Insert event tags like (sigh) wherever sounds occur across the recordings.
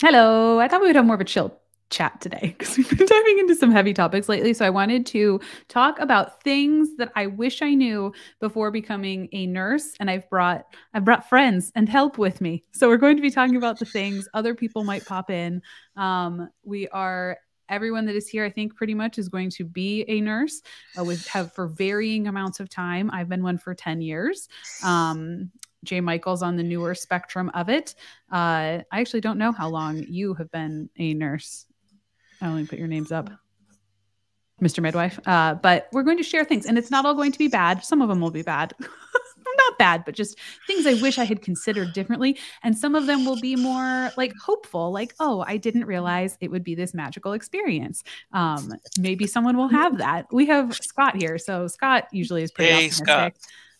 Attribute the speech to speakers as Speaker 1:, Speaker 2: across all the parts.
Speaker 1: Hello. I thought we would have more of a chill chat today because we've been (laughs) diving into some heavy topics lately. So I wanted to talk about things that I wish I knew before becoming a nurse. And I've brought I've brought friends and help with me. So we're going to be talking about the things other people might pop in. Um, we are everyone that is here, I think, pretty much is going to be a nurse uh, with have for varying amounts of time. I've been one for 10 years. Um, J Michael's on the newer spectrum of it. Uh, I actually don't know how long you have been a nurse. I only put your names up. Mr. Midwife. Uh, but we're going to share things, and it's not all going to be bad. Some of them will be bad. (laughs) not bad, but just things I wish I had considered differently. And some of them will be more like hopeful, like, oh, I didn't realize it would be this magical experience. Um, maybe someone will have that. We have Scott here. So Scott usually is pretty
Speaker 2: Hey,
Speaker 1: optimistic.
Speaker 2: Scott.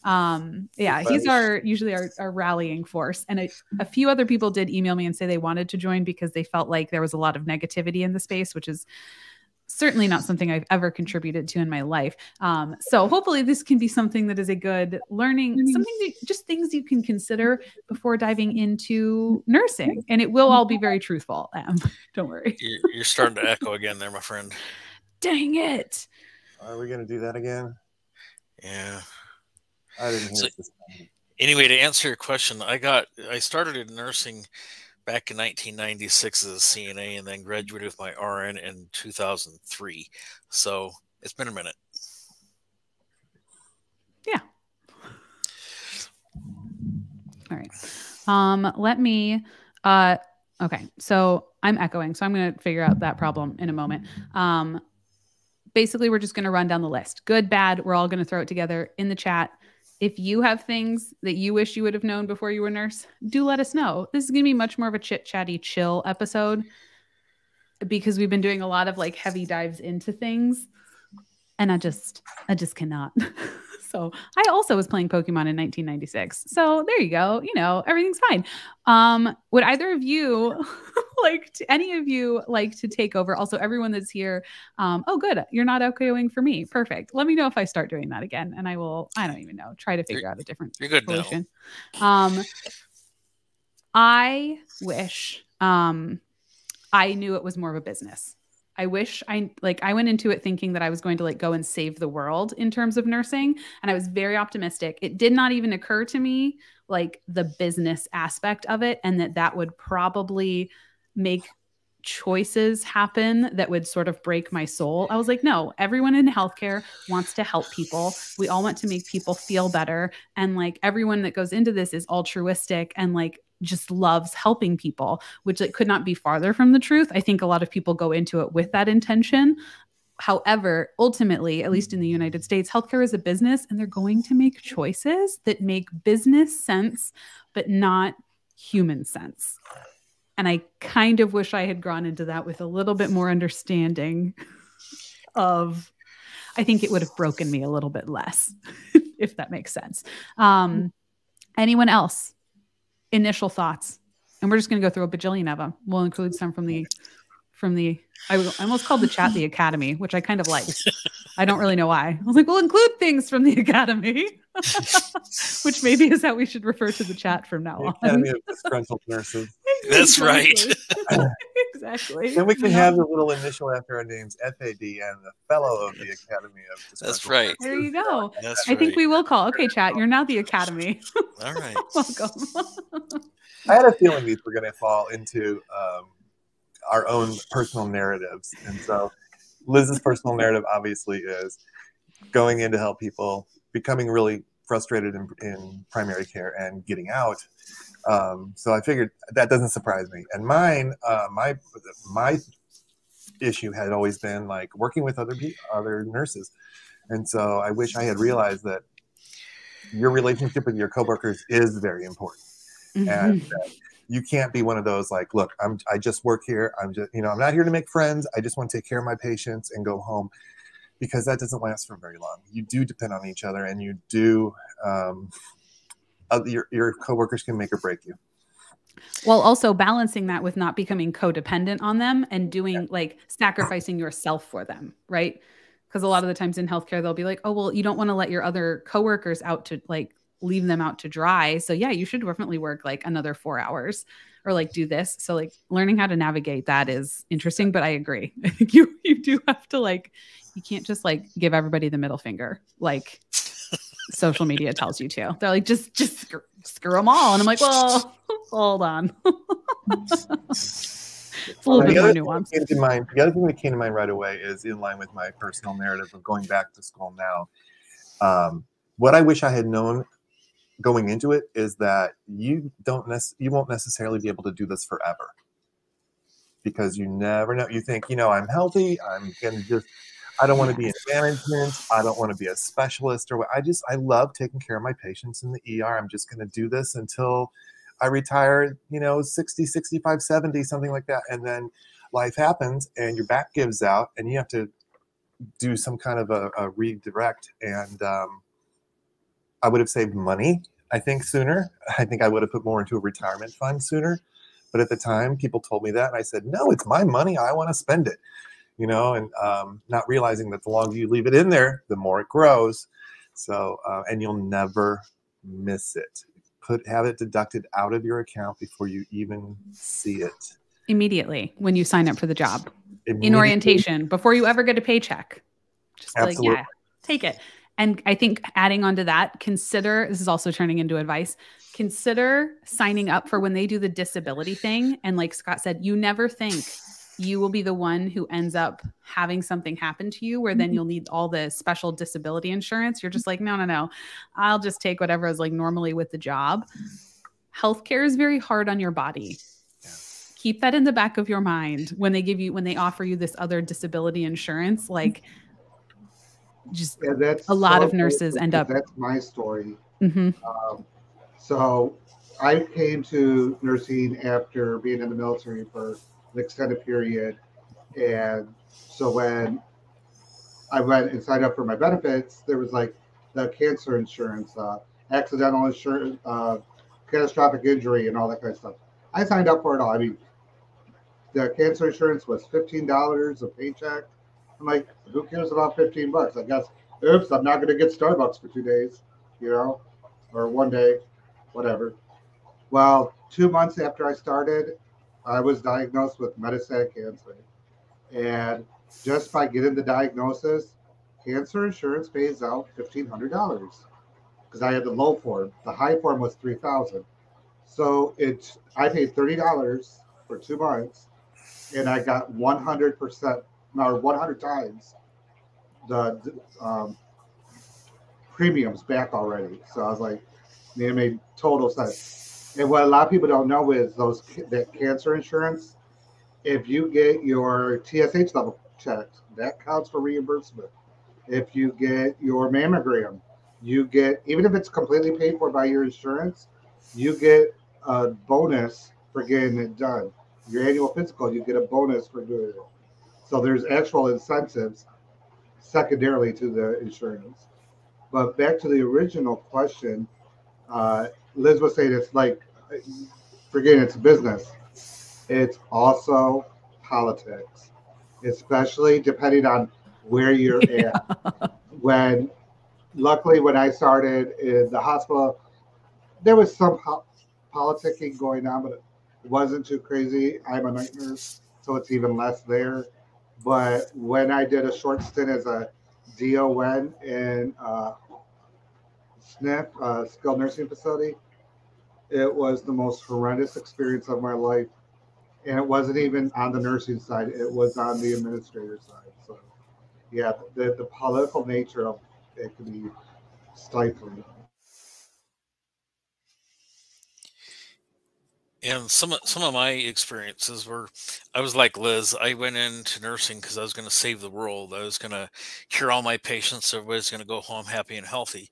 Speaker 1: Um, yeah, he's our usually our, our rallying force. And a, a few other people did email me and say they wanted to join because they felt like there was a lot of negativity in the space, which is certainly not something I've ever contributed to in my life. Um, so hopefully this can be something that is a good learning, something that, just things you can consider before diving into nursing. And it will all be very truthful. Um, (laughs) don't worry.
Speaker 2: You're, you're starting to echo again there, my friend. (laughs)
Speaker 1: Dang it.
Speaker 3: Are we going to do that again?
Speaker 2: Yeah.
Speaker 3: I didn't hear
Speaker 2: So-
Speaker 3: this.
Speaker 2: Anyway, to answer your question, I got I started in nursing back in 1996 as a CNA, and then graduated with my RN in 2003. So it's been a minute. Yeah.
Speaker 1: All right. Um, let me uh okay. So I'm echoing, so I'm gonna figure out that problem in a moment. Um basically we're just gonna run down the list. Good, bad, we're all gonna throw it together in the chat. If you have things that you wish you would have known before you were nurse, do let us know. This is gonna be much more of a chit chatty chill episode because we've been doing a lot of like heavy dives into things. And I just I just cannot. (laughs) So I also was playing Pokemon in 1996. So there you go. You know, everything's fine. Um, would either of you (laughs) like to, any of you like to take over? Also, everyone that's here. Um, oh, good. You're not echoing for me. Perfect. Let me know if I start doing that again, and I will. I don't even know. Try to figure out a different
Speaker 2: You're good now.
Speaker 1: Um, I wish um, I knew it was more of a business. I wish I like I went into it thinking that I was going to like go and save the world in terms of nursing and I was very optimistic. It did not even occur to me like the business aspect of it and that that would probably make choices happen that would sort of break my soul. I was like, no, everyone in healthcare wants to help people. We all want to make people feel better and like everyone that goes into this is altruistic and like just loves helping people, which like could not be farther from the truth. I think a lot of people go into it with that intention. However, ultimately, at least in the United States, healthcare is a business and they're going to make choices that make business sense, but not human sense. And I kind of wish I had gone into that with a little bit more understanding of, I think it would have broken me a little bit less, (laughs) if that makes sense. Um, anyone else? Initial thoughts? And we're just going to go through a bajillion of them. We'll include some from the, from the, I I almost called the chat the academy, which I kind of like. I don't really know why. I was like, we'll include things from the (laughs) academy, (laughs) which maybe is how we should refer to the chat from now
Speaker 3: The
Speaker 1: on.
Speaker 3: Academy of Disgruntled Nurses. (laughs)
Speaker 2: That's right.
Speaker 1: Exactly. (laughs) exactly.
Speaker 3: Then we can have the little initial after our names, FAD, and the fellow of the Academy of
Speaker 2: That's
Speaker 3: Disgruntled
Speaker 2: right.
Speaker 1: There you go.
Speaker 2: That's
Speaker 1: I think we will call. Okay, chat. You're now the academy.
Speaker 2: All right.
Speaker 1: Welcome.
Speaker 3: I had a feeling these were going to fall into um, our own personal narratives. And so Liz's personal narrative obviously is going in to help people, becoming really frustrated in, in primary care and getting out. Um, so I figured that doesn't surprise me. And mine, uh, my my issue had always been like working with other other nurses, and so I wish I had realized that your relationship with your coworkers is very important. And uh, you can't be one of those like look i'm i just work here. I'm just you know i'm not here to make friends. I just want to take care of my patients and go home because that doesn't last for very long you do depend on each other and you do um, your, your coworkers can make or break you
Speaker 1: While also balancing that with not becoming codependent on them and doing like sacrificing yourself for them, right? Because a lot of the times in healthcare, they'll be like, oh, well, you don't want to let your other coworkers out to like leave them out to dry. So yeah, you should definitely work like another four hours, or like do this. So like learning how to navigate that is interesting, but I agree. (laughs) I think you you do have to like you can't just like give everybody the middle finger like (laughs) social media tells you to. They're like just just screw, screw them all, and I'm like, well, (laughs) hold on. it's a little bit more nuanced.
Speaker 3: Came to mind, the other thing that came to mind right away is in line with my personal narrative of going back to school now. Um, what I wish I had known going into it is that you don't nec- you won't necessarily be able to do this forever because you never know. You think, you know, I'm healthy. I'm gonna just. I don't want to be in management. I don't want to be a specialist or what. I just I love taking care of my patients in the ER. I'm just going to do this until I retire, you know, 60, 65, 70, something like that. And then life happens and your back gives out and you have to do some kind of a, a redirect. And um, I would have saved money, I think, sooner. I think I would have put more into a retirement fund sooner. But at the time, people told me that. And I said, no, it's my money. I want to spend it, you know, and um, not realizing that the longer you leave it in there, the more it grows. So, uh, and you'll never miss it put have it deducted out of your account before you even see it
Speaker 1: immediately when you sign up for the job in orientation before you ever get a paycheck just Absolutely. like yeah take it and i think adding on to that consider this is also turning into advice consider signing up for when they do the disability thing and like scott said you never think you will be the one who ends up having something happen to you where then mm-hmm. you'll need all the special disability insurance. You're just like, no, no, no. I'll just take whatever is like normally with the job. Healthcare is very hard on your body. Keep that in the back of your mind when they give you when they offer you this other disability insurance. Like just yeah, that's a lot so of nurses end up
Speaker 4: that's my story. Mm-hmm. Um, so I came to nursing after being in the military for an extended period. And so when I went and signed up for my benefits, there was like the cancer insurance, uh, accidental insurance, uh, catastrophic injury, and all that kind of stuff. I signed up for it all. I mean, the cancer insurance was fifteen dollars a paycheck. I'm like, who cares about fifteen bucks? I guess, oops, I'm not going to get Starbucks for two days, you know, or one day, whatever. Well, two months after I started, I was diagnosed with metastatic cancer. And just by getting the diagnosis, cancer insurance pays out $1,500 because I had the low form. The high form was 3000 So it's I paid $30 for two months and I got 100% or 100 times the um, premiums back already. So I was like, it made total sense. And what a lot of people don't know is those that cancer insurance. If you get your TSH level checked, that counts for reimbursement. If you get your mammogram, you get even if it's completely paid for by your insurance, you get a bonus for getting it done. Your annual physical, you get a bonus for doing it. So there's actual incentives secondarily to the insurance. But back to the original question, uh, Liz was saying it's like, forgetting it's business. It's also politics, especially depending on where you're (laughs) yeah. at. When, luckily, when I started in the hospital, there was some po- politicking going on, but it wasn't too crazy. I'm a night nurse, so it's even less there. But when I did a short stint as a DON in uh, SNF, uh, skilled nursing facility, it was the most horrendous experience of my life. And it wasn't even on the nursing side, it was on the administrator side. So, yeah, the, the political nature of it can be stifling.
Speaker 2: And some of, some of my experiences were, I was like Liz. I went into nursing because I was going to save the world. I was going to cure all my patients. Everybody's going to go home happy and healthy.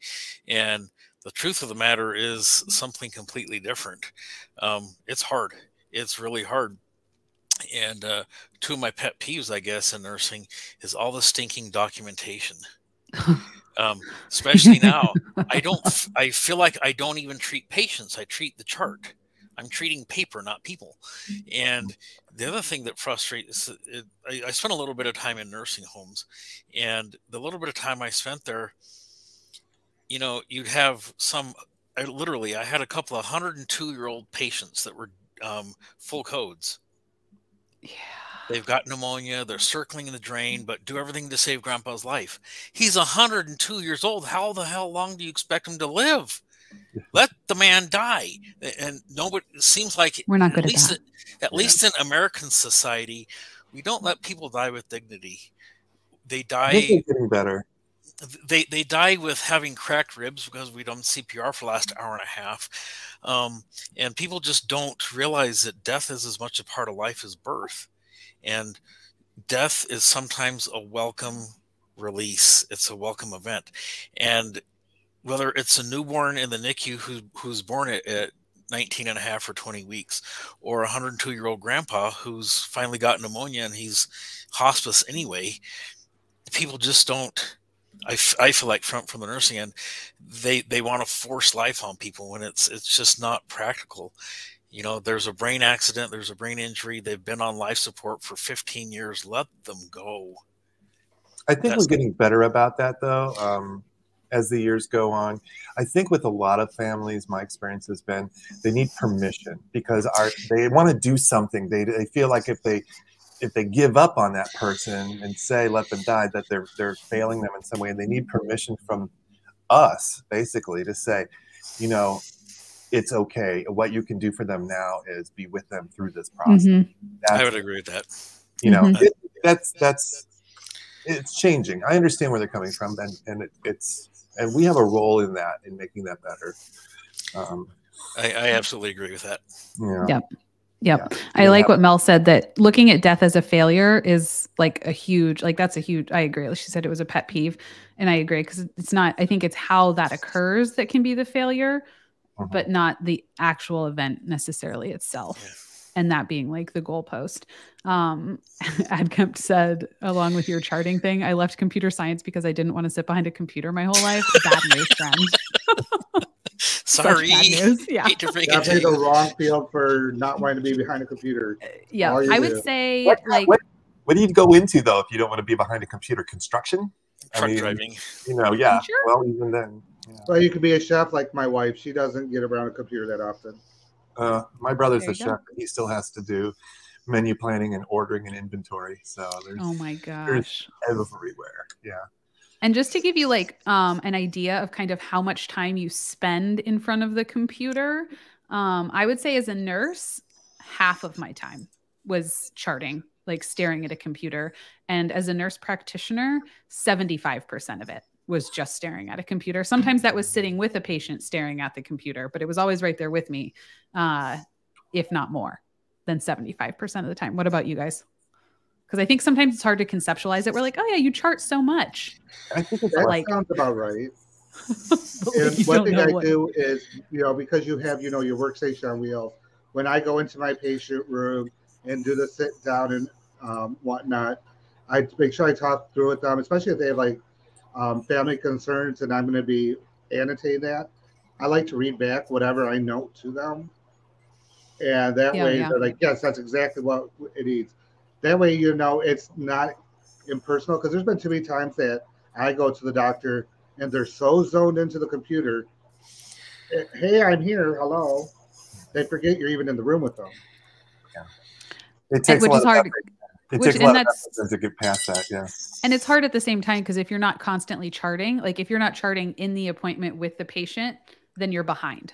Speaker 2: And the truth of the matter is something completely different. Um, it's hard. It's really hard. And uh, two of my pet peeves, I guess, in nursing is all the stinking documentation. um, (laughs) especially now, I don't. I feel like I don't even treat patients. I treat the chart. I'm treating paper, not people. And the other thing that frustrates, it, I, I spent a little bit of time in nursing homes, and the little bit of time I spent there you know, you'd have some. I literally, I had a couple of 102 year old patients that were um, full codes.
Speaker 1: Yeah.
Speaker 2: They've got pneumonia. They're circling in the drain, but do everything to save Grandpa's life. He's 102 years old. How the hell long do you expect him to live? Let the man die. And nobody it seems like
Speaker 1: We're not good
Speaker 2: at
Speaker 1: at
Speaker 2: least
Speaker 1: that.
Speaker 2: at least in American society, we don't let people die with dignity. They die
Speaker 3: getting better.
Speaker 2: they they die with having cracked ribs because we done CPR for the last hour and a half, um, and people just don't realize that death is as much a part of life as birth, and death is sometimes a welcome release. It's a welcome event, and whether it's a newborn in the NICU who who's born at, at 19 and a half or 20 weeks, or a 102 year old grandpa who's finally got pneumonia and he's hospice anyway, people just don't I, f- I feel like from from the nursing end, they they want to force life on people when it's it's just not practical. You know, there's a brain accident, there's a brain injury. They've been on life support for 15 years. Let them go.
Speaker 3: I think
Speaker 2: That's-
Speaker 3: we're getting better about that though. Um, as the years go on, I think with a lot of families, my experience has been they need permission because our they want to do something. They they feel like if they if they give up on that person and say let them die, that they're they're failing them in some way, and they need permission from us basically to say, you know, it's okay. What you can do for them now is be with them through this process.
Speaker 1: Mhm.
Speaker 2: I would agree with that.
Speaker 3: you know
Speaker 1: Mhm.
Speaker 3: it, that's that's it's changing i understand where they're coming from and and it, it's and we have a role in that in making that better um
Speaker 2: I, I absolutely agree with that.
Speaker 3: yeah
Speaker 1: Yep. Yep.
Speaker 3: Yeah.
Speaker 1: I like what Mel said that looking at death as a failure is like a huge, like that's a huge, I agree. She said it was a pet peeve. And I agree because it's not, I think it's how that occurs that can be the failure,
Speaker 3: Mhm.
Speaker 1: but not the actual event necessarily itself.
Speaker 2: Yeah.
Speaker 1: And that being like the goalpost. Um, (laughs) Adkemp said, along with your charting thing, I left computer science because I didn't want to sit behind a computer my whole life. Bad news, friend. (laughs)
Speaker 2: Sorry.
Speaker 1: bad news. Yeah.
Speaker 2: Hate to break it to
Speaker 4: Definitely the wrong field for not wanting to be behind a computer.
Speaker 1: Yeah.
Speaker 4: All you
Speaker 1: I would
Speaker 4: do.
Speaker 1: say
Speaker 3: what,
Speaker 1: like,
Speaker 3: what, what do you go into though if you don't want to be behind a computer construction I
Speaker 2: Truck
Speaker 3: mean,
Speaker 2: driving.
Speaker 3: you know yeah
Speaker 1: Sure.
Speaker 3: well even then yeah.
Speaker 4: Well, you could be a chef like my wife. She doesn't get around a computer that often.
Speaker 3: Uh, my brother's a
Speaker 1: go.
Speaker 3: chef and he still has to do menu planning and ordering and inventory so there's
Speaker 1: oh my gosh.
Speaker 3: everywhere yeah
Speaker 1: And just to give you like um, an idea of kind of how much time you spend in front of the computer, um, I would say as a nurse, half of my time was charting, like staring at a computer. And as a nurse practitioner, 75% of it was just staring at a computer. Sometimes that was sitting with a patient staring at the computer, but it was always right there with me, uh, if not more than 75% of the time. What about you guys? Because I think sometimes it's hard to conceptualize it. We're like, oh, yeah, you chart so much.
Speaker 3: i think it's
Speaker 4: That
Speaker 1: Like-
Speaker 4: sounds about right. (laughs) And one thing I
Speaker 1: what-
Speaker 4: do is, you know, because you have, you know, your workstation on wheels, when I go into my patient room and do the sit down and um, whatnot, I make sure I talk through with them, especially if they have like um, family concerns and I'm going to be annotating that. I like to read back whatever I note to them. And that
Speaker 1: Yeah,
Speaker 4: way
Speaker 1: yeah.
Speaker 4: they're like, yes, that's exactly what it needs. That way, you know, it's not impersonal because there's been too many times that I go to the doctor and they're so zoned into the computer. eh, Hey, I'm here. Hello. They forget you're even in the room with them.
Speaker 3: it takes
Speaker 1: which
Speaker 3: a lot
Speaker 1: is
Speaker 3: of
Speaker 1: hard.
Speaker 3: effort. It
Speaker 1: which-
Speaker 3: takes a
Speaker 1: and
Speaker 3: lot of to get past that yeah
Speaker 1: And it's hard at the same time because if you're not constantly charting, like if you're not charting in the appointment with the patient, then you're behind.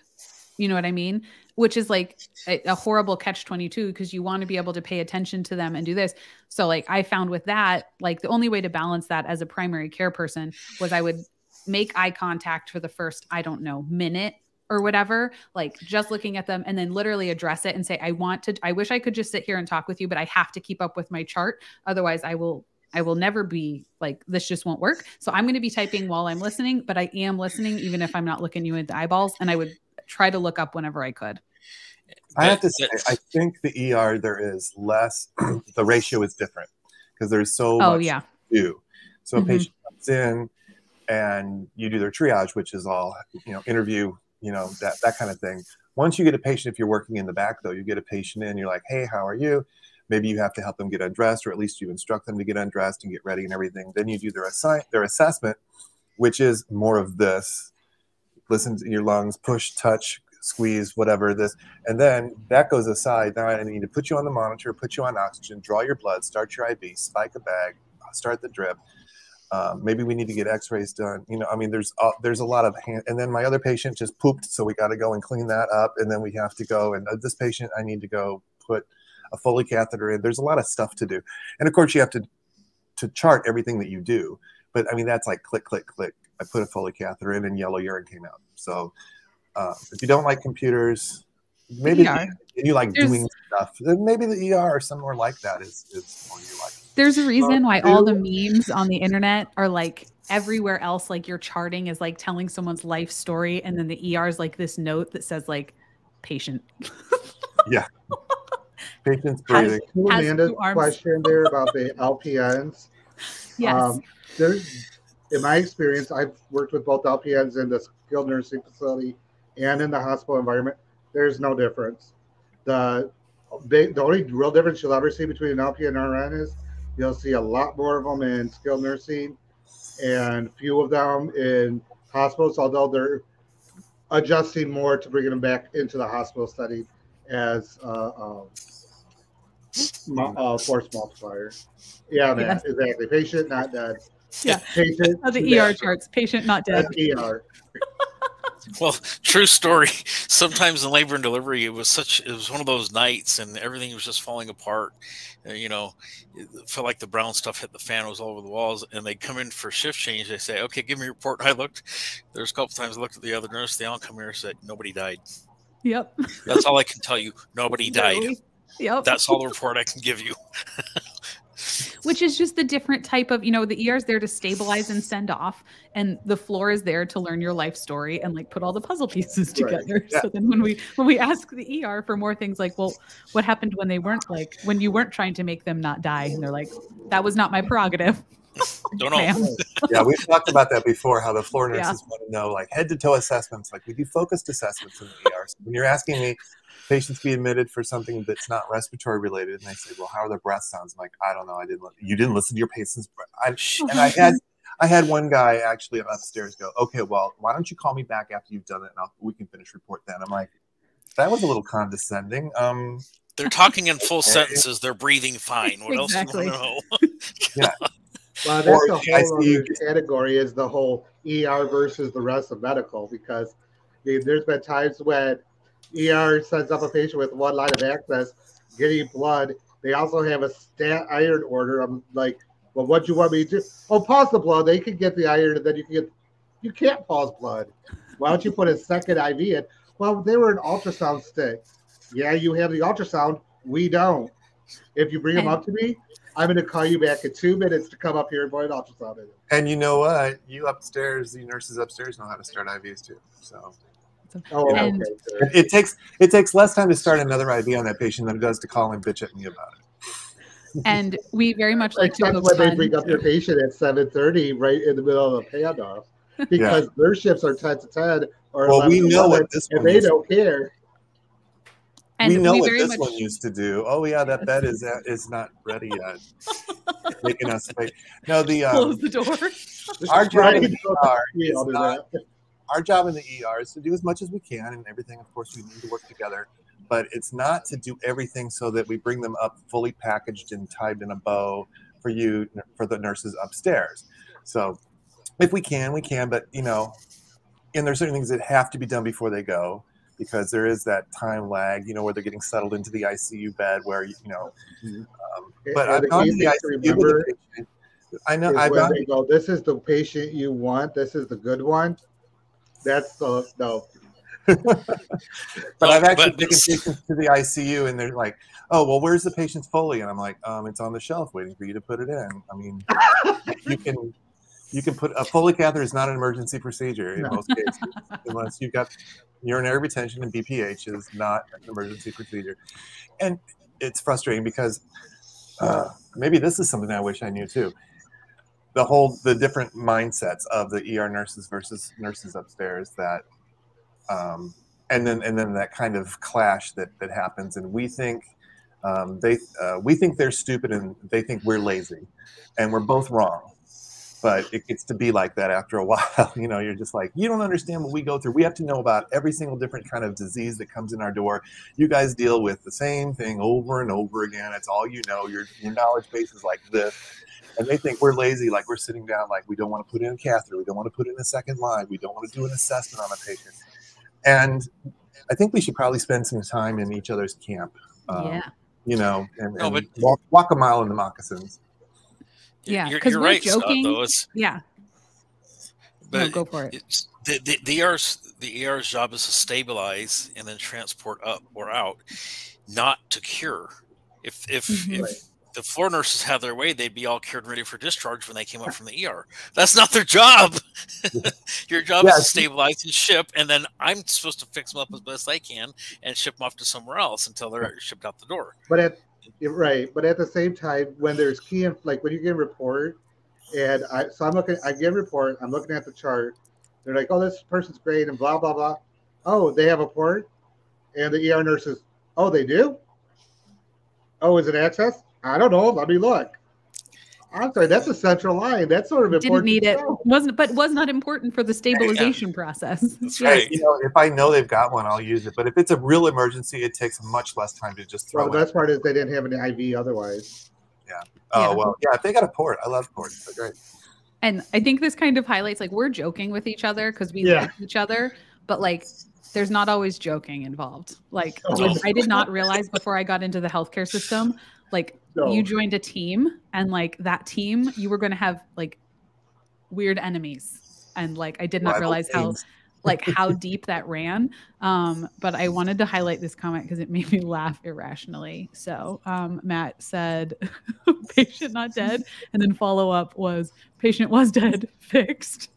Speaker 1: You know what I mean? Which is like a, a horrible catch 22 because you want to be able to pay attention to them and do this. So, like, I found with that, like, the only way to balance that as a primary care person was I would make eye contact for the first, I don't know, minute or whatever, like just looking at them and then literally address it and say, I want to, I wish I could just sit here and talk with you, but I have to keep up with my chart. Otherwise, I will I will never be like this just won't work. So I'm going to be typing while I'm listening, but I am listening even if I'm not looking you in the eyeballs and I would try to look up whenever I could.
Speaker 3: I have to say, I think the ER there is less. (clears throat) the ratio is different because there's so
Speaker 1: Oh
Speaker 3: much
Speaker 1: yeah.
Speaker 3: to do. So
Speaker 1: Mhm.
Speaker 3: a patient comes in, and you do their triage, which is all you know, interview, you know, that that kind of thing. Once you get a patient, if you're working in the back though, you get a patient in, you're like, hey, how are you? Maybe you have to help them get undressed, or at least you instruct them to get undressed and get ready and everything. Then you do their assign their assessment, which is more of this: listen to your lungs, push, touch, squeeze, whatever this, and then that goes aside. Now I need to put you on the monitor, put you on oxygen, draw your blood, start your IV, spike a bag, start the drip. Um, maybe we need to get X-rays done. You know, I mean, there's uh, there's a lot of hand. And then my other patient just pooped, so we got to go and clean that up. And then we have to go. And uh, this patient, I need to go put a Foley catheter in. There's a lot of stuff to do. And of course, you have to to chart everything that you do. But I mean, that's like click, click, click. I put a Foley catheter in, and yellow urine came out. So uh, if you don't like computers, maybe
Speaker 1: ER.
Speaker 3: you like
Speaker 1: There's-
Speaker 3: doing stuff. Then maybe the ER or somewhere like that is is more you like.
Speaker 1: There's a reason why all the memes on the internet are like everywhere else, like your charting is like telling someone's life story, and then the ER is like this note that says like patient. (laughs) Yeah.
Speaker 3: Patients
Speaker 1: Has-
Speaker 3: breathing.
Speaker 4: To
Speaker 1: Has
Speaker 4: Amanda's question there about the LPNs.
Speaker 1: Yes.
Speaker 4: Um, there's, in my experience, I've worked with both LPNs in the skilled nursing facility and in the hospital environment. There's no difference. The big, the only real difference you'll ever see between an LPN and RN is you'll see a lot more of them in skilled nursing and few of them in hospitals, although they're adjusting more to bringing them back into the hospital setting as uh, um, uh, force multiplier. Yeah, man,
Speaker 1: Yes.
Speaker 4: exactly. Patient, not dead.
Speaker 1: Yeah.
Speaker 4: Patient.
Speaker 1: Oh, the
Speaker 4: dead.
Speaker 1: ER charts, patient not dead.
Speaker 4: That's ER. (laughs)
Speaker 2: Well, true story. Sometimes in labor and delivery, it was such it was one of those nights, and everything was just falling apart. Uh, you know, it felt like the brown stuff hit the fan. It was all over the walls, and they come in for shift change. They say, "Okay, give me a report." I looked. There's a couple times I looked at the other nurse. They all come here and said, "Nobody died."
Speaker 1: Yep.
Speaker 2: That's all I can tell you. Nobody (laughs) died.
Speaker 1: Yep.
Speaker 2: That's all the (laughs) report I can give you.
Speaker 1: Which is just the different type of, you know, the ER is there to stabilize and send off, and the floor is there to learn your life story and like put all the puzzle pieces
Speaker 4: Right.
Speaker 1: together.
Speaker 3: Yeah.
Speaker 1: So then when we when we ask the ER for more things like, well, what happened when they weren't like when you weren't trying to make them not die? And they're like, that was not my prerogative. (laughs)
Speaker 2: Don't (laughs) know. (laughs)
Speaker 3: Yeah, we've talked about that before. How the floor
Speaker 1: Yeah.
Speaker 3: nurses want to know, like head to toe assessments. Like we do focused assessments in the ER. So when you're asking me, patients be admitted for something that's not respiratory related, and they say, "Well, how are their breath sounds?" I'm like, I don't know. I didn't. li- You didn't listen to your patient's breath. I, and I had, I had one guy actually upstairs go, "Okay, well, why don't you call me back after you've done it, and I'll, we can finish report then." I'm like, that was a little condescending. Um,
Speaker 2: They're talking in full sentences. They're breathing fine. What
Speaker 1: Exactly.
Speaker 2: else do you want to know? (laughs) (laughs)
Speaker 4: Well, that's
Speaker 3: Or
Speaker 4: the whole
Speaker 3: see-
Speaker 4: other category is the whole ER versus the rest of medical because I mean, there's been times when ER sends up a patient with one line of access, getting blood. They also have a stat iron order. I'm like, well, what do you want me to do? Oh, pause the blood. They can get the iron, and then you can get. You can't pause blood. Why don't you put a second IV in? Well, they were an ultrasound stick. Yeah, you have the ultrasound. We don't. If you bring them up to me, I'm going to call you back in two minutes to come up here and an ultrasound in.
Speaker 3: and you know what? You upstairs, the nurses upstairs know how to start IVs too. So
Speaker 4: Oh, okay.
Speaker 1: And-
Speaker 4: sir.
Speaker 3: it, it takes it takes less time to start another IV on that patient than it does to call and bitch at me about it.
Speaker 1: And we very much like to
Speaker 4: Except
Speaker 1: poke
Speaker 4: when they bring up your patient at 7:30, right in the middle of a handoff, (laughs) because their shifts are 10 to 10 or
Speaker 3: Well, we know
Speaker 4: 11,
Speaker 3: what this
Speaker 4: and they
Speaker 3: is.
Speaker 4: don't care.
Speaker 1: And
Speaker 3: we know
Speaker 1: we
Speaker 3: what this
Speaker 1: much
Speaker 3: one used to do. Oh yeah, that bed is uh, is not ready yet. (laughs) Making us wait. No, the
Speaker 1: close
Speaker 3: um,
Speaker 1: the door.
Speaker 3: our job
Speaker 4: Right?
Speaker 3: in the ER
Speaker 4: We
Speaker 3: is not,
Speaker 4: that.
Speaker 3: Our job in the ER is to do as much as we can, and everything. Of course, we need to work together, but it's not to do everything so that we bring them up fully packaged and tied in a bow for you for the nurses upstairs. So, if we can, we can, but you know, and there's certain things that have to be done before they go because there is that time lag, you know, where they're getting settled into the ICU bed, where you know. Um, but I've
Speaker 4: the
Speaker 3: gone to the
Speaker 4: thing to
Speaker 3: ICU
Speaker 4: remember
Speaker 3: a patient. I know I've
Speaker 4: when
Speaker 3: gone.
Speaker 4: go, this is the patient you want, this is the good one. That's the no.
Speaker 3: But
Speaker 2: Well,
Speaker 3: I've actually
Speaker 2: but-
Speaker 3: taken patients to the ICU, and they're like, "Oh, well, where's the patient's Foley?" And I'm like, "Um, it's on the shelf, waiting for you to put it in." I mean, (laughs) you can you can put a Foley catheter is not an emergency procedure in
Speaker 4: No.
Speaker 3: most cases, unless you've got urinary retention and BPH is not an emergency procedure, and it's frustrating because uh, maybe this is something I wish I knew too. The whole the different mindsets of the ER nurses versus nurses upstairs that um, and then and then that kind of clash that that happens and we think um, they uh, we think they're stupid and they think we're lazy and we're both wrong but it gets to be like that after a (laughs) while. You know, you're just like, you don't understand what we go through. We have to know about every single different kind of disease that comes in our door. You guys deal with the same thing over and over again. It's all you know. Your, your knowledge base is like this. And they think we're lazy, like we're sitting down, like we don't want to put in a catheter, we don't want to put in a second line, we don't want to do an assessment on a patient. And I think we should probably spend some time in each other's camp.
Speaker 1: Um, yeah.
Speaker 3: You know, and, no, and walk, walk a mile in the moccasins.
Speaker 1: Yeah, because we're right, joking. Scott, though, yeah.
Speaker 2: But no, go for it. The, the, the ER's the ER's job is to stabilize and then transport up or out, not to cure. If if mm-hmm. if the floor nurses had their way, they'd be all cured and ready for discharge when they came up from the ER. That's not their job. (laughs) Your job is to stabilize and ship, and then I'm supposed to fix them up as best I can and ship them off to somewhere else until they're shipped out the door.
Speaker 4: But at right, but at the same time, when there's key, like when you get a report, and I so I'm looking, I get a report, I'm looking at the chart. They're like, "Oh, this person's great," and blah blah blah. Oh, they have a port, and the ER nurses, "Oh, they do." Oh, is it access? I don't know. Let me look. I'm sorry, that's a central line. That's sort of important.
Speaker 1: Didn't need it. Wasn't, but was not important for the stabilization yeah. process.
Speaker 3: That's right. You know, if I know they've got one, I'll use it. But if it's a real emergency, it takes much less time to just throw.
Speaker 4: Well, the best part is they didn't have an IV otherwise.
Speaker 3: Yeah. Oh yeah. well, yeah. If they got a port, I love ports. They're great.
Speaker 1: And I think this kind of highlights like we're joking with each other because we yeah. like each other, but like there's not always joking involved. Like oh. I did not realize before I got into the healthcare system like no. you joined a team and like that team you were going to have like weird enemies. And like i did not realize how like how (laughs) deep that ran. Um but i wanted to highlight this comment because it made me laugh irrationally. So um matt said (laughs) patient not dead. And then follow up was patient was dead. (laughs) Fixed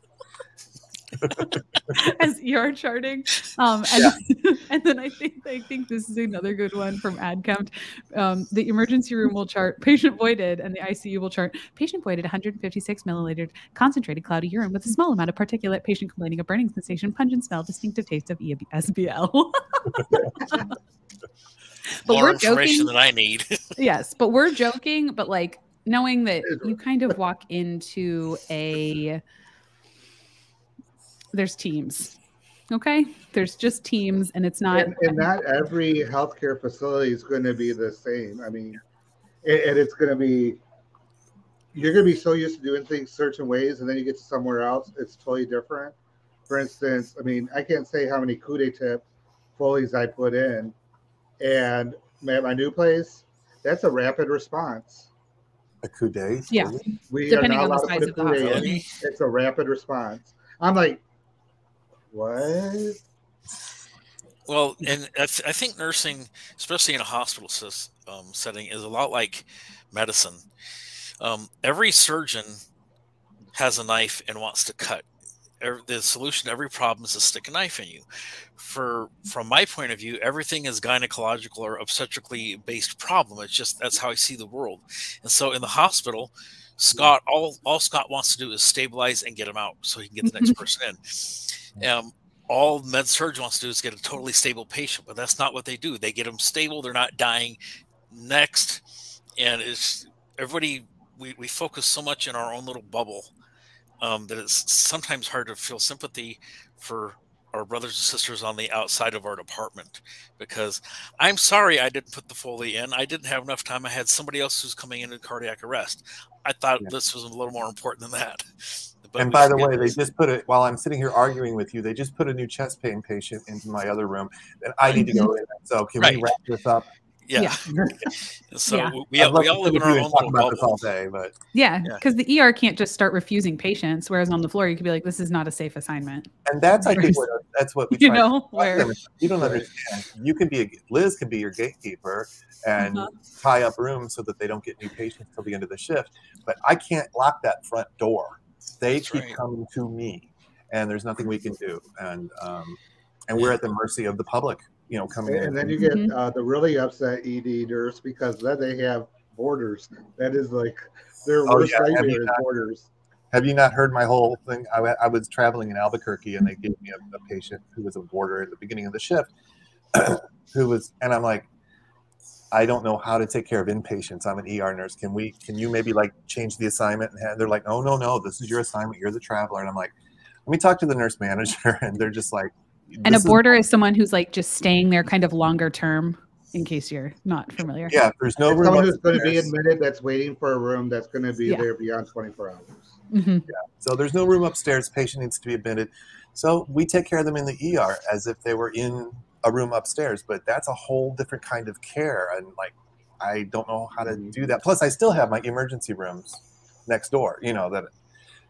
Speaker 1: (laughs) as ER charting. Um, and, yeah. (laughs) and then I think I think this is another good one from AdCount. Um, the emergency room will chart patient voided, and the ICU will chart patient voided 156 milliliters concentrated cloudy urine with a small amount of particulate. Patient complaining of burning sensation, pungent smell, distinctive taste of SBL. (laughs)
Speaker 2: but More we're information joking. than I need.
Speaker 1: yes, but we're joking. But like knowing that you kind of walk into a there's teams. Okay, there's just teams, and it's not.
Speaker 4: And, and not every healthcare facility is going to be the same. I mean, and, and it's going to be. You're going to be so used to doing things certain ways, and then you get to somewhere else, it's totally different. For instance, I mean, I can't say how many coudé tip Foley's I put in, and at my new place, that's a rapid response.
Speaker 3: A coudé
Speaker 1: Yeah.
Speaker 4: We Depending on the size of the hospital. It's a rapid response. I'm like, what?
Speaker 2: Well, and I, th- I, think nursing, especially in a hospital um, setting, is a lot like medicine. Um, every surgeon has a knife and wants to cut. Every, the solution to every problem is to stick a knife in you. For from my point of view, everything is gynecological or obstetrically based problem. It's just that's how I see the world. And so in the hospital, Scott, all all Scott wants to do is stabilize and get him out so he can get the next (laughs) person in um, all med surg wants to do is get a totally stable patient, but that's not what they do. They get them stable; they're not dying. Next, and it's everybody. We, we focus so much in our own little bubble um, that it's sometimes hard to feel sympathy for our brothers and sisters on the outside of our department because I'm sorry I didn't put the Foley in. I didn't have enough time. I had somebody else who's coming in in cardiac arrest. I thought yeah. this was a little more important than that. (laughs)
Speaker 3: But and by the way, they just put it while I'm sitting here arguing with you. They just put a new chest pain patient into my other room, and I need to go in. So can right. we wrap this up?
Speaker 2: Yeah. yeah. (laughs) so yeah. we, we all live in our own little about this all
Speaker 1: day, but yeah, because yeah. the ER can't just start refusing patients, whereas on the floor you could be like, "This is not a safe assignment."
Speaker 3: And that's I think what, that's what (laughs) we
Speaker 1: you know where
Speaker 3: you don't understand. You can be a Liz can be your gatekeeper and uh-huh. tie up rooms so that they don't get new patients till the end of the shift, but I can't lock that front door. They That's keep right. coming to me, and there's nothing we can do. And um, and we're at the mercy of the public, you know, coming
Speaker 4: and in.
Speaker 3: And
Speaker 4: then you get mm-hmm. uh, the really upset ED nurse because then they have borders. That is like their oh, worst yeah. nightmare is borders.
Speaker 3: Have you not heard my whole thing? I, I was traveling in Albuquerque and they gave me a, a patient who was a border at the beginning of the shift, (clears throat) who was, and I'm like, I don't know how to take care of inpatients. I'm an ER nurse. Can we? Can you maybe like change the assignment? And they're like, oh no no, this is your assignment. You're the traveler. And I'm like, let me talk to the nurse manager. (laughs) And they're just like,
Speaker 1: and a border is, is someone who's like just staying there kind of longer term in case you're not familiar.
Speaker 3: Yeah, there's no
Speaker 4: room. Someone who's going to be admitted that's waiting for a room that's going to be yeah. there beyond 24 hours.
Speaker 3: Mm-hmm. Yeah. So there's no room upstairs. Patient needs to be admitted. So we take care of them in the ER as if they were in a room upstairs, but that's a whole different kind of care. And like, I don't know how to do that. Plus, I still have my emergency rooms next door. You know that.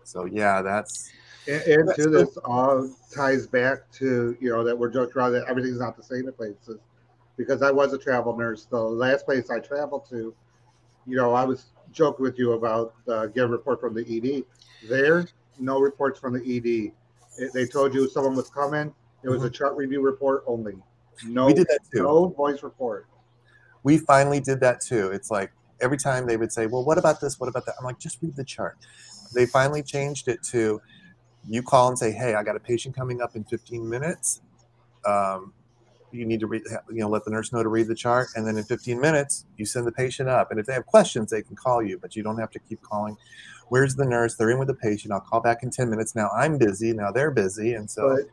Speaker 3: So yeah, that's.
Speaker 4: And, and to this all ties back to you know that we're joking around that everything's not the same in places because I was a travel nurse. The last place I traveled to, you know, I was joking with you about uh, get a report from the ED. There, no reports from the ED. It, they told you someone was coming. It was mm-hmm. a chart review report only. No, we did that too. No voice report.
Speaker 3: We finally did that too. It's like every time they would say, "Well, what about this? What about that?" I'm like, "Just read the chart." They finally changed it to, you call and say, "Hey, I got a patient coming up in 15 minutes. Um, you need to read, you know, let the nurse know to read the chart, and then in 15 minutes, you send the patient up. And if they have questions, they can call you, but you don't have to keep calling. Where's the nurse? They're in with the patient. I'll call back in 10 minutes. Now I'm busy. Now they're busy, and so.
Speaker 4: But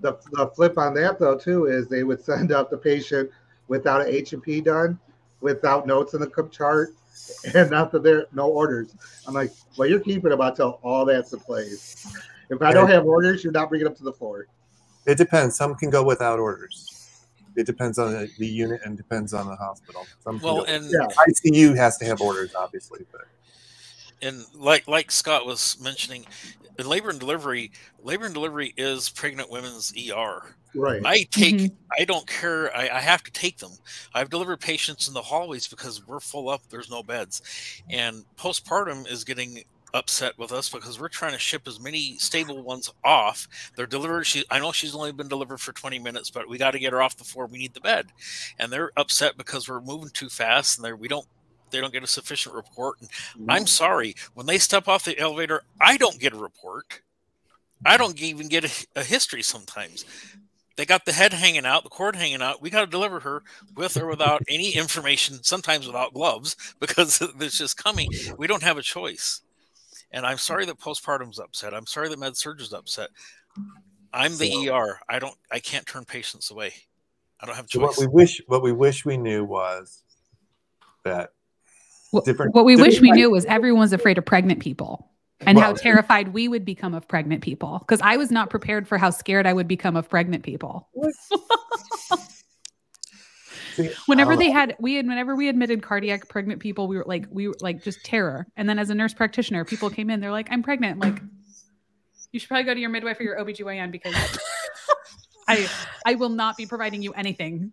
Speaker 4: the, the flip on that though too is they would send up the patient without an H and P done, without notes in the chart, (laughs) and not that there no orders. I'm like, well, you're keeping them until all that's in place. If I don't have orders, you're not bringing it up to the floor.
Speaker 3: It depends. Some can go without orders it depends on the, the, unit and depends on the hospital. Some
Speaker 2: well, and
Speaker 3: yeah, ICU has to have orders, obviously, but
Speaker 2: and like like Scott was mentioning, in labor and delivery, labor and delivery is pregnant women's ER.
Speaker 4: Right.
Speaker 2: I take. Mm-hmm. I don't care. I, I, have to take them. I've delivered patients in the hallways because we're full up. There's no beds, and postpartum is getting upset with us because we're trying to ship as many stable ones off. They're delivered. She, I know she's only been delivered for 20 minutes, but we got to get her off before. We need the bed, and they're upset because we're moving too fast, and they we don't they don't get a sufficient report. And I'm mm-hmm. sorry when they step off the elevator, I don't get a report. I don't even get a, a history sometimes. They got the head hanging out, the cord hanging out. We got to deliver her with or without any information, sometimes without gloves, (laughs) because it's just coming. We don't have a choice. And I'm sorry that postpartum's upset. I'm sorry that med surg is upset. I'm the so, ER. I don't. I can't turn patients away. I don't have choice.
Speaker 3: What we wish, what we wish we knew was that
Speaker 1: different. What we different wish we knew was everyone's afraid of pregnant people and well, how terrified we would become of pregnant people. Because I was not prepared for how scared I would become of pregnant people. (laughs) (laughs) whenever they had we had whenever we admitted cardiac pregnant people, we were like we were like just terror. And then as a nurse practitioner, people came in, they're like, I'm pregnant. like, you should probably go to your midwife or your OBGYN because (laughs) I I will not be providing you anything.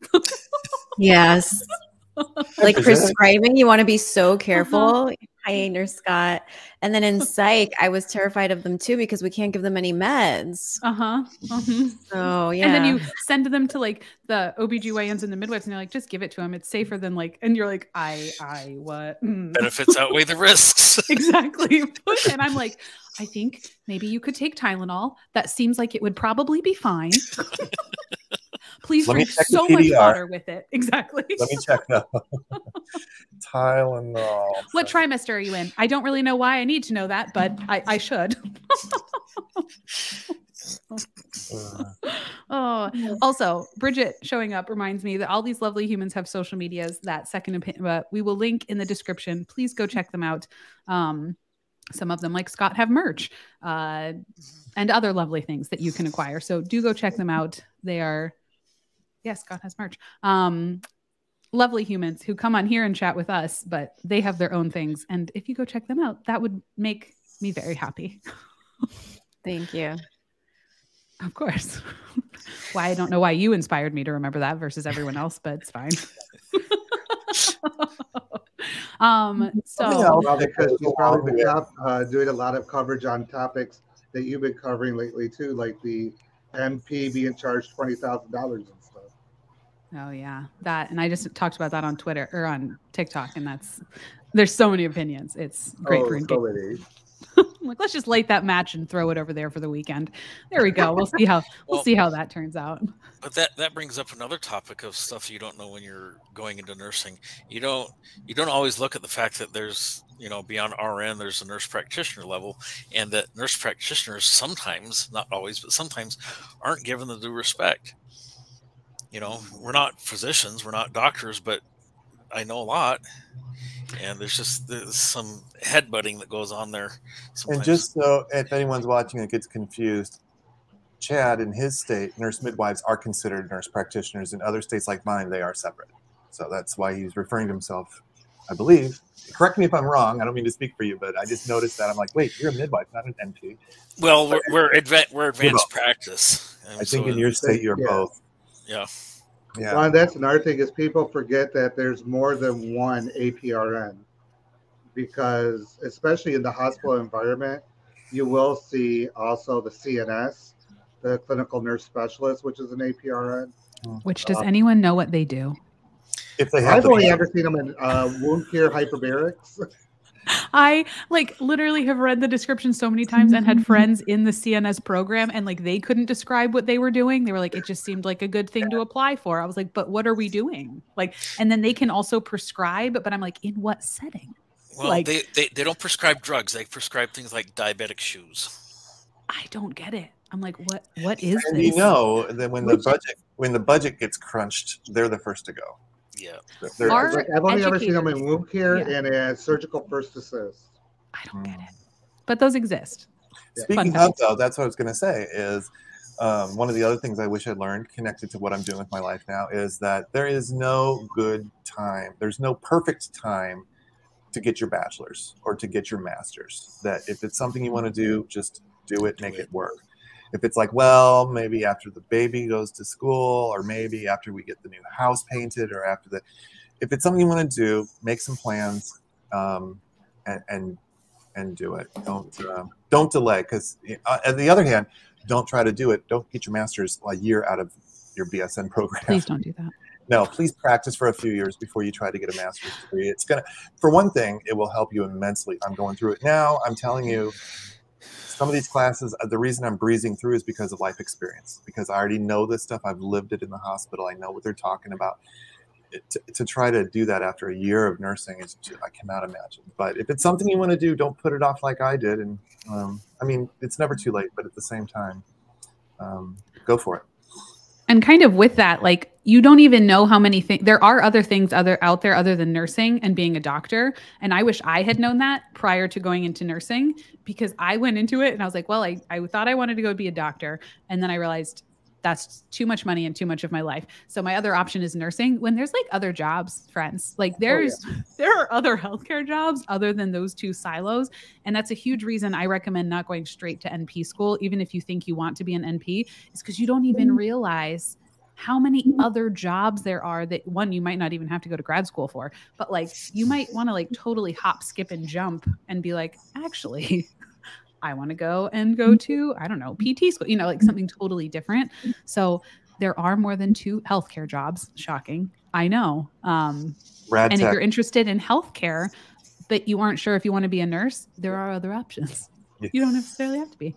Speaker 5: yes. (laughs) like prescribing, you want to be so careful. Uh-huh. Hi, Nurse Scott. And then in (laughs) psych, I was terrified of them too because we can't give them any meds.
Speaker 1: Uh huh. Uh-huh.
Speaker 5: So, yeah.
Speaker 1: And then you send them to like the OBGYNs and the midwives and they're like, just give it to them. It's safer than like, and you're like, I, I, what?
Speaker 2: Mm. Benefits outweigh the risks. (laughs)
Speaker 1: exactly. (laughs) and I'm like, I think maybe you could take Tylenol. That seems like it would probably be fine. (laughs) Please Let drink so much water with it. (laughs) Exactly.
Speaker 3: Let me check now. (laughs) Tylenol.
Speaker 1: What trimester are you in? I don't really know why I need to know that, but I, I should. oh, also, Brigitte showing up reminds me that all these lovely humans have social medias. That second opinion, but we will link in the description. Please go check them out. Um, some of them, like Scott, have merch uh, and other lovely things that you can acquire. So do go check them out. They are yes, God has merch. Um, lovely humans who come on here and chat with us, but they have their own things. And if you go check them out, that would make me very happy. (laughs)
Speaker 5: Thank you.
Speaker 1: Of course. (laughs) why I don't know why you inspired me to remember that versus everyone else, but it's fine. (laughs) um so
Speaker 4: because you've probably been uh, doing a lot of coverage on topics that you've been covering lately too, like the NP being charged twenty thousand dollars and stuff.
Speaker 1: Oh yeah, that and I just talked about that on Twitter or on TikTok, and that's there's so many opinions. It's great oh, for engagement. (laughs) like, let's just light that match and throw it over there for the weekend. There we go. We'll (laughs) see how we'll,
Speaker 2: Well-
Speaker 1: see how that turns out.
Speaker 2: But that that brings up another topic of stuff you don't know when you're going into nursing. You don't you don't always look at the fact that there's you know beyond RN there's a nurse practitioner level, and that nurse practitioners sometimes not always but sometimes aren't given the due respect. You know, we're not physicians, we're not doctors, but I know a lot, and there's just there's some headbutting that goes on there. Sometimes.
Speaker 3: And just so if anyone's watching and gets confused, Chad in his state, nurse midwives are considered nurse practitioners. In other states like mine, they are separate. So that's why he's referring to himself, I believe. Correct me if I'm wrong. I don't mean to speak for you, but I just noticed that. I'm like, wait, you're a midwife, not an NP.
Speaker 2: well, we're we're, adva- we're advanced practice. and
Speaker 3: I think
Speaker 2: so
Speaker 3: in your state, you're
Speaker 4: Yeah.
Speaker 3: both.
Speaker 2: yeah.
Speaker 3: Yeah.
Speaker 4: Well, and that's another thing is people forget that there's more than one APRN because especially in the hospital environment, you will see also the CNS, the clinical nurse specialist, which is an APRN.
Speaker 1: Which does
Speaker 4: Uh,
Speaker 1: anyone know what they do?
Speaker 3: If they have
Speaker 4: I've only ever seen them in uh, wound care hyperbarics. (laughs)
Speaker 1: I like literally have read the description so many times and had (laughs) friends in the CNS program and like they couldn't describe what they were doing. They were like, it just seemed like a good thing to apply for. I was like, but what are we doing? Like, and then they can also prescribe, but I'm like, in what setting?
Speaker 2: Well,
Speaker 1: Like-
Speaker 2: they, they they don't prescribe drugs. They prescribe things like diabetic shoes.
Speaker 1: I don't get it. I'm like, what what is
Speaker 3: and
Speaker 1: this?
Speaker 3: you know that when the budget when the budget gets crunched, they're the first to go.
Speaker 2: Yeah.
Speaker 3: They're-
Speaker 1: Our-
Speaker 4: I've only ever seen them in wound care
Speaker 1: yeah.
Speaker 4: and as surgical first assist.
Speaker 1: I don't get it. But those exist.
Speaker 3: Speaking of though, that's what I was going to say is um, one of the other things I wish I'd learned connected to what I'm doing with my life now is that there is no good time. There's no perfect time to get your bachelor's or to get your master's. That if it's something you want to do, just do it, make it work. If it's like, well, maybe after the baby goes to school, or maybe after we get the new house painted, or after the, if it's something you want to do, make some plans, um, and and and do it. Don't um, don't delay because uh, on the other hand, don't try to do it. Don't get your master's a year out of your BSN program.
Speaker 1: Please don't do that.
Speaker 3: No, please practice for a few years before you try to get a master's degree. It's gonna, for one thing, it will help you immensely. I'm going through it now. I'm telling you, some of these classes, uh, the reason I'm breezing through is because of life experience. Because I already know this stuff. I've lived it in the hospital. I know what they're talking about. It, to, to try to do that after a year of nursing is I cannot imagine. But if it's something you want to do, don't put it off like I did. And um, I mean, it's never too late. But at the same time, um, go for it.
Speaker 1: And kind of with that like you don't even know how many things there are other things other out there other than nursing and being a doctor. And i wish i had known that prior to going into nursing because i went into it and i was like well i, I thought i wanted to go be a doctor. And then i realized that's too much money and too much of my life. So my other option is nursing when there's like other jobs friends. Like oh, there's (laughs) there are other healthcare jobs other than those two silos and that's a huge reason i recommend not going straight to np school even if you think you want to be an np is because you don't even mm-hmm. realize how many other jobs there are that one you might not even have to go to grad school for but like you might want to like totally hop skip and jump and be like actually (laughs) i want to go and go to i don't know pt school you know like something totally different so there are more than two healthcare jobs shocking i know um
Speaker 3: Rad
Speaker 1: and if you're interested in healthcare but you aren't sure if you want to be a nurse there are other options you don't necessarily have to be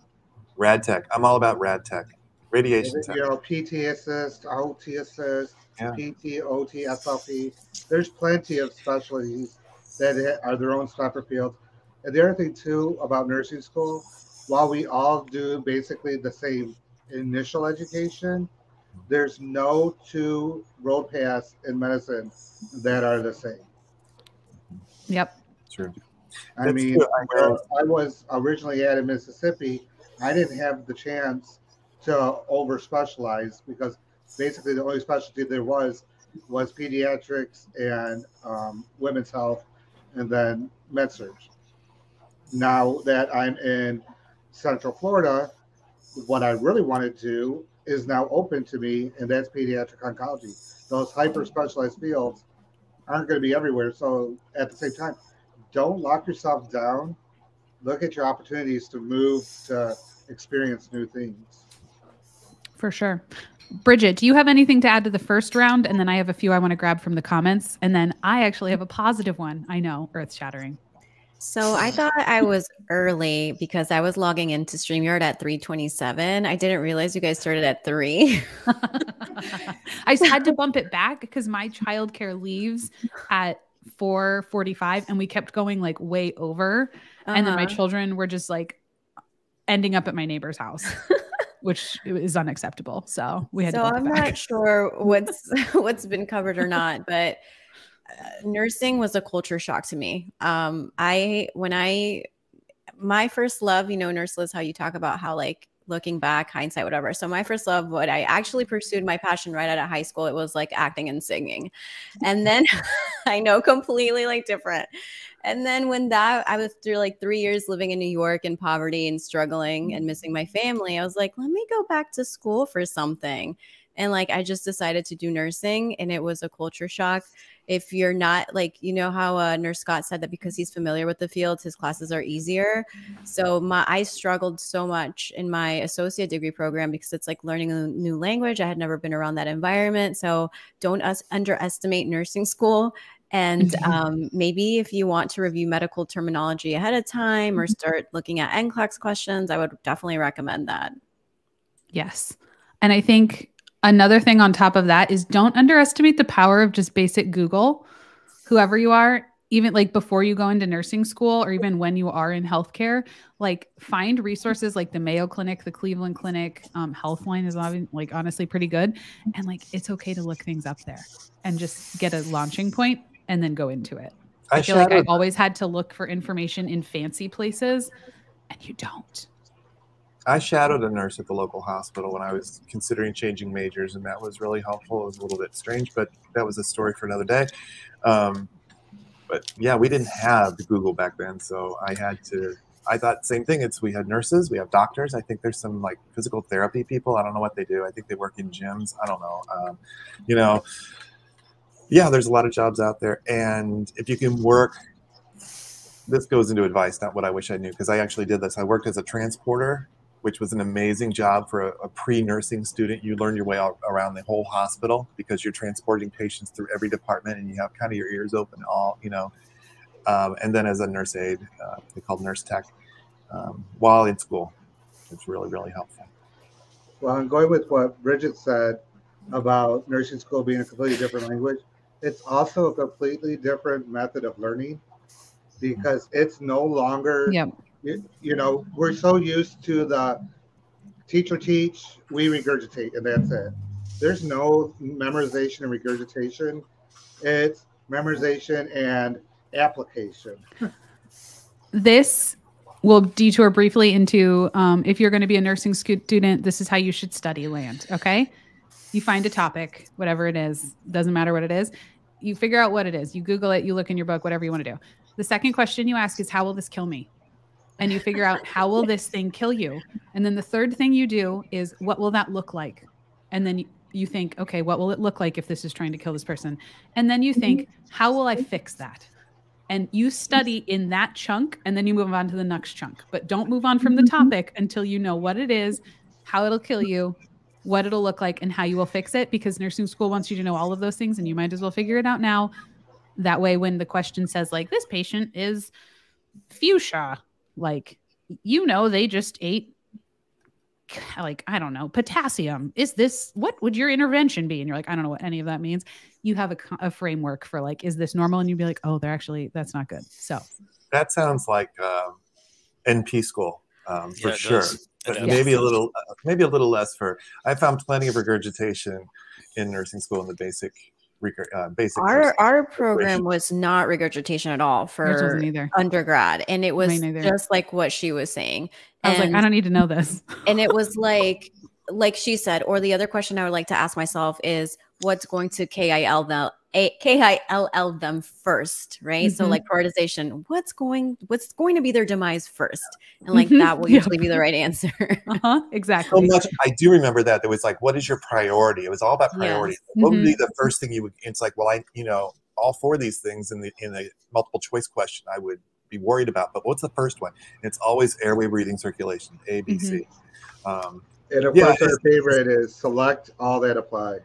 Speaker 3: Rad tech. I'm all about rad tech. Radiation tech.
Speaker 4: You know, PT assist, OT assist,
Speaker 3: Yeah.
Speaker 4: PT, OT, SLP. There's plenty of specialties that are their own separate fields. And the other thing too about nursing school, while we all do basically the same initial education, there's no two road paths in medicine that are the same.
Speaker 1: yep
Speaker 3: True.
Speaker 4: I
Speaker 3: That's
Speaker 4: mean,
Speaker 3: true. I
Speaker 4: where. I was originally at in Mississippi, I didn't have the chance to over specialize because basically the only specialty there was was pediatrics and um, women's health, and then med surg. Now that I'm in Central Florida, what I really want to do is now open to me, and that's pediatric oncology. Those hyper specialized fields aren't going to be everywhere. So at the same time, don't lock yourself down. Look at your opportunities to move to experience new things.
Speaker 1: For sure. Brigitte, do you have anything to add to the first round? And then I have a few I want to grab from the comments. And then I actually have a positive one. I know, earth shattering.
Speaker 5: So I thought I was early because I was logging into StreamYard at 327. I didn't realize you guys started at three. (laughs)
Speaker 1: I had to bump it back because my childcare leaves at 4:45 and we kept going like way over. Uh-huh. And then my uh-huh. children were just like ending up at my neighbor's house. (laughs) which is unacceptable. So we had.
Speaker 5: To So I'm not sure what's (laughs) what's been covered or not, but nursing was a culture shock to me. Um, I when I my first love, you know, nurse Liz, how you talk about how like looking back, hindsight, whatever. So my first love, what I actually pursued my passion right out of high school, it was like acting and singing. And then (laughs) I know completely like different. And then when that I was through like three years living in New York in poverty and struggling and missing my family, I was like, let me go back to school for something. And like I just decided to do nursing and it was a culture shock if you're not like you know how uh, nurse scott said that because he's familiar with the field his classes are easier so my i struggled so much in my associate degree program because it's like learning a new language i had never been around that environment so don't us underestimate nursing school and mm-hmm. um, maybe if you want to review medical terminology ahead of time or mm-hmm. start looking at NCLEX questions, I would definitely recommend that.
Speaker 1: Yes. And I think Another thing on top of that is don't underestimate the power of just basic Google. Whoever you are, even like before you go into nursing school or even when you are in healthcare, like find resources like the Mayo Clinic, the Cleveland Clinic, um, Healthline is like honestly pretty good. And like it's okay to look things up there and just get a launching point and then go into it. I, I feel like I always had to look for information in fancy places and you don't.
Speaker 3: I shadowed a nurse at the local hospital when I was considering changing majors, and that was really helpful. It was a little bit strange, but that was a story for another day. Um, but yeah, we didn't have Google back then, so I had to. I thought same thing. It's we had nurses, we have doctors. I think there's some like physical therapy people. I don't know what they do. I think they work in gyms. I don't know. Um, you know, yeah, there's a lot of jobs out there, and if you can work this goes into advice, not what I wish I knew, because I actually did this. I worked as a transporter which was an amazing job for a, a pre-nursing student. You learn your way out around the whole hospital because you're transporting patients through every department and you have kind of your ears open all, you know. Um, and then as a nurse aide, uh, they called nurse tech, um, while in school. It's really, really helpful.
Speaker 4: Well, I'm going with what Brigitte said about nursing school being a completely different language. It's also a completely different method of learning because it's no longer yep you, know, we're so used to the teacher teach, we regurgitate, and that's it. There's no memorization and regurgitation. It's memorization and application.
Speaker 1: this will detour briefly into um, if you're going to be a nursing student, this is how you should study land. Okay. You find a topic, whatever it is, doesn't matter what it is. You figure out what it is. You Google it, you look in your book, whatever you want to do. The second question you ask is, How will this kill me? And you figure out how will this thing kill you. And then the third thing you do is what will that look like? And then you, think okay what will it look like if this is trying to kill this person? And then you think how will i fix that? And you study in that chunk and then you move on to the next chunk. But don't move on from the mm-hmm. topic until you know what it is how it'll kill you what it'll look like and how you will fix it because nursing school wants you to know all of those things and you might as well figure it out now. That way when the question says like this patient is fuchsia like, you know, they just ate like i don't know potassium. Is this what would your intervention be? And you're like i don't know what any of that means. You have a, a framework for like is this normal? And you'd be like oh they're actually that's not good. So.
Speaker 3: That sounds like um, np school um, for yeah, sure. but maybe a little uh, maybe a little less for i found plenty of regurgitation in nursing school in the basic uh, basic.
Speaker 5: Our our program was not regurgitation at all for undergrad, and it was just like what she was saying.
Speaker 1: I was like, I don't need to know this. (laughs)
Speaker 5: and it was (laughs) like, like she said, or the other question I would like to ask myself is, what's going to KIL them a K I L L them first, right? Mm-hmm. So like prioritization, what's going what's going to be their demise first? And like mm-hmm. that will usually be the right answer. (laughs)
Speaker 1: uh-huh. Exactly.
Speaker 3: So much I do remember that. There was like, what is your priority? It was all about priority. Yes. What would be mm-hmm. the first thing you would it's like, well, I you know, all four of these things in the in the multiple choice question I would be worried about. But what's the first one? And it's always airway breathing circulation, A, B, C.
Speaker 4: Mm-hmm. Um, and of yeah, course, our favorite is select all that apply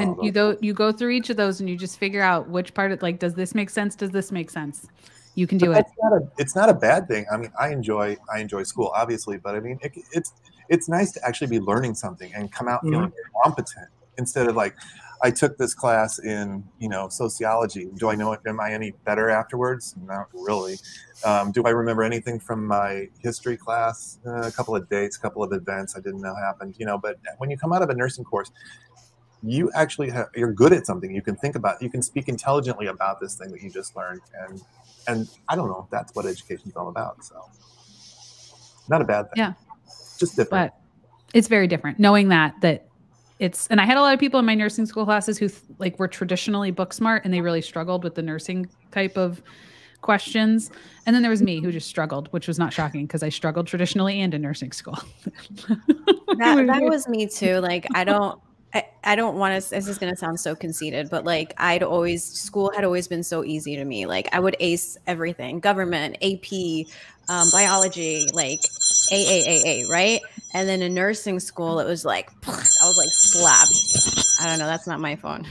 Speaker 1: and you go you go through each of those and you just figure out which part of like does this make sense does this make sense You can do it.
Speaker 3: not a, it's not a bad thing. I mean, I enjoy I enjoy school, obviously, but I mean, it, it's it's nice to actually be learning something and come out feeling competent instead of like, I took this class in you know sociology. Do I know it? Am I any better afterwards? Not really. Um, do I remember anything from my history class? Uh, a couple of dates, a couple of events I didn't know happened. You know, but when you come out of a nursing course, you actually have, you're good at something. You can think about. You can speak intelligently about this thing that you just learned, and and I don't know. That's what education's all about. So, not a bad thing.
Speaker 1: Yeah.
Speaker 3: just different.
Speaker 1: but it's very different knowing that that it's and i had a lot of people in my nursing school classes who like were traditionally book smart and they really struggled with the nursing type of questions and then there was me who just struggled which was not shocking because i struggled traditionally and in nursing school (laughs)
Speaker 5: that, (laughs) that was me too. Like I don't I, I don't want to this is going to sound so conceited but like I'd always school had always been so easy to me like I would ace everything government AP um, biology like AAAA right and then in nursing school it was like (laughs) I was like slapped I don't know that's not my phone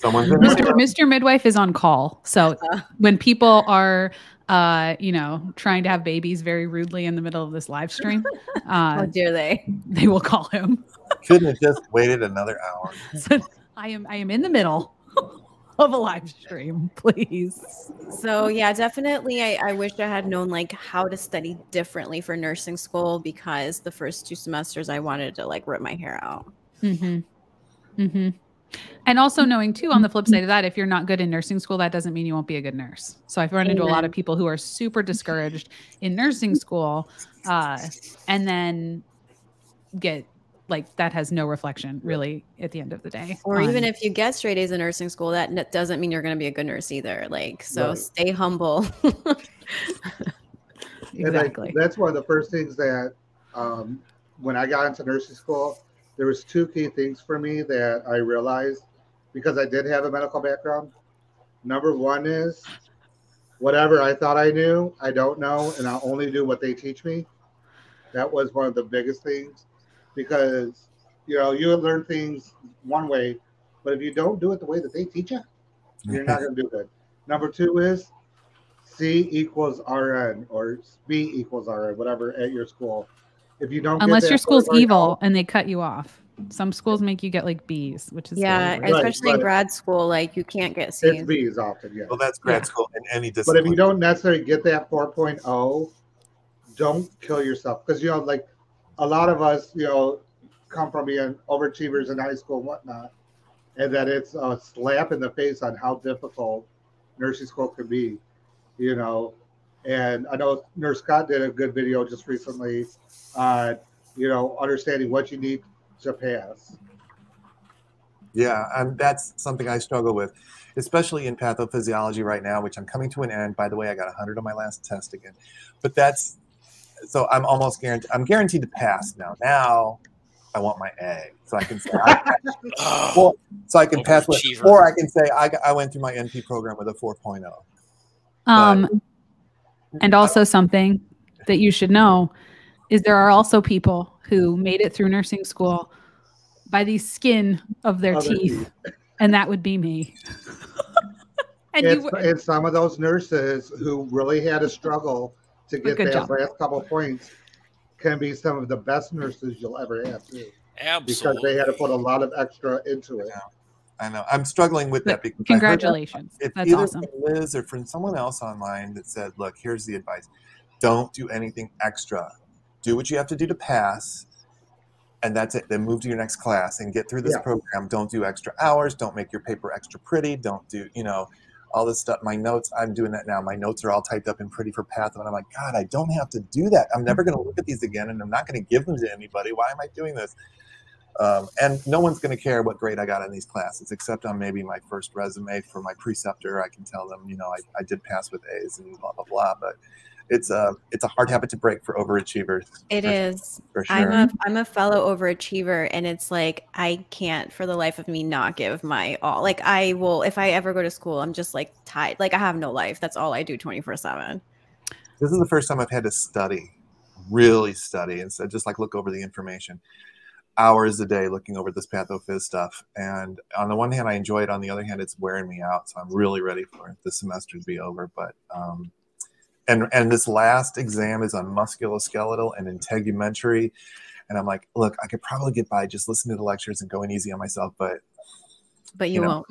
Speaker 3: Someone's
Speaker 1: Mr. Mr. Midwife is on call. So
Speaker 5: Uh.
Speaker 1: when people are uh, you know, trying to have babies very rudely in the middle of this live stream, (laughs)
Speaker 5: how
Speaker 1: uh,
Speaker 5: dare they
Speaker 1: they will call him.
Speaker 3: Couldn't have just waited another hour. (laughs)
Speaker 1: So I am I am in the middle (laughs) of a live stream, please.
Speaker 5: So yeah, definitely. I, I wish I had known like how to study differently for nursing school because the first two semesters I wanted to like rip my hair out.
Speaker 1: Mm-hmm. Mm-hmm. And also knowing too, on the flip side of that, if you're not good in nursing school, that doesn't mean you won't be a good nurse. So I've run into a lot of people who are super discouraged in nursing school, uh, and then get like that has no reflection really at the end of the day.
Speaker 5: Or even if you get straight A's in nursing school, that n- doesn't mean you're going to be a good nurse either. Like, so
Speaker 4: Right.
Speaker 5: stay humble. (laughs) (laughs)
Speaker 4: And, like,
Speaker 1: exactly.
Speaker 4: that's one of the first things that um, when I got into nursing school, there was two key things for me that I realized because I did have a medical background. Number one is whatever I thought I knew, I don't know, and I'll only do what they teach me. That was one of the biggest things because you know you learn things one way, but if you don't do it the way that they teach you, you're not going to do good. Number two is C equals RN or B equals RN, whatever at your school. If you don't,
Speaker 1: Unless
Speaker 4: that
Speaker 1: your school's evil
Speaker 4: out-
Speaker 1: and they cut you off. Some schools make you get like B's, which is
Speaker 5: yeah,
Speaker 4: Right,
Speaker 5: especially in grad school, like you can't get C's.
Speaker 4: it's
Speaker 5: C's.
Speaker 4: B's often, yeah.
Speaker 3: Well, that's grad
Speaker 1: Yeah.
Speaker 3: school in any
Speaker 4: But
Speaker 3: discipline.
Speaker 4: if you don't necessarily get that 4.0, don't kill yourself because you know, like a lot of us, you know, come from being overachievers in high school and whatnot, and that it's a slap in the face on how difficult nursing school can be, you know. And I know Nurse Scott did a good video just recently on, you know, understanding what you need to pass.
Speaker 3: Yeah, and that's something I struggle with, especially in pathophysiology right now, which I'm coming to an end. By the way, I got 100 on my last test again, but that's so I'm almost guaranteed. I'm guaranteed to pass now. Now I want my A, so I can say, I, (laughs)
Speaker 2: Oh,
Speaker 3: well, so I can pass with,
Speaker 2: Overachiever.
Speaker 3: or I can say I, I went through my NP program with a oh. 4.0.
Speaker 1: Um, and also something that you should know is there are also people who made it through nursing school by the skin of their
Speaker 4: Other
Speaker 1: teeth, and that would be me. and (laughs)
Speaker 4: and,
Speaker 1: you,
Speaker 4: and some of those nurses who really had a struggle to get
Speaker 1: Good
Speaker 4: that
Speaker 1: job.
Speaker 4: last couple points can be some of the best nurses you'll ever have too, because they had to put a lot of extra into it.
Speaker 3: I know I'm struggling with that because I that
Speaker 1: congratulations,
Speaker 3: it's
Speaker 1: that's
Speaker 3: either
Speaker 1: awesome.
Speaker 3: from Liz or from someone else online that said, "Look, here's the advice: don't do anything extra. Do what you have to do to pass, and that's it. Then move to your next class and get through this
Speaker 4: Yeah.
Speaker 3: program. Don't do extra hours. Don't make your paper extra pretty. Don't do, you know." All this stuff. My notes, I'm doing that now. My notes are all typed up and pretty for Path. And I'm like, God, I don't have to do that. I'm never going to look at these again and I'm not going to give them to anybody. Why am I doing this? Um, and no one's going to care what grade I got in these classes, except on maybe my first resume for my preceptor. I can tell them, you know, I, I did pass with A's and blah blah blah. But it's a it's a hard habit to break for overachievers.
Speaker 5: It
Speaker 3: for,
Speaker 5: is.
Speaker 3: for sure.
Speaker 5: I'm a I'm a fellow overachiever and it's like I can't for the life of me not give my all. Like I will if I ever go to school, I'm just like tied. Like I have no life. That's all I do 24/7.
Speaker 3: this is the first time I've had to study, really study, instead just like look over the information. hours a day looking over this pathophys stuff. And on the one hand, I enjoy it. On the other hand, it's wearing me out. So I'm really ready for the semester to be over. But um, and and this last exam is on musculoskeletal and integumentary. And I'm like, look, I could probably get by just listening to the lectures and going easy on myself, but
Speaker 5: but you, you know, won't.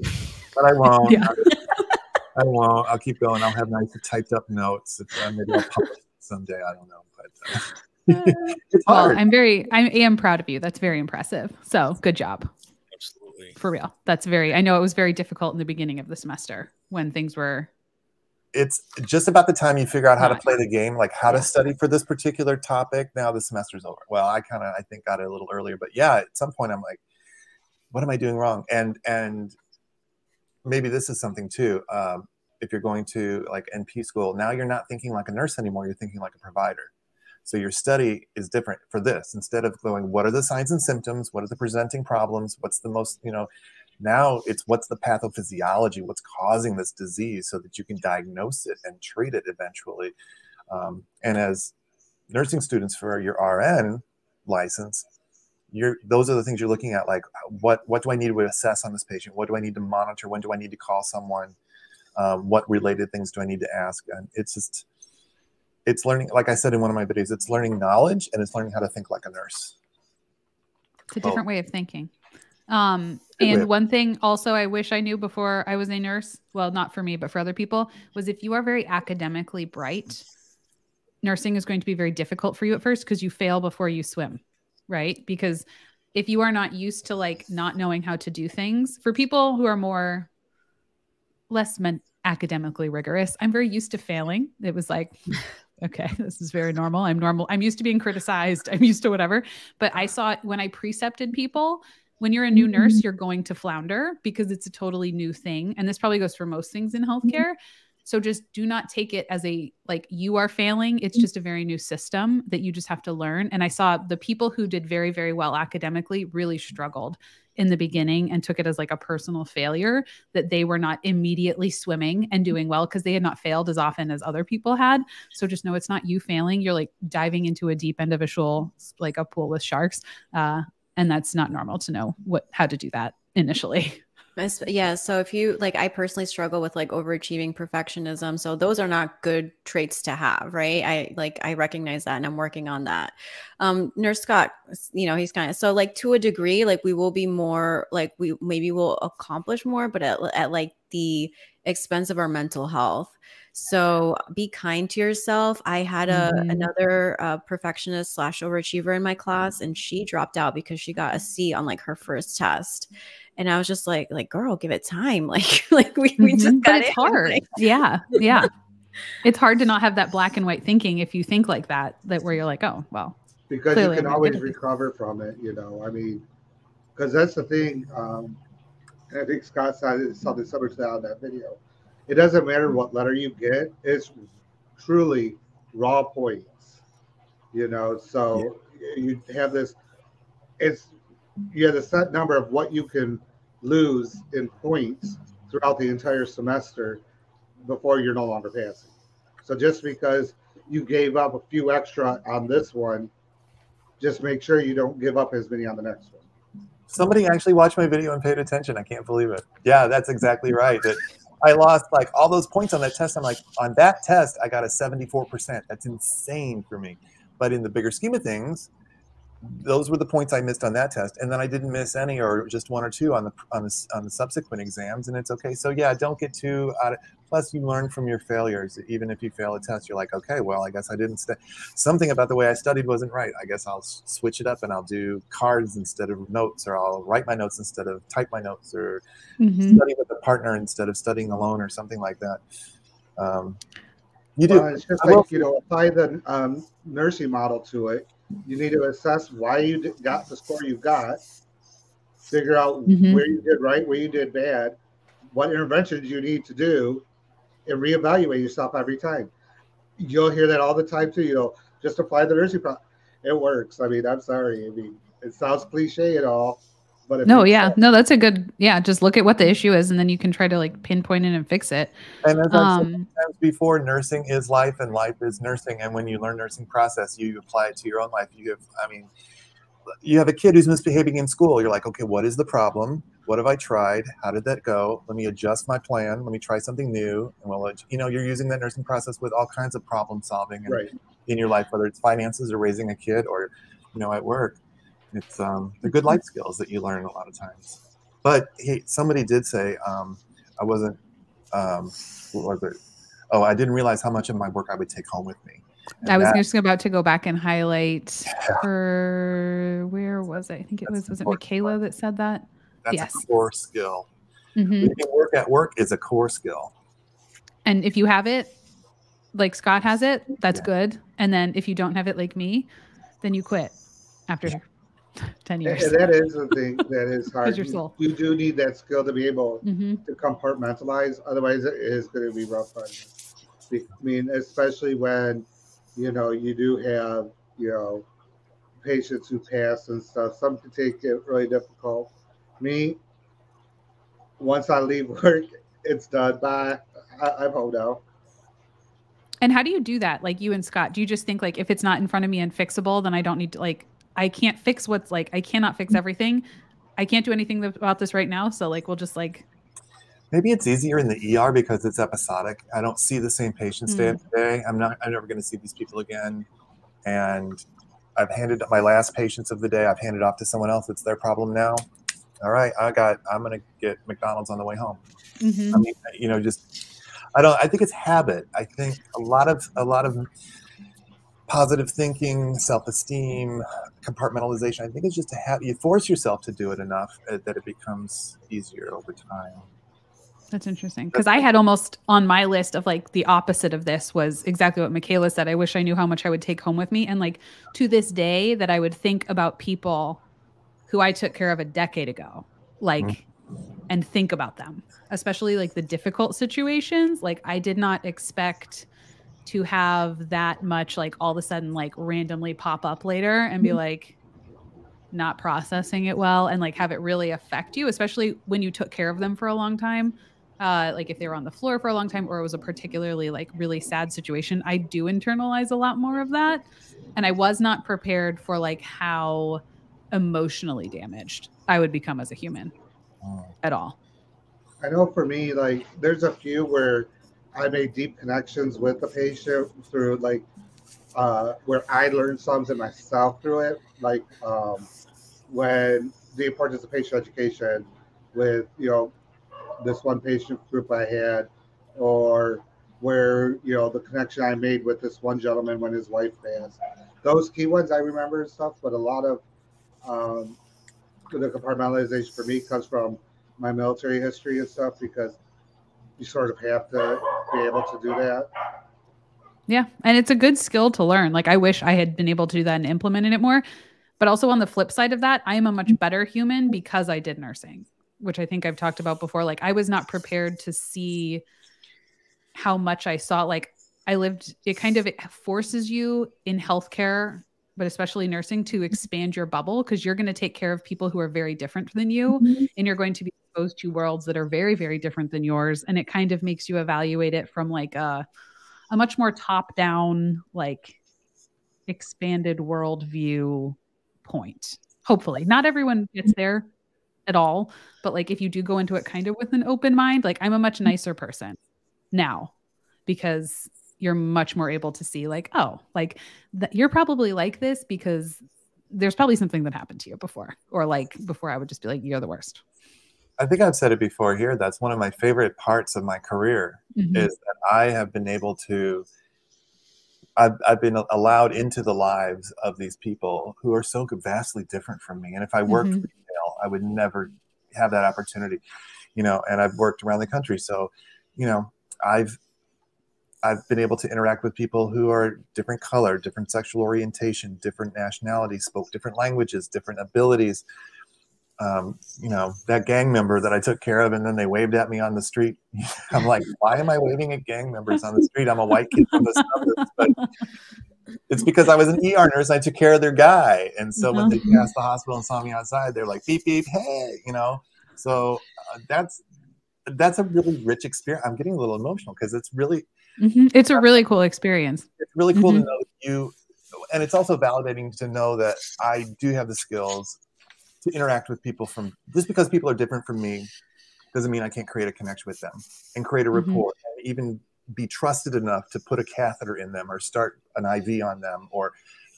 Speaker 3: But I won't. yeah. (laughs) I won't. I'll keep going. I'll have nice typed up notes. If, uh, maybe I'll publish someday. I don't know, but. (laughs) Uh,
Speaker 1: it's well, hard. I'm very, I am proud of you. That's very impressive. So good job.
Speaker 2: Absolutely.
Speaker 1: For real. That's very, I know it was very difficult in the beginning of the semester when things were.
Speaker 3: It's just about the time you figure out how to play the game, like how to study for this particular topic. Now the semester's over. Well, I kind of, I think, got it a little earlier, but yeah, at some point I'm like, what am I doing wrong? And and maybe this is something too. Um, if you're going to like NP school, now you're not thinking like a nurse anymore. You're thinking like a provider. So your study is different for this. Instead of going, what are the signs and symptoms? What are the presenting problems? What's the most, you know, now it's what's the pathophysiology? What's causing this disease so that you can diagnose it and treat it eventually. Um, and as nursing students for your RN license, you're those are the things you're looking at like what what do i need to assess on this patient? What do i need to monitor? When do i need to call someone? Um, what related things do i need to ask? And it's just it's learning like i said in one of my videos it's learning knowledge and it's learning how to think like a nurse.
Speaker 1: It's a different way of thinking um and one thing also i wish i knew before i was a nurse well not for me but for other people was if you are very academically bright nursing is going to be very difficult for you at first because you fail before you swim right because if you are not used to like not knowing how to do things for people who are more less meant academically rigorous i'm very used to failing it was like (laughs) okay, this is very normal. I'm normal. I'm used to being criticized. I'm used to whatever. But I saw it when I precepted people. When you're a new nurse, mm-hmm. you're going to flounder because it's a totally new thing. And this probably goes for most things in mm-hmm. healthcare. So just do not take it as a like you are failing. It's just a very new system that you just have to learn. And I saw the people who did very, very well academically really struggled in the beginning and took it as like a personal failure that they were not immediately swimming and doing well because they had not failed as often as other people had. So just know it's not you failing. You're like diving into a deep end of a shoal, like a pool with sharks. Uh, and that's not normal to know what how to do that initially.
Speaker 5: Yeah. So if you like, I personally struggle with like overachieving perfectionism. So those are not good traits to have, right? I like, I recognize that and I'm working on that. Um, Nurse Scott, you know, he's kind of, so like to a degree, like we will be more, like we maybe will accomplish more, but at, at like the expense of our mental health. So be kind to yourself. I had a mm-hmm. another uh, perfectionist slash overachiever in my class, and she dropped out because she got a C on like her first test and I was just like, like, girl, give it time. (laughs) Like, like we, we just mm-hmm. got
Speaker 1: it's (laughs) hard. Like, yeah. Yeah. (laughs) it's hard to not have that black and white thinking if you think like that, that where you're like, oh, well.
Speaker 4: Because you can always recover from it, you know. I mean, because that's the thing. Um, and I think Scott said something similar to that on that video. It doesn't matter what letter you get, it's truly raw points, you know. So yeah. you have this, it's you have a set number of what you can lose in points throughout the entire semester before you're no longer passing. So just because you gave up a few extra on this one, just make sure you don't give up as many on the next one.
Speaker 3: Somebody actually watched my video and paid attention. I can't believe it. Yeah, that's exactly right. I lost like all those points on that test. I'm like, on that test, I got a 74%. That's insane for me. But in the bigger scheme of things, those were the points I missed on that test, and then I didn't miss any or just one or two on the on the, on the subsequent exams, and it's okay. So yeah, don't get too out. Of, plus, you learn from your failures. Even if you fail a test, you're like, okay, well, I guess I didn't. St- Something about the way I studied wasn't right. I guess I'll switch it up and I'll do cards instead of notes, or I'll write my notes instead of type my notes, or mm-hmm. study with a partner instead of studying alone, or something like that. Um,
Speaker 4: you do. Well, it's just like you know, apply the um, nursing model to it you need to assess why you got the score you got, figure out mm-hmm. where you did right, where you did bad, what interventions you need to do, and reevaluate yourself every time. You'll hear that all the time too. You know, just apply the nursing pro. It works. I mean, I'm sorry. I mean, it sounds cliche at all, but
Speaker 1: no, yeah, no, that's a good, yeah. Just look at what the issue is, and then you can try to like pinpoint it and fix it.
Speaker 3: And as um, I've before, nursing is life, and life is nursing. And when you learn nursing process, you apply it to your own life. You have, I mean, you have a kid who's misbehaving in school. You're like, okay, what is the problem? What have I tried? How did that go? Let me adjust my plan. Let me try something new. And well, you know, you're using that nursing process with all kinds of problem solving
Speaker 4: right.
Speaker 3: in your life, whether it's finances or raising a kid or, you know, at work. It's um, the good life skills that you learn a lot of times. But hey, somebody did say um, I wasn't. Um, what was it? Oh, I didn't realize how much of my work I would take home with me.
Speaker 1: And I was that, just about to go back and highlight yeah. her. Where was it? I think it That's was. Was it Michaela that said that?
Speaker 3: That's yes. a core skill. Mm-hmm. Work at work is a core skill.
Speaker 1: And if you have it, like Scott has it, that's yeah. good. And then if you don't have it, like me, then you quit after 10 years.
Speaker 4: And that is the thing that is (laughs) hard. your soul. You, you, do need that skill to be able mm-hmm. to compartmentalize. Otherwise, it is going to be rough on you. I mean, especially when, you know, you do have, you know, patients who pass and stuff. Some can take it really difficult. Me, once I leave work, it's done. Bye. I, I'm home now.
Speaker 1: And how do you do that? Like you and Scott, do you just think like if it's not in front of me and fixable, then I don't need to like I can't fix what's like I cannot fix everything. I can't do anything about this right now. So like we'll just like
Speaker 3: maybe it's easier in the ER because it's episodic. I don't see the same patients mm. day after day. I'm not I'm never gonna see these people again. And I've handed my last patients of the day, I've handed off to someone else. It's their problem now. All right, I got I'm gonna get McDonald's on the way home. Mm-hmm. I mean, you know, just I don't I think it's habit. I think a lot of a lot of positive thinking, self-esteem, compartmentalization. I think it's just to have you force yourself to do it enough uh, that it becomes easier over time.
Speaker 1: That's interesting because I had almost on my list of like the opposite of this was exactly what Michaela said. I wish I knew how much I would take home with me, and like to this day, that I would think about people who I took care of a decade ago, like, mm-hmm. and think about them, especially like the difficult situations. Like I did not expect to have that much like all of a sudden like randomly pop up later and be mm-hmm. like not processing it well and like have it really affect you especially when you took care of them for a long time uh like if they were on the floor for a long time or it was a particularly like really sad situation i do internalize a lot more of that and i was not prepared for like how emotionally damaged i would become as a human oh. at all
Speaker 4: i know for me like there's a few where I made deep connections with the patient through like uh, where I learned something myself through it, like um, when the importance of patient education with you know this one patient group I had, or where you know the connection I made with this one gentleman when his wife passed. Those key ones I remember and stuff, but a lot of um, the compartmentalization for me comes from my military history and stuff because you sort of have to be able to do that.
Speaker 1: Yeah. And it's a good skill to learn. Like I wish I had been able to do that and implemented it more. But also on the flip side of that, I am a much better human because I did nursing, which I think I've talked about before. Like I was not prepared to see how much I saw. Like I lived, it kind of it forces you in healthcare, but especially nursing, to expand your bubble because you're going to take care of people who are very different than you. Mm-hmm. And you're going to be exposed to worlds that are very, very different than yours. And it kind of makes you evaluate it from like a, a much more top down, like expanded worldview point. Hopefully, not everyone gets mm-hmm. there at all, but like if you do go into it kind of with an open mind, like I'm a much mm-hmm. nicer person now because you're much more able to see like oh like th- you're probably like this because there's probably something that happened to you before or like before i would just be like you're the worst
Speaker 3: I think I've said it before here. That's one of my favorite parts of my career mm-hmm. is that I have been able to. I've, I've been allowed into the lives of these people who are so vastly different from me. And if I worked mm-hmm. retail, I would never have that opportunity, you know. And I've worked around the country, so you know, I've I've been able to interact with people who are different color, different sexual orientation, different nationalities, spoke different languages, different abilities um, you know, that gang member that I took care of, and then they waved at me on the street. (laughs) I'm like, why am I waving at gang members on the street? I'm a white kid from the (laughs) suburbs, but it's because I was an ER nurse. And I took care of their guy, and so when they uh-huh. passed the hospital and saw me outside, they're like, beep beep, hey, you know. So uh, that's that's a really rich experience. I'm getting a little emotional because it's really
Speaker 1: mm-hmm. it's a really cool experience.
Speaker 3: It's really cool mm-hmm. to know you and it's also validating to know that I do have the skills to interact with people from just because people are different from me doesn't mean I can't create a connection with them and create a
Speaker 1: Mhm.
Speaker 3: rapport and even be trusted enough to put a catheter in them or start an IV on them or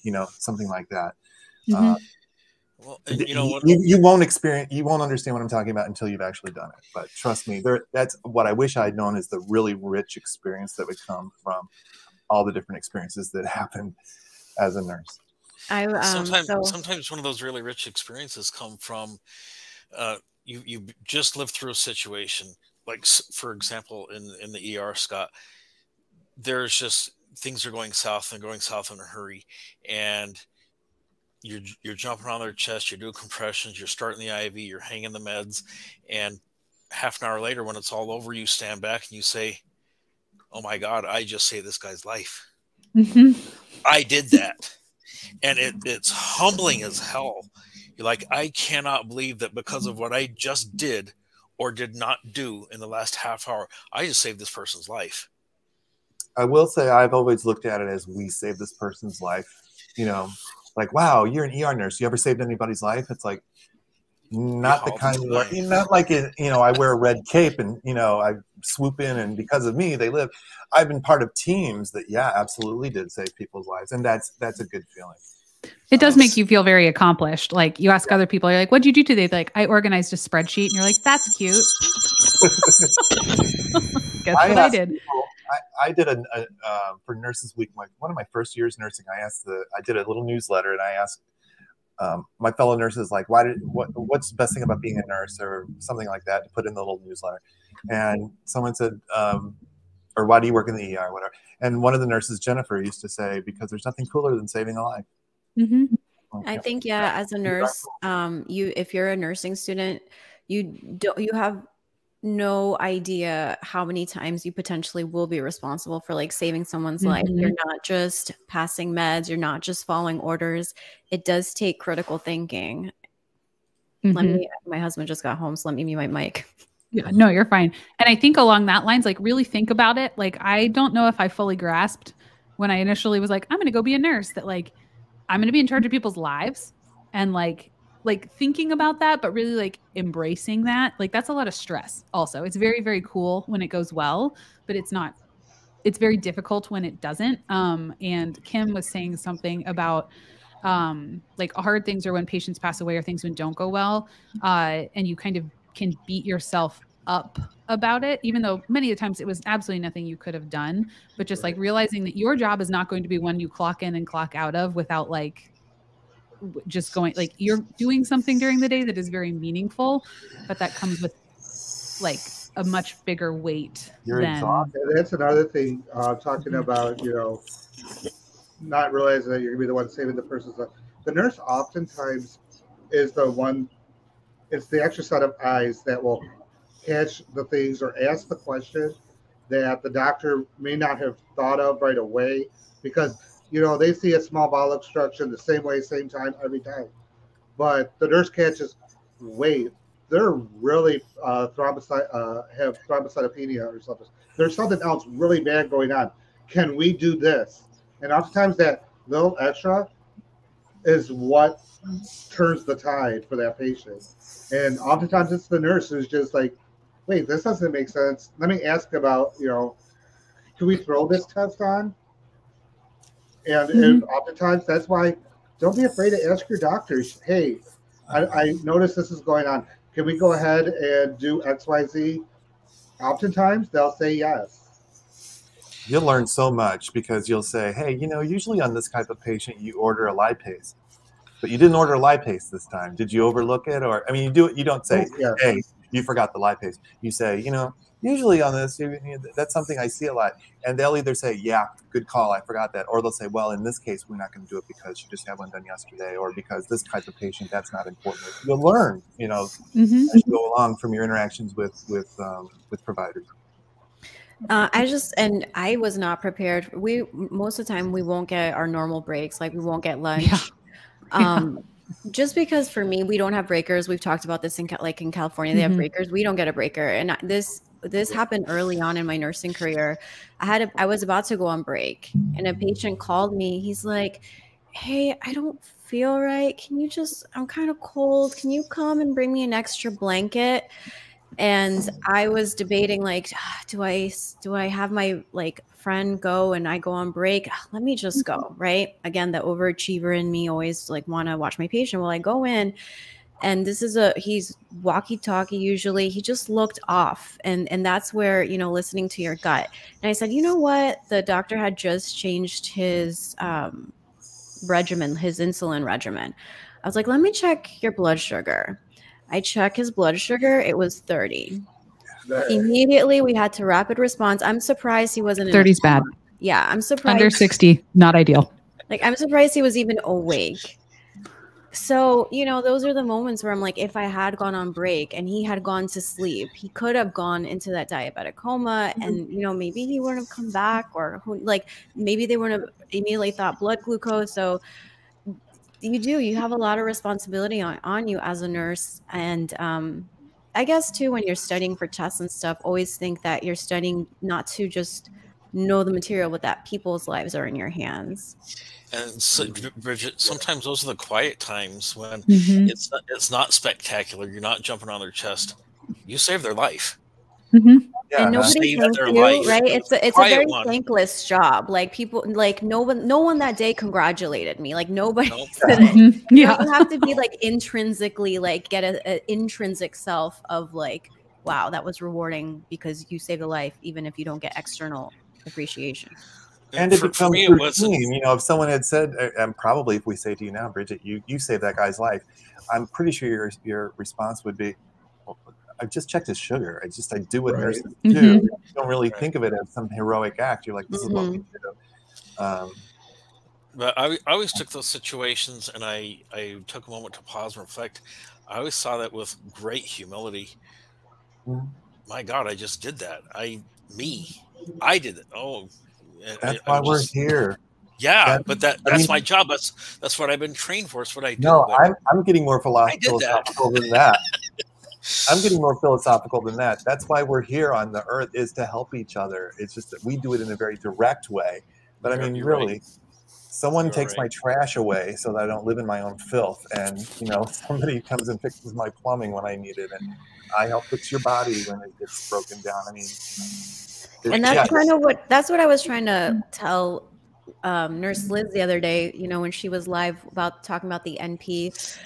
Speaker 3: you know something like that.
Speaker 1: Mhm.
Speaker 3: Uh,
Speaker 2: Well, and you know what?
Speaker 3: you, you won't experience you won't understand what i'm talking about until you've actually done it but trust me there that's what i wish i'd known is the really rich experience that would come from all the different experiences that (laughs) happened as a nurse
Speaker 5: I um,
Speaker 2: sometimes
Speaker 5: so
Speaker 2: sometimes one of those really rich experiences come from uh, you you just lived through a situation like for example in in the ER Scott there's just things are going south and going south in a hurry and you're you're jumping on their chest you're doing compressions you're starting the IV you're hanging the meds and half an hour later when it's all over you stand back and you say oh my god I just saved this guy's life
Speaker 1: Mhm.
Speaker 2: I did that. And it, it's humbling as hell. You're like, I cannot believe that because of what I just did or did not do in the last half hour, I just saved this person's life.
Speaker 3: i will say i've always looked at it as we saved this person's life you know like wow you're an er nurse you ever saved anybody's life it's like not the kind of
Speaker 2: time.
Speaker 3: not like it, you know i wear a red cape and you know i swoop in and because of me they live i've been part of teams that yeah absolutely did save people's lives and that's that's a good feeling
Speaker 1: It does make you feel very accomplished. Like you ask other people, you're like, "What'd you do today?" They're like, "I organized a spreadsheet," and you're like, "That's cute." (laughs) Guess
Speaker 3: I
Speaker 1: what I did?
Speaker 3: people- I, I did a, a uh, for Nurses Week. My, one of my first years nursing, I asked the I did a little newsletter and I asked um, my fellow nurses like, why did what what's the best thing about being a nurse or something like that to put in the little newsletter. And someone said, um, or why do you work in the ER, or whatever. And one of the nurses, Jennifer, used to say, because there's nothing cooler than saving a life.
Speaker 1: mm-hmm.
Speaker 5: I think yeah, as a nurse, um, you if you're a nursing student, you don't you have no idea how many times you potentially will be responsible for like saving someone's life.
Speaker 1: Mhm.
Speaker 5: You're not just passing meds, you're not just following orders. It does take critical thinking. Let
Speaker 1: Mhm.
Speaker 5: me my husband just got home, so let me mute my mic.
Speaker 1: Yeah, no, you're fine. And I think along that lines, like really think about it. Like I don't know if I fully grasped when I initially was like, I'm gonna go be a nurse, that like I'm gonna be in charge of people's lives and like like thinking about that, but really like embracing that. Like that's a lot of stress also. It's very, very cool when it goes well, but it's not it's very difficult when it doesn't. Um, and Kim was saying something about um, like hard things are when patients pass away or things when don't go well. Uh, and you kind of can beat yourself up about it, even though many of the times it was absolutely nothing you could have done. But just like realizing that your job is not going to be one you clock in and clock out of without like just going like you're doing something during the day that is very meaningful, but that comes with like a much bigger weight
Speaker 3: You're
Speaker 1: than
Speaker 3: exhausted.
Speaker 4: That's another thing, uh, talking about, you know, not realizing that you're gonna be the one saving the person's life. The nurse oftentimes is the one, it's the extra set of eyes that will catch the things or ask the question that the doctor may not have thought of right away because, you know, they see a small bowel obstruction the same way, same time, every time. But the nurse catches, wait, they're really uh, thrombocyte, uh, have thrombocytopenia or something. There's something else really bad going on. Can we do this? And oftentimes that little extra is what turns the tide for that patient. And oftentimes it's the nurse who's just like, wait, this doesn't make sense. Let me ask about, you know, can we throw this test on? And, and mm-hmm. oftentimes that's why don't be afraid to ask your doctors, hey, I, I noticed this is going on. Can we go ahead and do XYZ? Oftentimes they'll say yes.
Speaker 3: You'll learn so much because you'll say, hey, you know, usually on this type of patient, you order a lipase, but you didn't order a lipase this time. Did you overlook it? Or, I mean, you do it, you don't say,
Speaker 4: Oh, yeah.
Speaker 3: hey, you forgot the lipase. You say, you know, usually on this, you, you- that's something I see a lot. And they'll either say, yeah, good call, I forgot that. Or they'll say, well, in this case, we're not going to do it because you just had one done yesterday, or because this type of patient, that's not important. You'll learn, you know,
Speaker 1: Mhm.
Speaker 3: as you go along from your interactions with with um, with providers.
Speaker 5: Uh, I just and I was not prepared. We most of the time we won't get our normal breaks, like we won't get lunch.
Speaker 1: Yeah. (laughs)
Speaker 5: Um, just because for me we don't have breakers. We've talked about this in like in California, they
Speaker 1: Mhm.
Speaker 5: have breakers. We don't get a breaker, and this this happened early on in my nursing career. I had a, I was about to go on break, and a patient called me. He's like, hey, I don't feel right. Can you just, I'm kind of cold. Can you come and bring me an extra blanket? And I was debating, like, do I, do I have my like friend go and I go on break? Let me just go.
Speaker 1: Mm-hmm.
Speaker 5: Right. Again, the overachiever in me always like want to watch my patient while I go in and this is a he's walkie talkie usually. He just looked off and and that's where you know listening to your gut. And i said you know what? The doctor had just changed his um regimen his insulin regimen. I was like let me check your blood sugar. I check his blood sugar. It was 30 immediately we had to rapid response. I'm surprised he wasn't in
Speaker 1: 30's bad.
Speaker 5: yeah i'm surprised
Speaker 1: Under 60, not ideal.
Speaker 5: like I'm surprised he was even awake. So, you know, those are the moments where I'm like, if I had gone on break and he had gone to sleep, he could have gone into that diabetic coma and, you know, maybe he wouldn't have come back or who, like maybe they wouldn't have immediately thought blood glucose. So you do, you have a lot of responsibility on, on you as a nurse. And um, I guess too, when you're studying for tests and stuff, always think that you're studying not to just know the material, but that people's lives are in your hands.
Speaker 2: And so, Brigitte, sometimes those are the quiet times when
Speaker 1: Mhm.
Speaker 2: it's not, it's not spectacular. You're not jumping on their chest. You save their life.
Speaker 1: Mhm.
Speaker 3: Yeah,
Speaker 5: and nobody
Speaker 2: Save
Speaker 5: thanks
Speaker 2: their
Speaker 5: you,
Speaker 2: life.
Speaker 5: right? It's a it's a
Speaker 2: Quiet
Speaker 5: very
Speaker 2: one.
Speaker 5: thankless job. Like people, like no one, no one that day congratulated me. Like nobody
Speaker 2: Nope. (laughs)
Speaker 5: said it.
Speaker 1: Mhm.
Speaker 5: You,
Speaker 1: Yeah.
Speaker 5: know, you have to be like (laughs) intrinsically like get a, a intrinsic self of like, wow, that was rewarding because you saved a life, even if you don't get external appreciation.
Speaker 3: And it
Speaker 2: for, for
Speaker 3: becomes
Speaker 2: me,
Speaker 3: routine.
Speaker 2: was
Speaker 3: You know, if someone had said, uh, and probably if we say to you now, Brigitte, you you saved that guy's life, I'm pretty sure your your response would be, well, I just checked his sugar. I just I do what
Speaker 4: Right.
Speaker 3: nurses
Speaker 1: Mhm.
Speaker 3: do. You don't really
Speaker 2: Right.
Speaker 3: think of it as some heroic act. You're like, this is what we do. Um,
Speaker 2: But I, I always took those situations and I, I took a moment to pause and reflect. I always saw that with great humility.
Speaker 3: Mhm.
Speaker 2: My God, I just did that. I, me, I did it. Oh, I-
Speaker 3: that's
Speaker 2: I
Speaker 3: why we're
Speaker 2: just-
Speaker 3: here.
Speaker 2: Yeah,
Speaker 3: that-
Speaker 2: but that
Speaker 3: I
Speaker 2: that's
Speaker 3: mean-
Speaker 2: my job. That's that's what I've been trained for. It's what I do.
Speaker 3: No, I'm I'm getting more
Speaker 2: that.
Speaker 3: philosophical than that. I'm getting more philosophical than that. That's why we're here on the earth is to help each other. It's just that we do it in a very direct way. But I mean,
Speaker 2: you're right.
Speaker 3: really, someone
Speaker 2: You're
Speaker 3: takes my trash away so that I don't live in my own filth, and you know, (laughs) somebody comes and fixes my plumbing when I need it, and I help fix your body when it gets broken down. I mean,
Speaker 5: and that's
Speaker 3: yeah,
Speaker 5: kind of what that's what I was trying to tell um, Nurse Liz the other day. You know, when she was live about talking about the NP,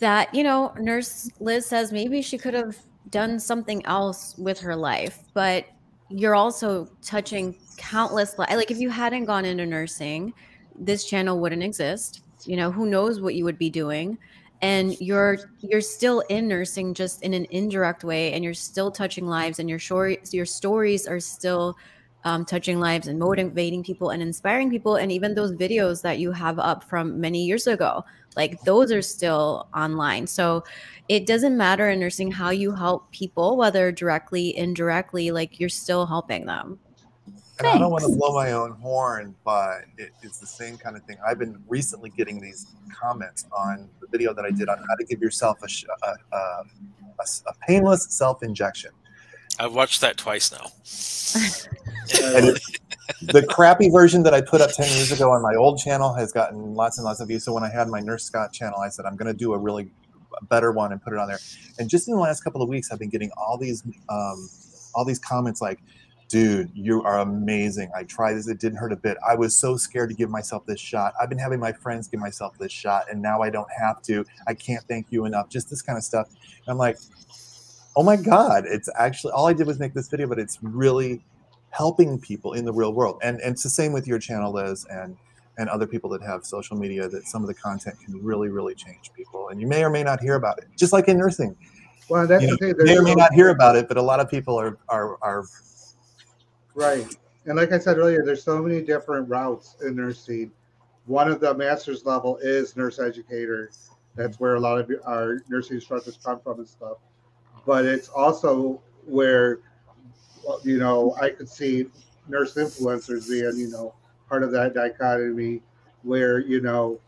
Speaker 5: that you know, Nurse Liz says maybe she could have done something else with her life, but you're also touching countless li- like if you hadn't gone into nursing, this channel wouldn't exist. You know, who knows what you would be doing and you're you're still in nursing just in an indirect way and you're still touching lives and your short your stories are still um, touching lives and motivating people and inspiring people and even those videos that you have up from many years ago like those are still online. So it doesn't matter in nursing how you help people whether directly indirectly like you're still helping them
Speaker 3: and I don't want to blow my own horn, but it, it's the same kind of thing. I've been recently getting these comments on the video that I did on how to give yourself a, sh- a, a, a s- a painless self injection.
Speaker 2: I've watched that twice now. (laughs)
Speaker 3: And it, the crappy version that I put up 10 years ago on my old channel has gotten lots and lots of views. So when I had my Nurse Scott channel, I said, I'm going to do a really better one and put it on there. And just in the last couple of weeks, I've been getting all these, um, all these comments like, dude, you are amazing. I tried this. It didn't hurt a bit. I was so scared to give myself this shot. I've been having my friends give myself this shot and now I don't have to. I can't thank you enough. Just this kind of stuff. And I'm like, oh my God, it's actually, all I did was make this video, but it's really helping people in the real world. And, and it's the same with your channel, Liz, and, and other people that have social media that some of the content can really, really change people. And you may or may not hear about it, just like in nursing.
Speaker 4: Well, that's
Speaker 3: You know,
Speaker 4: the thing. there's
Speaker 3: may or may not hear about it, but a lot of people are, are, are
Speaker 4: Right. And like I said earlier, there's so many different routes in nursing. One of the master's level is nurse educator. That's where a lot of our nursing instructors come from and stuff. But it's also where, you know, I could see nurse influencers being, you know, part of that dichotomy where, you know,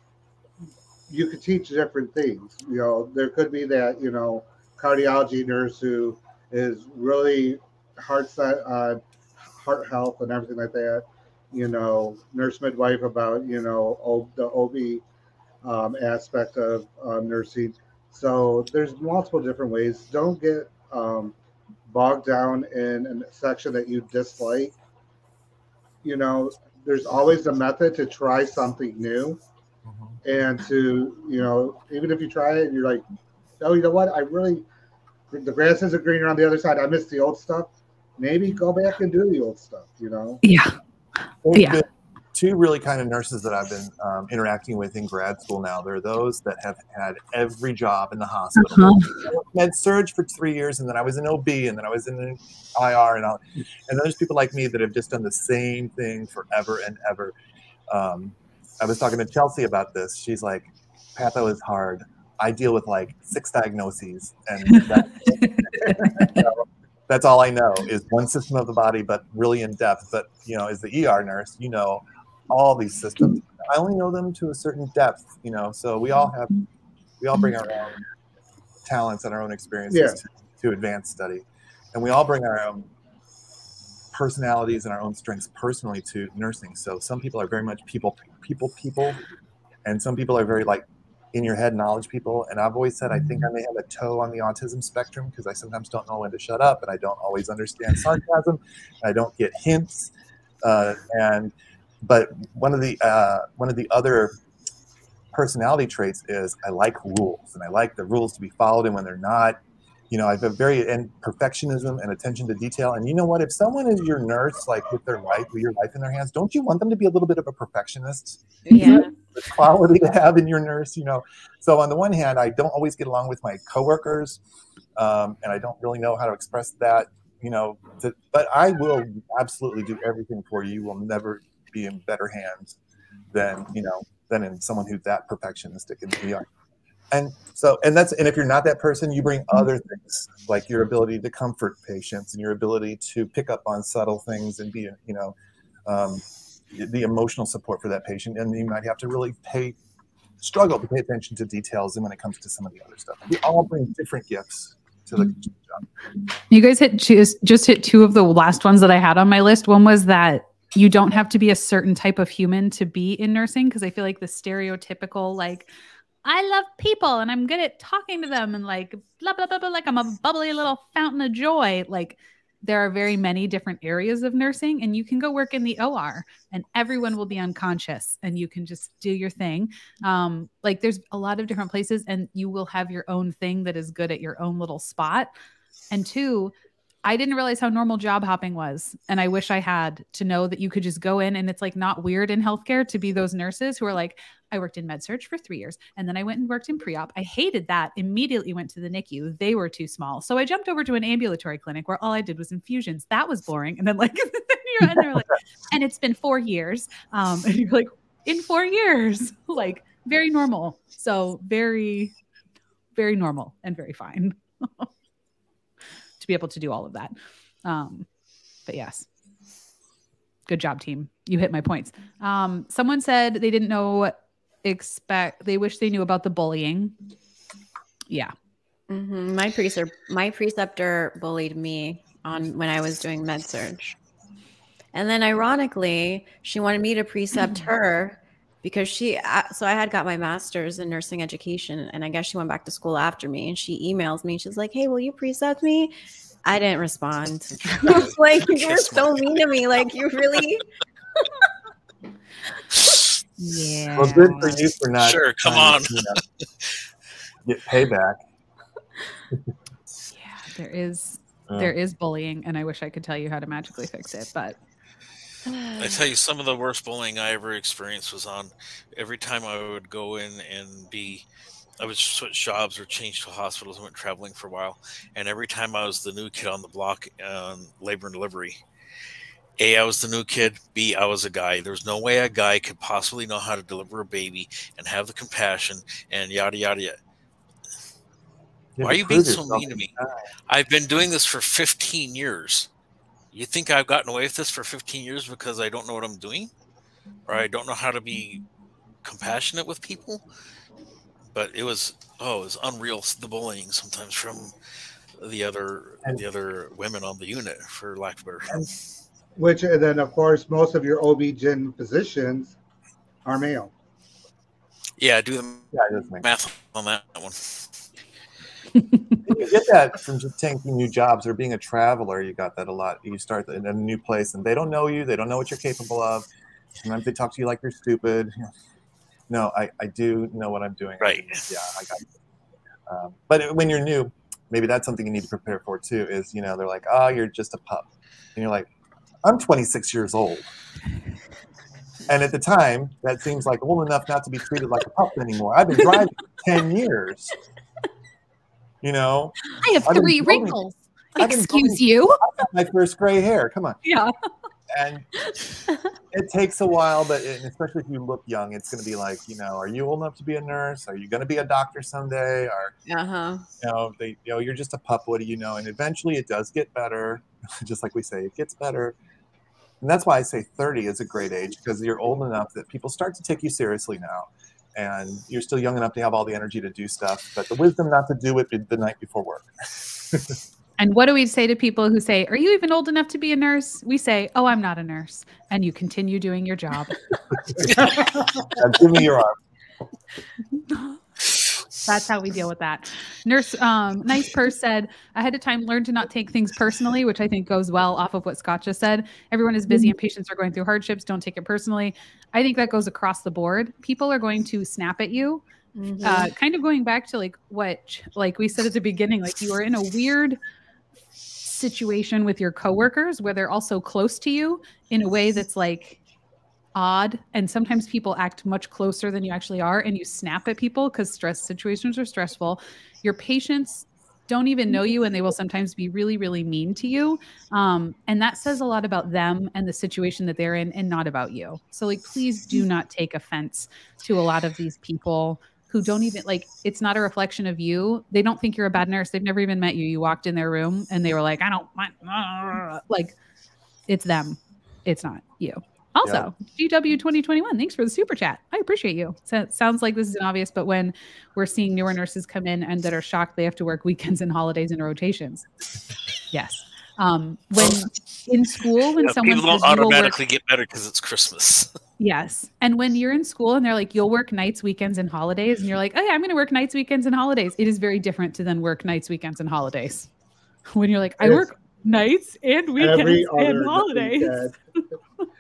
Speaker 4: you could teach different things. You know, there could be that, you know, cardiology nurse who is really hard set on heart health and everything like that. you know, nurse midwife about, you know, the OB um, aspect of uh, nursing. So there's multiple different ways. Don't get um, bogged down in a section that you dislike. You know, there's always a method to try something new
Speaker 3: Mm-hmm.
Speaker 4: and to, you know, even if you try it and you're like, oh, you know what? I really, the grass isn't greener on the other side. I miss the old stuff. Maybe go back and do the old stuff, you know?
Speaker 1: Yeah.
Speaker 3: There's
Speaker 1: Yeah.
Speaker 3: two really kind of nurses that I've been um, interacting with in grad school now. There are those that have had every job in the hospital.
Speaker 1: Uh-huh.
Speaker 3: Med surg for three years, and then I was in OB, and then I was in an IR, and all. And then there's people like me that have just done the same thing forever and ever. Um, I was talking to Chelsea about this. She's like, "Patho is hard. I deal with like six diagnoses, and that, (laughs) (laughs) you know, that's all I know is one system of the body, but really in depth. But you know, as the ER nurse, you know all these systems. I only know them to a certain depth, you know. So we all have, we all bring our own talents and our own experiences
Speaker 4: Yeah.
Speaker 3: to, to advanced study, and we all bring our own personalities and our own strengths personally to nursing. So some people are very much people, people, people, and some people are very like in your head knowledge people. And I've always said I think I may have a toe on the autism spectrum because I sometimes don't know when to shut up, and I don't always understand sarcasm. I don't get hints, uh, and but one of the uh, one of the other personality traits is I like rules and I like the rules to be followed and when they're not you know I have a very and perfectionism and attention to detail and you know what if someone is your nurse like with their life with your life in their hands don't you want them to be a little bit of a perfectionist
Speaker 5: Yeah.
Speaker 3: The quality to (laughs) have in your nurse you know. So on the one hand I don't always get along with my coworkers um, and I don't really know how to express that you know to, but I will absolutely do everything for you. You will never be in better hands than you know than in someone who's that perfectionistic and we are. And so, and that's, and if you're not that person, you bring other things like your ability to comfort patients and your ability to pick up on subtle things and be, you know, um, the emotional support for that patient. And you might have to really pay, struggle to pay attention to details. And when it comes to some of the other stuff, we all bring different gifts to the mm-hmm. job.
Speaker 1: You guys hit just just hit two of the last ones that I had on my list. One was that you don't have to be a certain type of human to be in nursing because I feel like the stereotypical like I love people and I'm good at talking to them and like blah blah blah blah like I'm a bubbly little fountain of joy. Like there are very many different areas of nursing and you can go work in the OR and everyone will be unconscious and you can just do your thing. Um like there's a lot of different places and you will have your own thing that is good at your own little spot. And two, I didn't realize how normal job hopping was. And I wish I had to know that you could just go in and it's like not weird in healthcare to be those nurses who are like, I worked in med surg for three years and then I went and worked in pre op. I hated that. Immediately went to the NICU. They were too small. So I jumped over to an ambulatory clinic where all I did was infusions. That was boring. And then, like, (laughs) you're, and they're like, (laughs) and it's been four years. Um, and you're like, in four years, (laughs) like, very normal. So, very, very normal and very fine to be able to do all of that. Um, but yes, good job, team. You hit my points. Um, someone said they didn't know expect. They wish they knew about the bullying. Yeah,
Speaker 5: Mhm. My preceptor, my preceptor bullied me on when I was doing med surg, and then ironically, she wanted me to precept (clears throat) her because she. uh, So I had got my master's in nursing education, and I guess she went back to school after me, and she emails me. She's like, "Hey, will you precept me?" I didn't respond. (laughs) I was like, you were
Speaker 2: Kiss
Speaker 5: so mean to me. Like you really. (laughs) (laughs)
Speaker 1: yeah.
Speaker 3: Well, good for you for not.
Speaker 2: Sure, come on.
Speaker 3: to, you know, get payback.
Speaker 1: Yeah, there is
Speaker 3: Uh,
Speaker 1: there is bullying, and I wish I could tell you how to magically fix it, but
Speaker 2: I tell you, some of the worst bullying I ever experienced was on every time I would go in and be, I would switch jobs or change to hospitals. I went traveling for a while, and every time I was the new kid on the block on labor and delivery. A, I was the new kid. B, I was a guy. There's no way a guy could possibly know how to deliver a baby and have the compassion and yada yada yada. Why are you being so mean to me? I've been doing this for 15 years. You think I've gotten away with this for 15 years because I don't know what I'm doing? Or I don't know how to be compassionate with people? But it was oh, it was unreal the bullying sometimes from the other the other women on the unit for lack of a better term.
Speaker 4: Which and then of course most of your OB-GYN physicians are male.
Speaker 2: Yeah, do the
Speaker 3: Yeah, it doesn't make
Speaker 2: math on that one.
Speaker 3: you get that from just taking new jobs or being a traveler. You got that a lot. You start in a new place and they don't know you. They don't know what you're capable of. Sometimes they talk to you like you're stupid. No, I, I do know what I'm doing.
Speaker 2: Right.
Speaker 3: Yeah, I got you. Um, but when you're new, maybe that's something you need to prepare for too. Is you know they're like, oh, you're just a pup, and you're like, I'm 26 years old. And at the time, that seems like old enough not to be treated like a pup anymore. I've been driving for (laughs) 10 years. You know,
Speaker 1: I have three wrinkles.
Speaker 3: I've
Speaker 1: Excuse you.
Speaker 3: my first gray hair. Come on.
Speaker 1: Yeah.
Speaker 3: And it takes a while, but it, especially if you look young, it's going to be like, you know, are you old enough to be a nurse? Are you going to be a doctor someday? Or
Speaker 5: Uh-huh.
Speaker 3: you know, they, you know, you're just a pup. What do you know? And eventually, it does get better. (laughs) just like we say, it gets better. And that's why I say 30 is a great age because you're old enough that people start to take you seriously now. And you're still young enough to have all the energy to do stuff, but the wisdom not to do it the night before work. (laughs)
Speaker 1: And what do we say to people who say, Are you even old enough to be a nurse? We say, Oh, I'm not a nurse. And you continue doing your job. (laughs)
Speaker 3: Give me your arm.
Speaker 1: That's how we deal with that. Nurse um, Nice Purse said, ahead of time, learn to not take things personally, which I think goes well off of what Scott just said. Everyone is busy and patients are going through hardships. Don't take it personally. I think that goes across the board. People are going to snap at you.
Speaker 5: Mhm.
Speaker 1: Uh, kind of going back to like what, like we said at the beginning, like you are in a weird situation with your coworkers where they're also close to you in a way that's like odd and sometimes people act much closer than you actually are and you snap at people because stress situations are stressful. Your patients don't even know you and they will sometimes be really really mean to you um, and that says a lot about them and the situation that they're in and not about you. So like please do not take offense to a lot of these people who don't even like it's not a reflection of you. They don't think you're a bad nurse. They've never even met you. You walked in their room and they were like i don't want like it's them. It's not you also gw 2021 thanks for the super chat i appreciate you so it sounds like this is obvious but when we're seeing newer nurses come in and that are shocked they have to work weekends and holidays and rotations yes um when in school when
Speaker 2: Yeah,
Speaker 1: someone
Speaker 2: people don't
Speaker 1: says you will work
Speaker 2: automatically get better because it's Christmas. (laughs)
Speaker 1: Yes. And when you're in school and they're like, you'll work nights, weekends, and holidays, and you're like, oh, yeah, I'm going to work nights, weekends, and holidays, it is very different to then work nights, weekends, and holidays. (laughs) When you're like, I
Speaker 4: Yes.
Speaker 1: work nights and weekends and holidays. (laughs)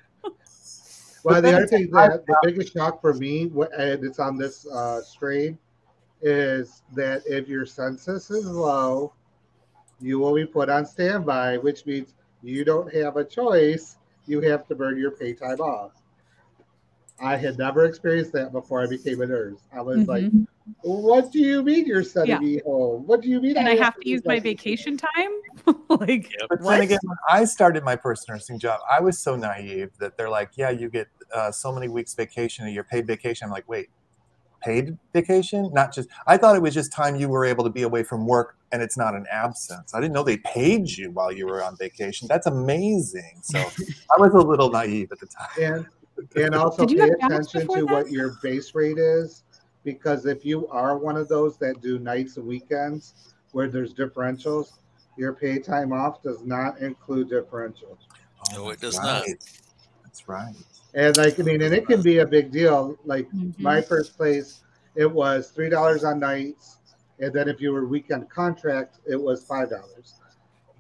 Speaker 4: well, the other thing that the biggest shock for me, and it's on this uh, strain, is that if your census is low, you will be put on standby, which means you don't have a choice. You have to burn your pay time off. I had never experienced that before I became a nurse. I was like,
Speaker 1: Mhm.
Speaker 4: "What do you mean you're sending
Speaker 1: Yeah.
Speaker 4: me home? What do you mean
Speaker 1: and I have to
Speaker 4: use
Speaker 1: use my vacation time. (laughs) like,
Speaker 3: But then again, when I started my first nursing job, I was so naive that they're like, yeah, you get uh, so many weeks vacation, your paid vacation. I'm like, wait, paid vacation? Not just, I thought it was just time you were able to be away from work and it's not an absence. I didn't know they paid you while you were on vacation. That's amazing. So (laughs) I was a little naive at the time.
Speaker 4: And and also pay attention to
Speaker 1: that?
Speaker 4: what your base rate is, because if you are one of those that do nights and weekends where there's differentials, your pay time off does not include differentials.
Speaker 2: No, it
Speaker 3: that's
Speaker 2: does not.
Speaker 3: right. That's right.
Speaker 4: And like I mean, and it can be a big deal. Like
Speaker 1: Mhm.
Speaker 4: my first place, it was three dollars on nights, and then if you were weekend contract, it was five dollars.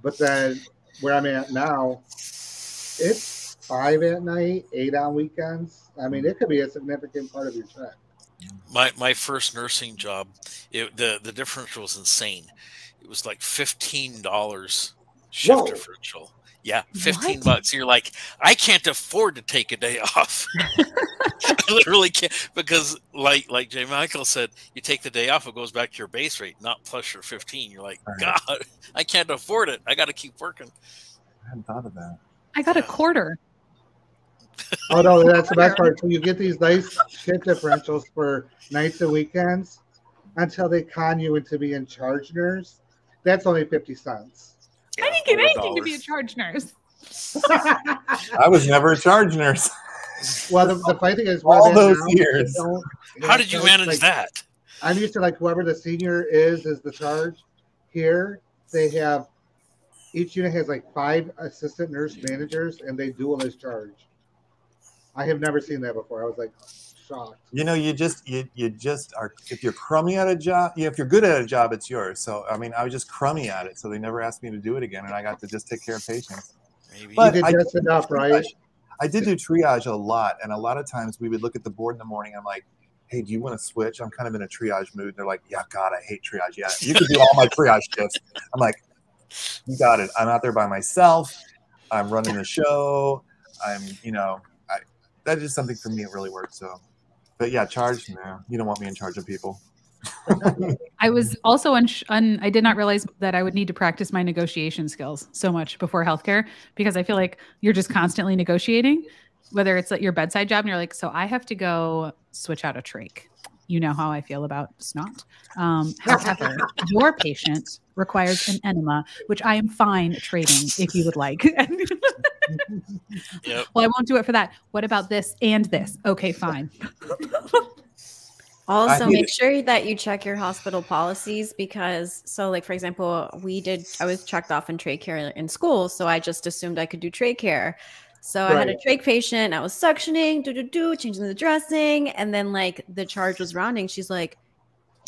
Speaker 4: But then where I'm at now, it's five at night, eight on weekends. I mean, it could be a significant part of your check.
Speaker 2: My my first nursing job, it, the the differential was insane. It was like fifteen dollars shift
Speaker 4: Whoa.
Speaker 2: differential. Yeah, fifteen
Speaker 1: What?
Speaker 2: bucks. You're like, I can't afford to take a day (laughs) off. I literally can't because, like like J Michael said, you take the day off, it goes back to your base rate, not plus your fifteen. You're like,
Speaker 3: Right.
Speaker 2: God, I can't afford it. I got to keep working.
Speaker 3: I hadn't thought of that.
Speaker 1: I got a quarter.
Speaker 4: Oh no, that's the best part. So you get these nice shift differentials for nights and weekends until they con you into being charge nurse. That's only fifty cents.
Speaker 1: I didn't get anything to be a charge nurse. (laughs)
Speaker 3: I was never a charge nurse
Speaker 4: well, the, the funny thing is,
Speaker 3: all those
Speaker 4: now,
Speaker 3: years.
Speaker 4: they don't-
Speaker 2: How did you
Speaker 4: it's
Speaker 2: manage
Speaker 4: like-
Speaker 2: that?
Speaker 4: I'm used to like whoever the senior is is the charge. Here they have each unit has like five assistant nurse managers, and they dual as charge. I have never seen that before. I was like shocked.
Speaker 3: You know, you just you you just are if you're crummy at a job, yeah, if you're good at a job, it's yours. So I mean, I was just crummy at it, so they never asked me to do it again, and I got to just take care of patients.
Speaker 2: Maybe.
Speaker 3: But
Speaker 4: you did
Speaker 3: I-
Speaker 4: just enough, right?
Speaker 3: I did do triage a lot, and a lot of times we would look at the board in the morning. I'm like, "Hey, do you want to switch?" I'm kind of in a triage mood. They're like, "Yeah, God, I hate triage. Yeah, you can do all my triage shifts." I'm like, "You got it. I'm out there by myself. I'm running the show. I'm, you know, I, that is something for me. It really works. So, but yeah, charge. No, you don't want me in charge of people. (laughs)
Speaker 1: I was also un, un I did not realize that I would need to practice my negotiation skills so much before healthcare because I feel like you're just constantly negotiating, whether it's at your bedside job and you're like, so I have to go switch out a trach. You know how I feel about snot. Um, (laughs) however, your patient requires an enema, which I am fine trading if you would like. (laughs)
Speaker 2: Yep.
Speaker 1: well, I won't do it for that. What about this and this? Okay, fine.
Speaker 5: Also, make
Speaker 3: it.
Speaker 5: sure that you check your hospital policies because, so, like for example, we did. I was checked off in trach care in school, so I just assumed I could do trach care. So I had a
Speaker 4: Right.
Speaker 5: trach patient. I was suctioning, do do do, changing the dressing, and then like the charge was rounding. She's like,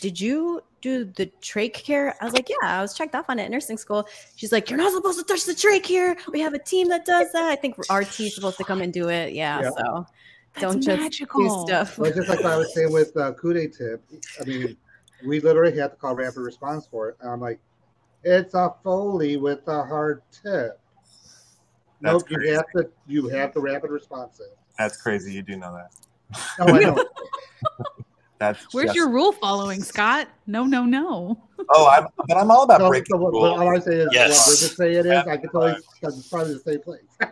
Speaker 5: "Did you do the trach care?" I was like, "Yeah, I was checked off on it at nursing school." She's like, "You're not supposed to touch the trach here. We have a team that does that. I think RT is supposed to come and do it. Yeah,
Speaker 4: Yeah.
Speaker 5: so
Speaker 1: That's
Speaker 5: don't just
Speaker 1: magical.
Speaker 5: do stuff."
Speaker 4: Well, just like what I was saying with uh, coudé tip. I mean, we literally had to call rapid response for it. And I'm like, it's a Foley with a hard tip.
Speaker 3: That's
Speaker 4: nope, you have to you have the rapid response. in.
Speaker 3: That's crazy. You do know that.
Speaker 4: Oh, I know. (laughs)
Speaker 3: That's
Speaker 1: Where's
Speaker 3: just-
Speaker 1: your rule following, Scott? No, no, no.
Speaker 3: Oh, I'm, but I'm all about
Speaker 4: No,
Speaker 3: breaking
Speaker 4: so
Speaker 3: rules.
Speaker 4: but all I say is
Speaker 2: Yes.
Speaker 4: what Brigitte say it is. I can tell you because it's probably the same place. (laughs)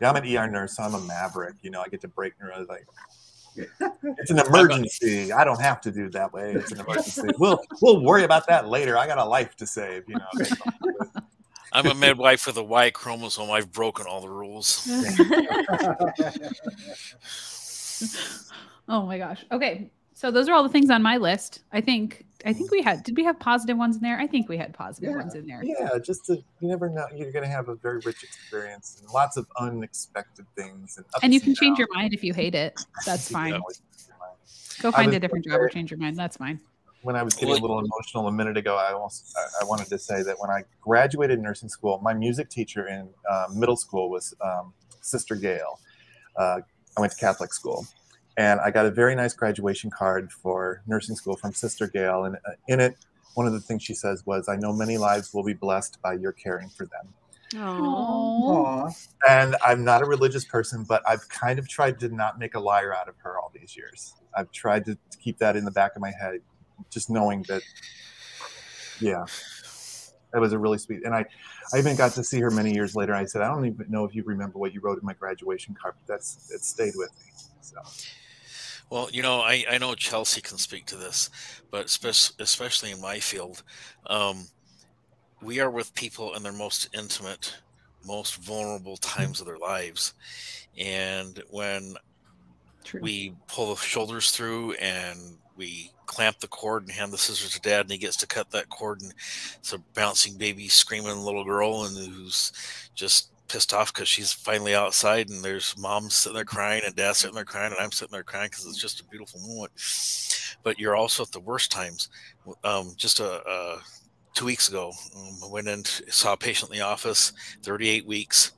Speaker 3: Yeah, I'm an ER nurse, so I'm a maverick. You know, I get to break neuro like it's an emergency. I don't have to do it that way. It's an emergency. (laughs) We'll we'll worry about that later. I got a life to save. You know.
Speaker 2: I'm a midwife with a Y chromosome. I've broken all the rules. (laughs)
Speaker 1: Oh my gosh. Okay. So those are all the things on my list. I think I think we had did we have positive ones in there? I think we had positive
Speaker 3: Yeah.
Speaker 1: ones in there.
Speaker 3: Yeah, just to you never know. You're gonna have a very rich experience and lots of unexpected things. And
Speaker 1: And you can change
Speaker 3: downs.
Speaker 1: your mind if you hate it. That's fine.
Speaker 3: can always change your mind.
Speaker 1: Go find a different job or change your mind. That's fine.
Speaker 3: When I was getting a little emotional a minute ago, I almost I, I wanted to say that when I graduated nursing school, my music teacher in uh, middle school was um, Sister Gail. Uh, I went to Catholic school, and I got a very nice graduation card for nursing school from Sister Gail, and uh, in it, one of the things she says was, "I know many lives will be blessed by your caring for them."
Speaker 1: Oh.
Speaker 4: Aw.
Speaker 3: And I'm not a religious person, but I've kind of tried to not make a liar out of her all these years. I've tried to keep that in the back of my head, just knowing that, yeah, that was a really sweet. And I, I even got to see her many years later. I said, I don't even know if you remember what you wrote in my graduation card, but that's it stayed with me. So
Speaker 2: Well, you know, I, I know Chelsea can speak to this, but spec- especially in my field, um, we are with people in their most intimate, most vulnerable times of their lives. And when
Speaker 1: True.
Speaker 2: we pull the shoulders through and we clamp the cord and hand the scissors to dad and he gets to cut that cord and it's a bouncing baby screaming little girl and who's just pissed off because she's finally outside and there's mom sitting there crying and dad sitting there crying and i'm sitting there crying because it's just a beautiful moment but you're also at the worst times um, just a, a two weeks ago um, i went in saw a patient in the office 38 weeks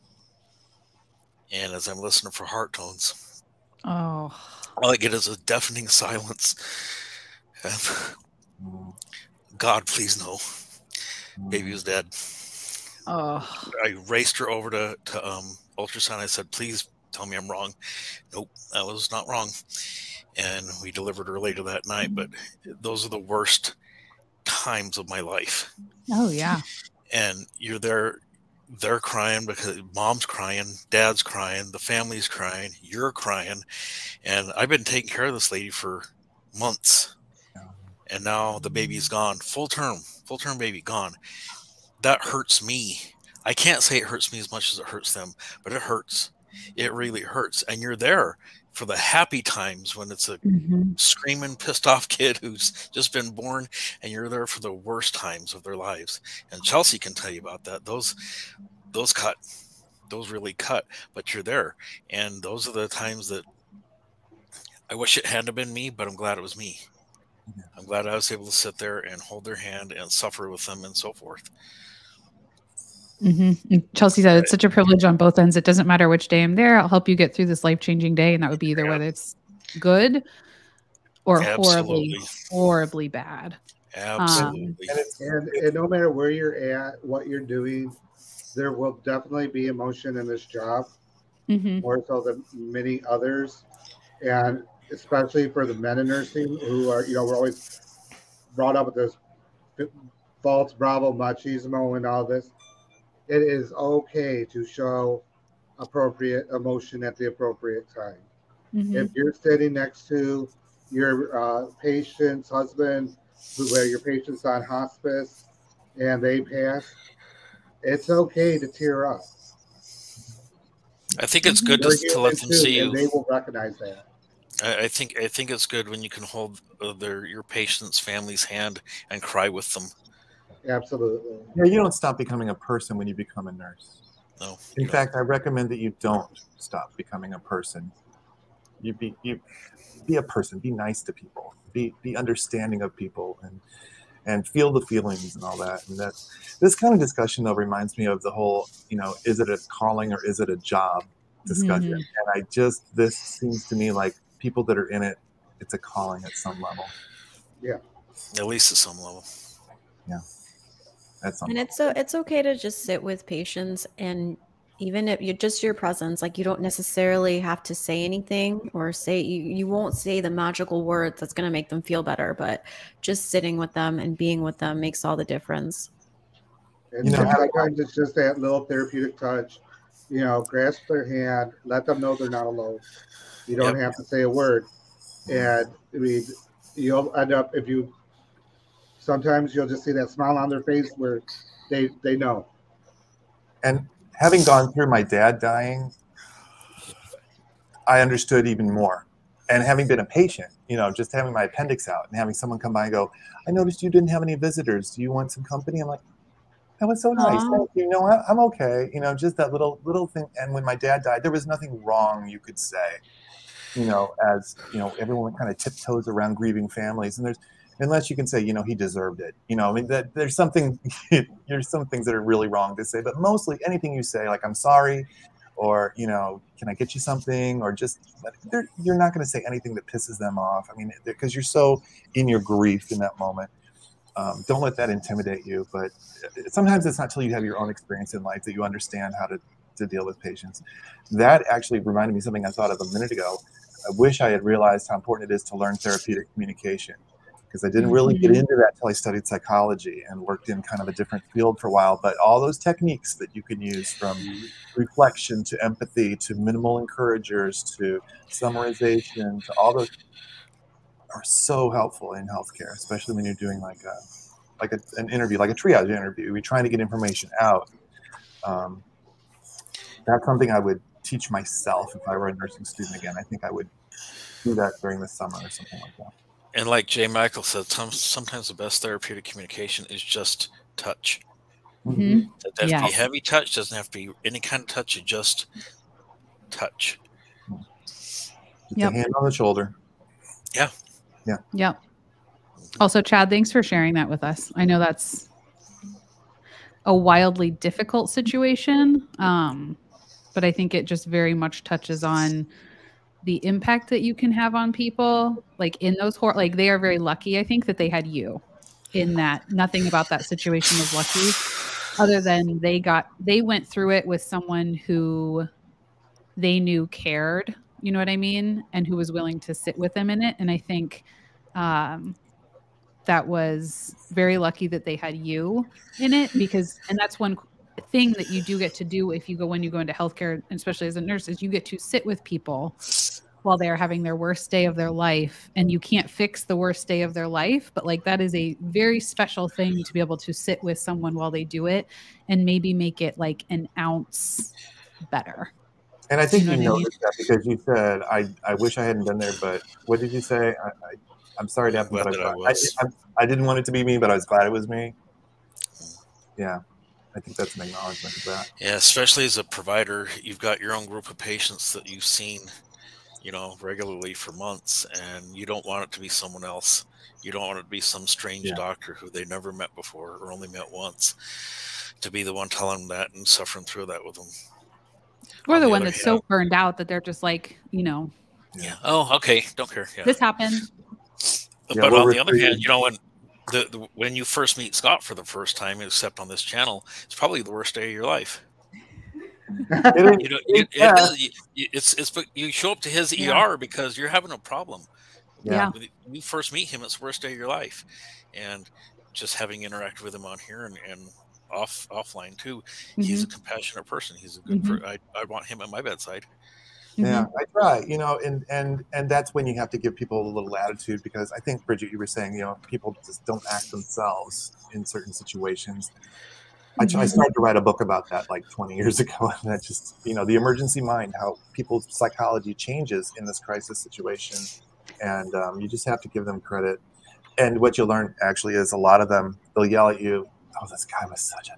Speaker 2: and as i'm listening for heart tones
Speaker 1: oh.
Speaker 2: all I get is a deafening (laughs) silence. God, please no. Baby was dead.
Speaker 1: Oh.
Speaker 2: I raced her over to, to um, ultrasound. I said, please tell me I'm wrong. Nope, I was not wrong. And we delivered her later that night. But those are the worst times of my life.
Speaker 1: Oh yeah.
Speaker 2: And you're there, they're crying because mom's crying, dad's crying, the family's crying, you're crying. And I've been taking care of this lady for months. And now the baby's gone full term full term baby gone that hurts me i can't say it hurts me as much as it hurts them but it hurts it really hurts. And you're there for the happy times when it's a
Speaker 1: Mhm.
Speaker 2: screaming, pissed off kid who's just been born, and you're there for the worst times of their lives. And Chelsea can tell you about that. Those, those cut, those really cut. But you're there, and those are the times that I wish it hadn't been me, but I'm glad it was me.
Speaker 3: Yeah.
Speaker 2: I'm glad I was able to sit there and hold their hand and suffer with them and so forth.
Speaker 1: Mhm. Chelsea said it's such a privilege on both ends. It doesn't matter which day I'm there. I'll help you get through this life changing day, and that would be either
Speaker 2: Yeah.
Speaker 1: whether it's good or horribly,
Speaker 2: Absolutely.
Speaker 1: horribly bad.
Speaker 2: Absolutely.
Speaker 3: And it's,
Speaker 4: And, and no matter where you're at, what you're doing, there will definitely be emotion in this job,
Speaker 1: Mhm.
Speaker 4: more so than many others. And especially for the men in nursing who are, you know, we're always brought up with this false bravo machismo and all this. It is okay to show appropriate emotion at the appropriate time.
Speaker 1: Mhm.
Speaker 4: if you're sitting next to your uh, patient's husband, who, where your patient's on hospice, and they pass, it's okay to tear up.
Speaker 2: I think it's good to,
Speaker 4: We're
Speaker 2: to let them
Speaker 4: too,
Speaker 2: see you.
Speaker 4: they will recognize that.
Speaker 2: I, I think I think it's good when you can hold uh, their your patient's family's hand and cry with them.
Speaker 4: Absolutely.
Speaker 3: yeah, you don't stop becoming a person when you become a nurse.
Speaker 2: No,
Speaker 3: In
Speaker 2: you know,
Speaker 3: fact, I recommend that you don't stop becoming a person. You be you be a person. Be nice to people. Be be understanding of people and and feel the feelings and all that. And that this kind of discussion though reminds me of the whole you know is it a calling or is it a job discussion.
Speaker 1: Mhm.
Speaker 3: And I just this seems to me like people that are in it, it's a calling at some level. Yeah.
Speaker 2: At least at some level.
Speaker 3: Yeah, at some
Speaker 5: And it's so it's okay to just sit with patients and even if you're just your presence, like you don't necessarily have to say anything or say you, you won't say the magical words that's gonna make them feel better, but just sitting with them and being with them makes all the difference.
Speaker 4: And
Speaker 3: You know, how-
Speaker 4: sometimes it's just that little therapeutic touch. You know, grasp their hand, let them know they're not alone. You don't
Speaker 2: Yep.
Speaker 4: have to say a word. And I mean, you'll end up if you sometimes you'll just see that smile on their face where they they know.
Speaker 3: and having gone through my dad dying, I understood even more. And having been a patient, you know, just having my appendix out and having someone come by and go, I noticed you didn't have any visitors. Do you want some company? I'm like, that was so nice.
Speaker 1: Aw.
Speaker 3: Thank you. No, I, I'm okay. You know, just that little little thing. And when my dad died, there was nothing wrong you could say. You know, as you know, everyone kind of tiptoes around grieving families, and there's unless you can say, you know, he deserved it. You know, I mean, that there's something, (laughs) there's some things that are really wrong to say, but mostly anything you say, like I'm sorry, or you know, can I get you something, or just you're not going to say anything that pisses them off. I mean, because you're so in your grief in that moment. Um, don't let that intimidate you. But sometimes it's not till you have your own experience in life that you understand how to to deal with patients. That actually reminded me something I thought of a minute ago. I wish I had realized how important it is to learn therapeutic communication because I didn't really get
Speaker 1: Mhm.
Speaker 3: into that until I studied psychology and worked in kind of a different field for a while. But all those techniques that you can use from reflection to empathy to minimal encouragers to summarization to all those are so helpful in healthcare, especially when you're doing like a like a, an interview, like a triage interview. You're trying to get information out. Um, that's something I would teach myself if I were a nursing student again. I think I would do that during the summer or something like that.
Speaker 2: And like J Michael said, some, sometimes the best therapeutic communication is just touch.
Speaker 1: Mhm.
Speaker 2: It doesn't have to be heavy touch, doesn't have to be any kind of touch, it just touch.
Speaker 3: Just
Speaker 1: Yep.
Speaker 3: hand on the shoulder. Yeah. Yeah.
Speaker 1: Yep. Also, Chad, thanks for sharing that with us. I know that's a wildly difficult situation, um, but I think it just very much touches on the impact that you can have on people. Like in those hor- like they are very lucky. I think that they had you. In that, nothing about that situation was lucky, other than they got they went through it with someone who they knew cared. You know what I mean, and who was willing to sit with them in it. And I think um, that was very lucky that they had you in it because and that's one thing that you do get to do if you go when you go into healthcare especially as a nurse is you get to sit with people while they're having their worst day of their life and you can't fix the worst day of their life but like that is a very special thing to be able to sit with someone while they do it and maybe make it like an ounce better
Speaker 3: And I think
Speaker 1: You
Speaker 3: you
Speaker 1: know I
Speaker 3: noticed that because you said, "I, I wish I hadn't been there," but what did you say? I, I, I'm sorry to happen,
Speaker 2: Glad
Speaker 3: but
Speaker 2: I
Speaker 3: I, was glad-
Speaker 2: was.
Speaker 3: I, I, I didn't want it to be me, but I was glad it was me. Yeah, I think that's an acknowledgement of that.
Speaker 2: Yeah, especially as a provider, you've got your own group of patients that you've seen, you know, regularly for months, and you don't want it to be someone else. You don't want it to be some strange
Speaker 3: Yeah.
Speaker 2: doctor who they never met before or only met once to be the one telling them that and suffering through that with them.
Speaker 1: Or
Speaker 2: On
Speaker 1: the
Speaker 2: the
Speaker 1: one
Speaker 2: other
Speaker 1: that's so burned out that they're just like, you know,
Speaker 2: Yeah. Oh, okay. Don't care. Yeah.
Speaker 1: this happened.
Speaker 2: But
Speaker 3: we're
Speaker 2: on the other hand, you know, when the, the when you first meet Scott for the first time, except on this channel, it's probably the worst day of your life. You know, you,
Speaker 3: Yeah.
Speaker 2: it is, you, you- it's it's but you show up to his
Speaker 1: Yeah.
Speaker 2: ER because you're having a problem.
Speaker 1: Yeah.
Speaker 2: When you first meet him, it's the worst day of your life, and just having interacted with him on here and, and off offline too, he's a
Speaker 1: Mhm,
Speaker 2: compassionate person. He's a good.
Speaker 1: Mhm.
Speaker 2: Per- I I want him at my bedside.
Speaker 3: Yeah,
Speaker 1: mhm.
Speaker 3: I try, you know, and and and that's when you have to give people a little latitude because I think Brigitte, you were saying, you know, people just don't act themselves in certain situations. I, I
Speaker 1: Mhm.
Speaker 3: started to write a book about that like 20 years (laughs) ago, and that just, you know, the emergency mind, how people's psychology changes in this crisis situation, and um, you just have to give them credit. And what you learn actually is a lot of them they'll yell at you, "Oh, this guy was such a,"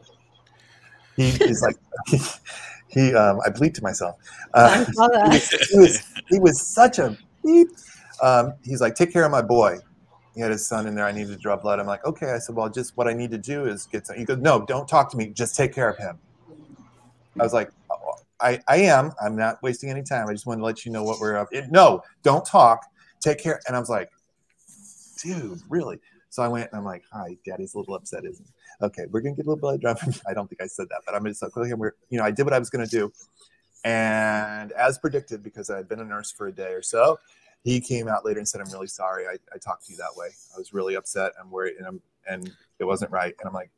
Speaker 3: he, he's like, (laughs) he, um, I bleed to myself. (laughs) Uh,
Speaker 5: I saw
Speaker 3: he
Speaker 5: that.
Speaker 3: was, he was he was such a beep. Um, he's like, take care of my boy. He had his son in there. I needed to draw blood. I'm like, okay. I said, well, just what I need to do is get some. He goes, no, don't talk to me. Just take care of him. I was like, "Oh, I, I am. I'm not wasting any time. I just want to let you know what we're up. It, no, don't talk. Take care. And I was like, dude, really? So I went and I'm like, hi, daddy's a little upset, isn't he? Okay, we're gonna get a little blood from. (laughs) I don't think I said that, but I'm just like, okay, we're, you know, I did what I was gonna do, and as predicted, because I had been a nurse for a day or so, he came out later and said, "I'm really sorry. I, I talked to you that way. I was really upset. I'm worried, and I'm and it wasn't right." And I'm like,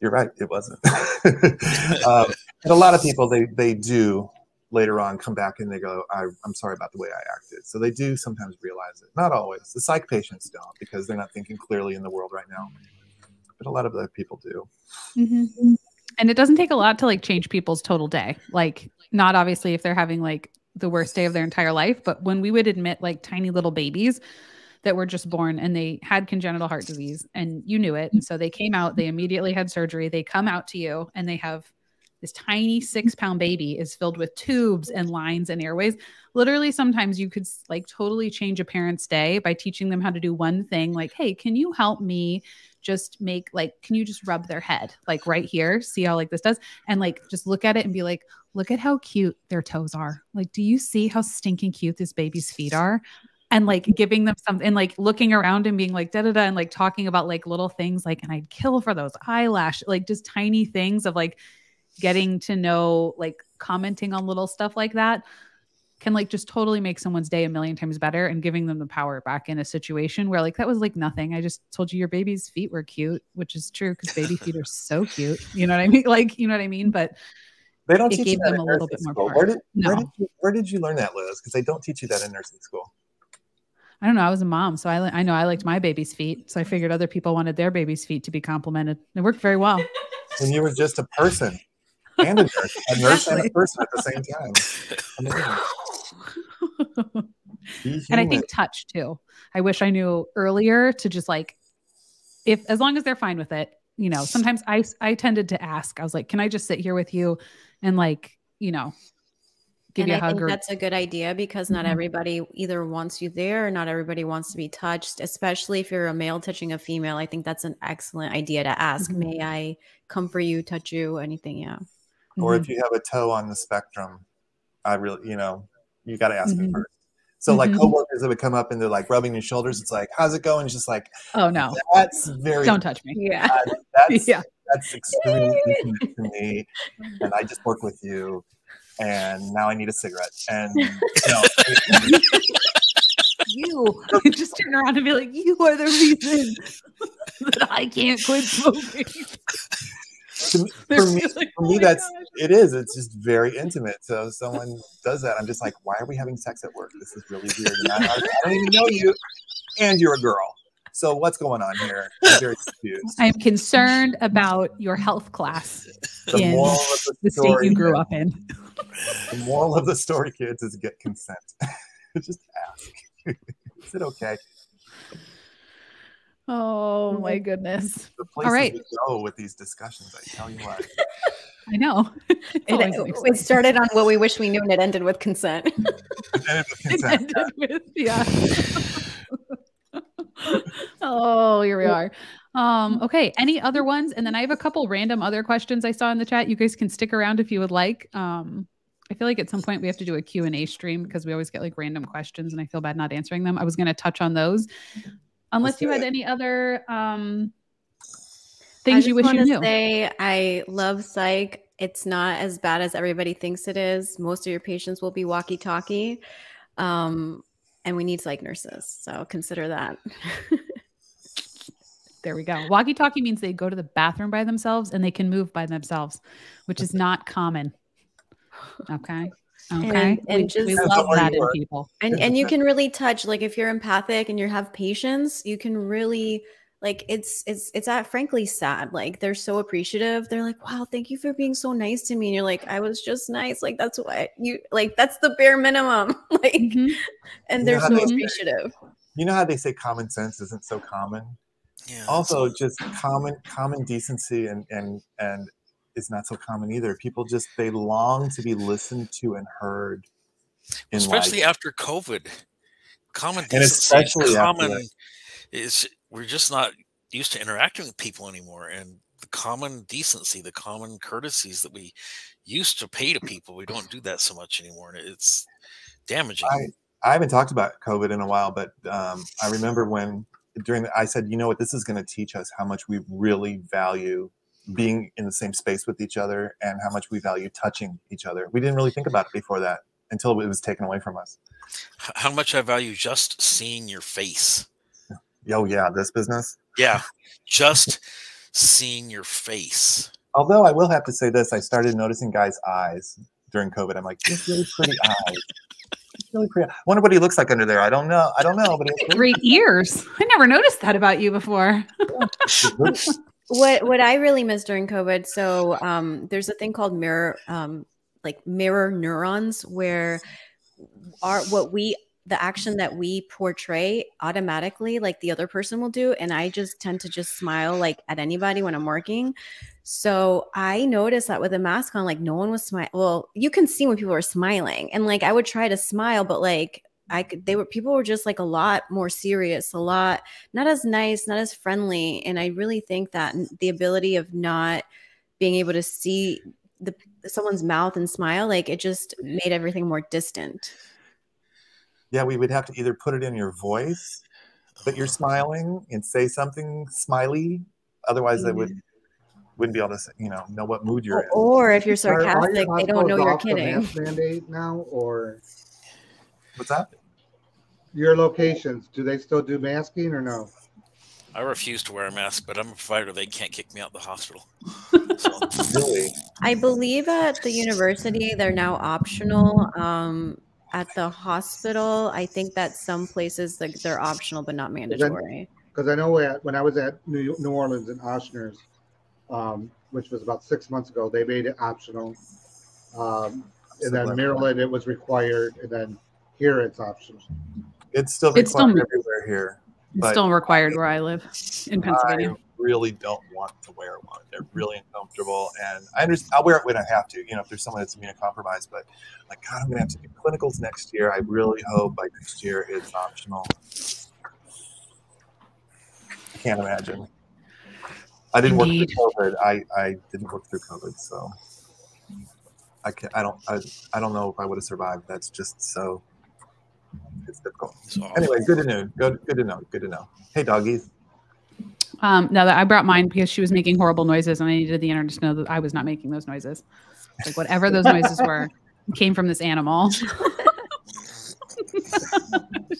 Speaker 3: "You're right. It wasn't." (laughs) um, and a lot of people they they do later on come back and they go, I, "I'm sorry about the way I acted." So they do sometimes realize it. Not always. The psych patients don't because they're not thinking clearly in the world right now. But a lot of other people do.
Speaker 1: Mhm. And it doesn't take a lot to like change people's total day. Like, not obviously if they're having like the worst day of their entire life, but when we would admit like tiny little babies that were just born and they had congenital heart disease and you knew it. And so they came out, they immediately had surgery, they come out to you and they have this tiny six pound baby is filled with tubes and lines and airways. Literally, sometimes you could like totally change a parent's day by teaching them how to do one thing like, hey, can you help me just make like, can you just rub their head like right here? See how like this does? And like just look at it and be like, look at how cute their toes are. Like, do you see how stinking cute this baby's feet are? And like giving them something and like looking around and being like da da da and like talking about like little things like, and I'd kill for those eyelash, like just tiny things of like getting to know, like commenting on little stuff like that can like just totally make someone's day a million times better and giving them the power back in a situation where like that was like nothing. I just told you your baby's feet were cute, which is true because baby feet are so cute. You know what I mean? (laughs) Like, you know what I mean? But
Speaker 3: They don't teach
Speaker 1: gave
Speaker 3: you that
Speaker 1: them
Speaker 3: in
Speaker 1: a little
Speaker 3: nursing
Speaker 1: bit more
Speaker 3: school. Where did, where, did you, where did you learn that, Liz? Because they don't teach you that in nursing school.
Speaker 1: I don't know. I was a mom, so I I know I liked my baby's feet, so I figured other people wanted their baby's feet to be complimented. It worked very well.
Speaker 3: And you were just a person and a nurse, a nurse and a person at the same time. (laughs)
Speaker 1: And I think touch too. I wish I knew earlier to just like, if as long as they're fine with it, you know. Sometimes I I tended to ask. I was like, "Can I just sit here with you?" And like, you know, give
Speaker 5: and
Speaker 1: you a
Speaker 5: I
Speaker 1: hug
Speaker 5: think
Speaker 1: or
Speaker 5: that's a good idea because not
Speaker 1: Mhm.
Speaker 5: everybody either wants you there or not everybody wants to be touched, especially if you're a male touching a female. I think that's an excellent idea to ask.
Speaker 1: Mhm.
Speaker 5: May I come for you, touch you, anything? Yeah.
Speaker 3: Or
Speaker 1: Mhm.
Speaker 3: if you have a toe on the spectrum, I really, you know, you got to ask me
Speaker 1: Mhm.
Speaker 3: first. So like
Speaker 1: Mhm.
Speaker 3: coworkers that would come up and they're like rubbing your shoulders. It's like, how's it going? It's just like
Speaker 1: oh no,
Speaker 3: that's very
Speaker 1: don't touch me.
Speaker 5: Yeah. (laughs)
Speaker 3: that's
Speaker 1: Yeah.
Speaker 3: that's extremely intimate to me, and I just work with you, and now I need a cigarette, and you know, (laughs)
Speaker 1: You (laughs) just turn around and be like, "You are the reason that I can't quit smoking."
Speaker 3: To for me, (laughs)
Speaker 1: like,
Speaker 3: for
Speaker 1: "Oh
Speaker 3: me
Speaker 1: my
Speaker 3: that's
Speaker 1: gosh."
Speaker 3: it is. It's just very intimate. So if someone does that, I'm just like, why are we having sex at work? This is really weird. And I, I don't even know you, and you're a girl. So what's going on here? I'm very confused. (laughs)
Speaker 1: I'm concerned about your health class
Speaker 3: The
Speaker 1: in
Speaker 3: moral of the
Speaker 1: the state you grew up in.
Speaker 3: the moral of the story, kids, is get consent. (laughs) Just ask. is it okay?
Speaker 1: Oh my goodness.
Speaker 3: The places we go with these discussions, I tell you what. (laughs)
Speaker 1: I know. (laughs) It's
Speaker 5: It, it started on what we wish we knew and it ended with consent.
Speaker 3: And it's a
Speaker 1: It
Speaker 3: consent.
Speaker 1: ended with- yeah. (laughs) oh, here we are. Um, okay. Any other ones? And then I have a couple random other questions I saw in the chat. You guys can stick around if you would like. Um, I feel like at some point we have to do a Q&A stream because we always get like random questions and I feel bad not answering them. I was going to touch on those. Unless you had
Speaker 3: it.
Speaker 1: any other um things you wish you knew.
Speaker 5: Say I love psych. It's not as bad as everybody thinks it is. Most of your patients will be walkie-talkie, um, and we need psych nurses. So consider that. (laughs)
Speaker 1: There we go. Walkie talkie means they go to the bathroom by themselves and they can move by themselves, which is not common. Okay. (laughs) Okay.
Speaker 5: and
Speaker 1: we,
Speaker 5: just-
Speaker 1: we love that
Speaker 3: you
Speaker 1: in people.
Speaker 5: and and you (laughs) can really touch like if you're empathic and you have patience you can really like it's it's it's that frankly sad like they're so appreciative they're like wow thank you for being so nice to me and you're like i was just nice like that's what you like that's the bare minimum (laughs) like
Speaker 1: Mhm.
Speaker 5: and they're
Speaker 3: know
Speaker 5: so
Speaker 3: how they say-
Speaker 5: appreciative
Speaker 3: You know how they say common sense isn't so common?
Speaker 2: Yeah.
Speaker 3: Also, just common common decency and and and is not so common either. People just they long to be listened to and heard.
Speaker 2: Especially
Speaker 3: life.
Speaker 2: after COVID. Common
Speaker 3: And especially
Speaker 2: common is we're just not used to interacting with people anymore, and the common decency, the common courtesies that we used to pay to people, we don't do that so much anymore, and it's damaging.
Speaker 3: I, I haven't talked about COVID in a while, but um, I remember when during the, I said, you know what, this is going to teach us how much we really value being in the same space with each other and how much we value touching each other. We didn't really think about it before that until it was taken away from us.
Speaker 2: How much I value just seeing your face.
Speaker 3: Oh yeah, this business.
Speaker 2: Yeah, (laughs) just seeing your face.
Speaker 3: Although I will have to say this, I started noticing guys' eyes during COVID. I'm like, "These really (laughs) pretty eyes. It's really pretty. I wonder what he looks like under there. I don't know. I don't know, but
Speaker 1: Great ears. I never noticed that about you before.
Speaker 5: What what i really miss during covid so um there's a thing called mirror um like mirror neurons where our what we the action that we portray automatically like the other person will do and i just tend to just smile like at anybody when i'm working. So i noticed that with a mask on like no one was smiling well you can see when people are smiling and like i would try to smile but like i could they were people were just like a lot more serious a lot not as nice not as friendly and i really think that the ability of not being able to see the someone's mouth and smile like it just made everything more distant
Speaker 3: Yeah, we would have to either put it in your voice that you're smiling and say something smiley. Otherwise, they would mm-hmm. wouldn't be able to, say, you know, know what mood you're in.
Speaker 5: or if you're
Speaker 4: Are- are your
Speaker 5: sarcastic they don't know you're kidding
Speaker 4: mandate now, or
Speaker 3: What's that?
Speaker 4: Your locations? Do they still do masking or no?
Speaker 2: I refuse to wear a mask, but I'm a provider. They can't kick me out the hospital. So, (laughs)
Speaker 3: Really?
Speaker 5: I believe at the university they're now optional. Um, at the hospital, I think that some places like they're optional but not mandatory.
Speaker 4: Because I know at, when I was at New, New Orleans in Ochsner's, um, which was about six months ago, they made it optional. Um, and then Maryland, it was required, and then here it's optional.
Speaker 3: It's still
Speaker 1: It's still-
Speaker 3: required everywhere here.
Speaker 1: It's still required where I live (laughs) in Pennsylvania.
Speaker 3: I really don't want to wear one. They're really uncomfortable, and I understand. I'll wear it when I have to. You know, if there's someone that's immunocompromised. But like, God, I'm gonna have to do clinicals next year. I really hope by next year it's optional. I can't imagine. I didn't
Speaker 1: Indeed.
Speaker 3: work through COVID. I, I didn't work through COVID, so I can I don't I, I don't know if I would have survived. That's just so it's difficult.
Speaker 2: it's.
Speaker 3: Anyway, good to know. Good good to know. Good to know. Hey doggies.
Speaker 1: Um, now that I brought mine because she was making horrible noises and I needed the internet to know that I was not making those noises. Like whatever those noises were came from this animal. (laughs)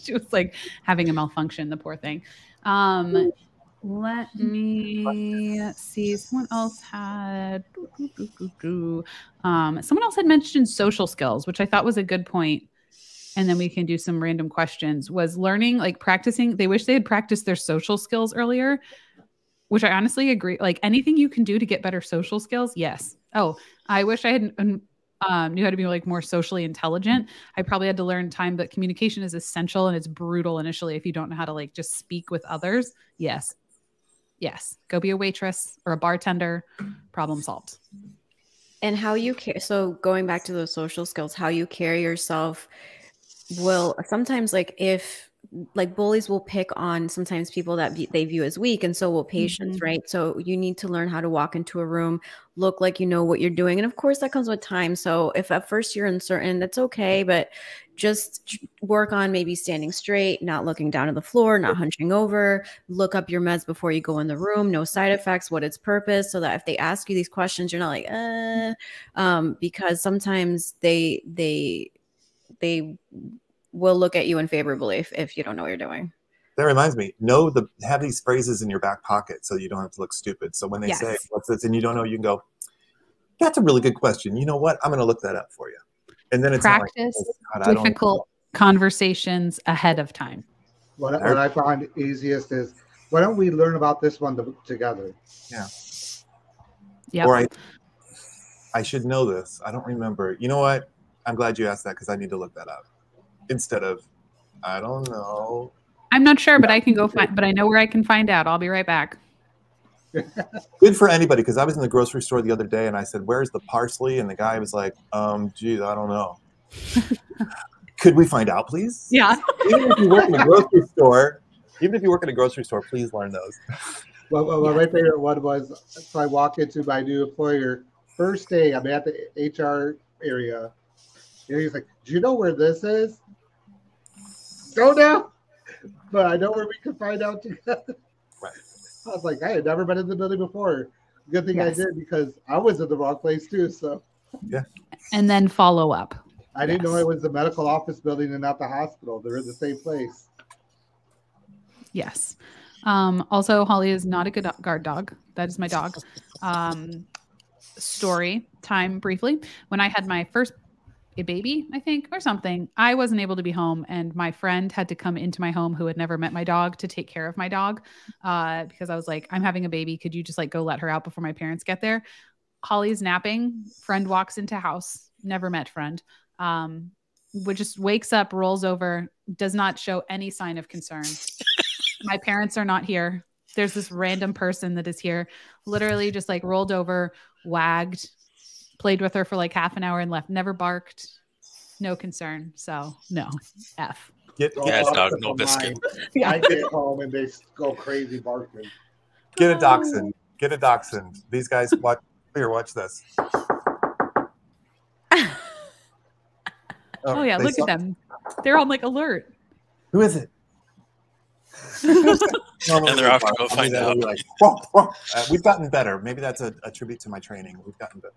Speaker 1: she was like having a malfunction, the poor thing. Um, let me see. Someone else had um, someone else had mentioned social skills, which I thought was a good point. And then we can do some random questions. Was learning like practicing they wish they had practiced their social skills earlier which i honestly agree like anything you can do to get better social skills yes. Oh i wish i had um, knew how to be like more socially intelligent. I probably had to learn time that communication is essential and it's brutal initially if you don't know how to like just speak with others. Yes. Yes. Go be a waitress or a bartender. Problem solved.
Speaker 5: And how you care so going back to those social skills how you carry yourself will sometimes like if like bullies will pick on sometimes people that be, they view as weak and so will patients mm-hmm. right? So you need to learn how to walk into a room look like you know what you're doing and of course that comes with time. So if at first you're uncertain that's okay but just work on maybe standing straight not looking down at the floor not hunching over look up your meds before you go in the room no side effects what its purpose so that if they ask you these questions you're not like uh um because sometimes they they they will look at you unfavorably if, if you don't know what you're doing.
Speaker 3: That reminds me, know the have these phrases in your back pocket so you don't have to look stupid. So when they yes. say what's this and you don't know, you can go, That's a really good question. You know what? I'm gonna look that up for you. And then it's
Speaker 1: practice like, oh, God, difficult conversations ahead of time.
Speaker 4: What, what I find easiest is why don't we learn about this one together?
Speaker 3: Yeah. Yeah. Or I I should know this. I don't remember. You know what? I'm glad you asked that because I need to look that up instead of I don't know.
Speaker 1: I'm not sure, but I can go find. But I know where I can find out. I'll be right back. (laughs)
Speaker 3: Good for anybody because I was in the grocery store the other day and I said, "Where's the parsley?" And the guy was like, "Um, geez, I don't know." (laughs) Could we find out, please?
Speaker 1: Yeah.
Speaker 3: even if you work in a grocery store, even if you work in a grocery store, please learn those.
Speaker 4: Well, well yeah. my favorite one was so I walk into my new employer first day. I'm at the HR area, and he's like, "Do you know where this is?" go now. But I know where we can find out together. Right. I was like, I had never been in the building before. Good thing yes. I did because I was in the wrong place too. So
Speaker 3: yeah.
Speaker 1: And then follow up.
Speaker 4: I yes. didn't know it was the medical office building and not the hospital. They're in the same place.
Speaker 1: Yes. Um, also, Holly is not a good guard dog. That is my dog. (laughs) Um, story time briefly. When I had my first a baby, I think, or something. I wasn't able to be home, and my friend had to come into my home who had never met my dog to take care of my dog uh, because I was like, I'm having a baby. Could you just like go let her out before my parents get there? Holly's napping. Friend walks into house. Never met friend. Um, would just wakes up, rolls over, does not show any sign of concern. (laughs) my parents are not here. There's this random person that is here, literally just like rolled over, wagged, played with her for like half an hour and left. Never barked. No concern. So no. F.
Speaker 2: Get yeah, dog, no biscuit. (laughs)
Speaker 4: Yeah. I get home and they go crazy barking.
Speaker 3: Get a dachshund. Get a dachshund. These guys (laughs) watch here, watch this.
Speaker 1: oh, oh, yeah, look at them. They're on like alert.
Speaker 3: Who is it? (laughs)
Speaker 2: and they're off to go find out.
Speaker 3: Like, whoa, whoa. Uh, we've gotten better. Maybe that's a, a tribute to my training. We've gotten better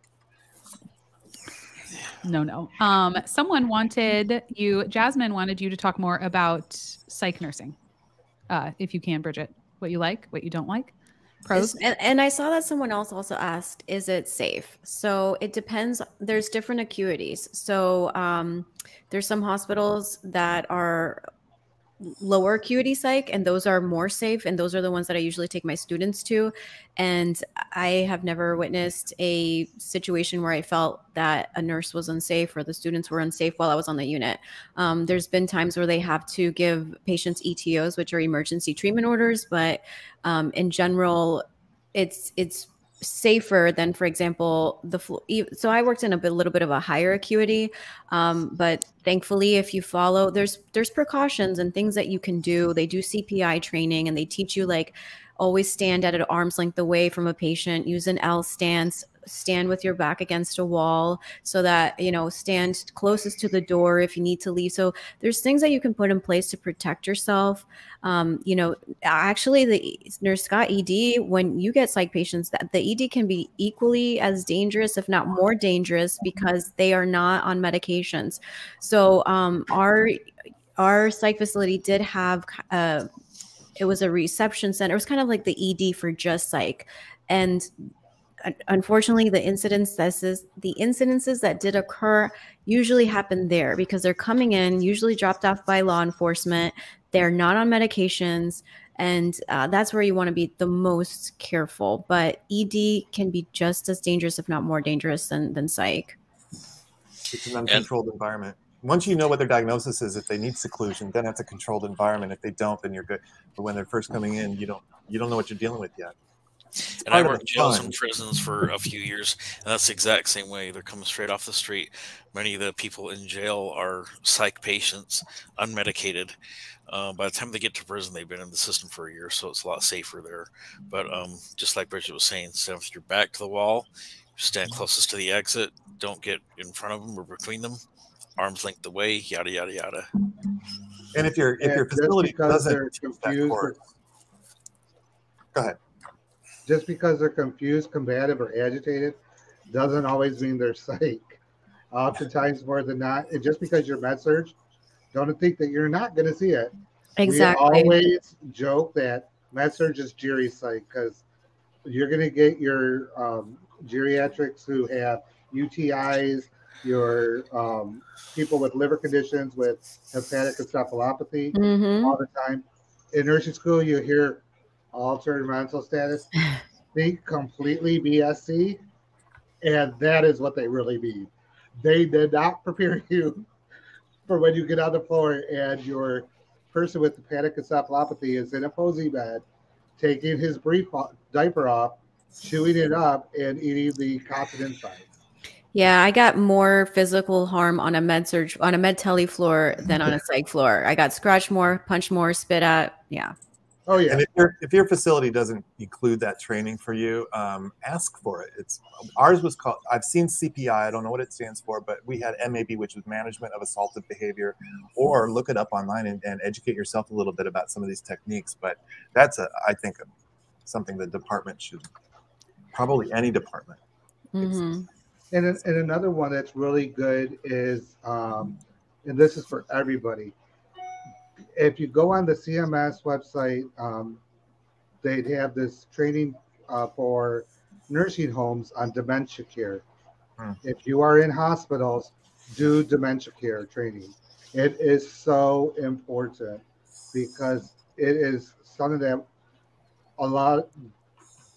Speaker 1: no, no. Um, someone wanted you, Jasmine wanted you to talk more about psych nursing. Uh, if you can, Brigitte, what you like, what you don't like, pros.
Speaker 5: And, and I saw that someone else also asked, is it safe? So it depends. There's different acuities. So um, there's some hospitals that are lower acuity psych and those are more safe and those are the ones that i usually take my students to. And i have never witnessed a situation where i felt that a nurse was unsafe or the students were unsafe while i was on the unit. Um, there's been times where they have to give patients etos which are emergency treatment orders but um, in general it's it's safer than for example the so i worked in a bit, little bit of a higher acuity um, but thankfully if you follow there's there's precautions and things that you can do. They do cpi training and they teach you like always stand at an arm's length away from a patient use an l stance stand with your back against a wall so that you know stand closest to the door if you need to leave so there's things that you can put in place to protect yourself um, you know actually the nurse scott ed when you get psych patients that the ed can be equally as dangerous if not more dangerous because they are not on medications so um, our our psych facility did have uh, it was a reception center. It was kind of like the ED for just psych. And unfortunately the incidences the incidences that did occur usually happen there because they're coming in usually dropped off by law enforcement. They're not on medications and uh, that's where you want to be the most careful. But ed can be just as dangerous if not more dangerous than than psych.
Speaker 3: It's an uncontrolled and, environment. Once you know what their diagnosis is if they need seclusion then it's a controlled environment. If they don't then you're good. But when they're first coming in you don't you don't know what you're dealing with yet
Speaker 2: and I worked jails and prisons for a few years, and that's the exact same way. They're coming straight off the street. Many of the people in jail are psych patients, unmedicated. Uh, by the time they get to prison, they've been in the system for a year, so it's a lot safer there. But um, just like Brigitte was saying, stand with your back to the wall, stand closest to the exit, don't get in front of them or between them, arms length away, yada yada yada.
Speaker 3: And if your if your facility doesn't confused, go ahead
Speaker 4: just because they're confused, combative, or agitated doesn't always mean they're psych. Oftentimes, more than not, and just because you're med surg, don't think that you're not going to see it.
Speaker 5: Exactly.
Speaker 4: We always joke that med surg is geri psych because you're going to get your um, geriatrics who have UTIs, your um, people with liver conditions with hepatic encephalopathy mm-hmm. all the time. In nursing school, you hear altered mental status, think completely BSC, and that is what they really mean. They did not (laughs) prepare you for when you get on the floor and your person with the hepatic encephalopathy is in a Posey bed, taking his brief diaper off, chewing it up, and eating the continent inside.
Speaker 5: Yeah, I got more physical harm on a med surg on a med tele floor than on a (laughs) psych floor. I got scratched more, punched more, spit at. Yeah.
Speaker 3: Oh yeah. And if your if your facility doesn't include that training for you, um, ask for it. It's ours was called. I've seen CPI. I don't know what it stands for, but we had MAB, which was Management of Assaultive Behavior. Or look it up online and, and educate yourself a little bit about some of these techniques. But that's a I think a, something the department should probably any department.
Speaker 5: Mm-hmm.
Speaker 4: And and another one that's really good is, um, and this is for everybody if you go on the CMS website, um, they'd have this training uh, for nursing homes on dementia care. Hmm. If you are in hospitals, do dementia care training. It is so important because it is something that a lot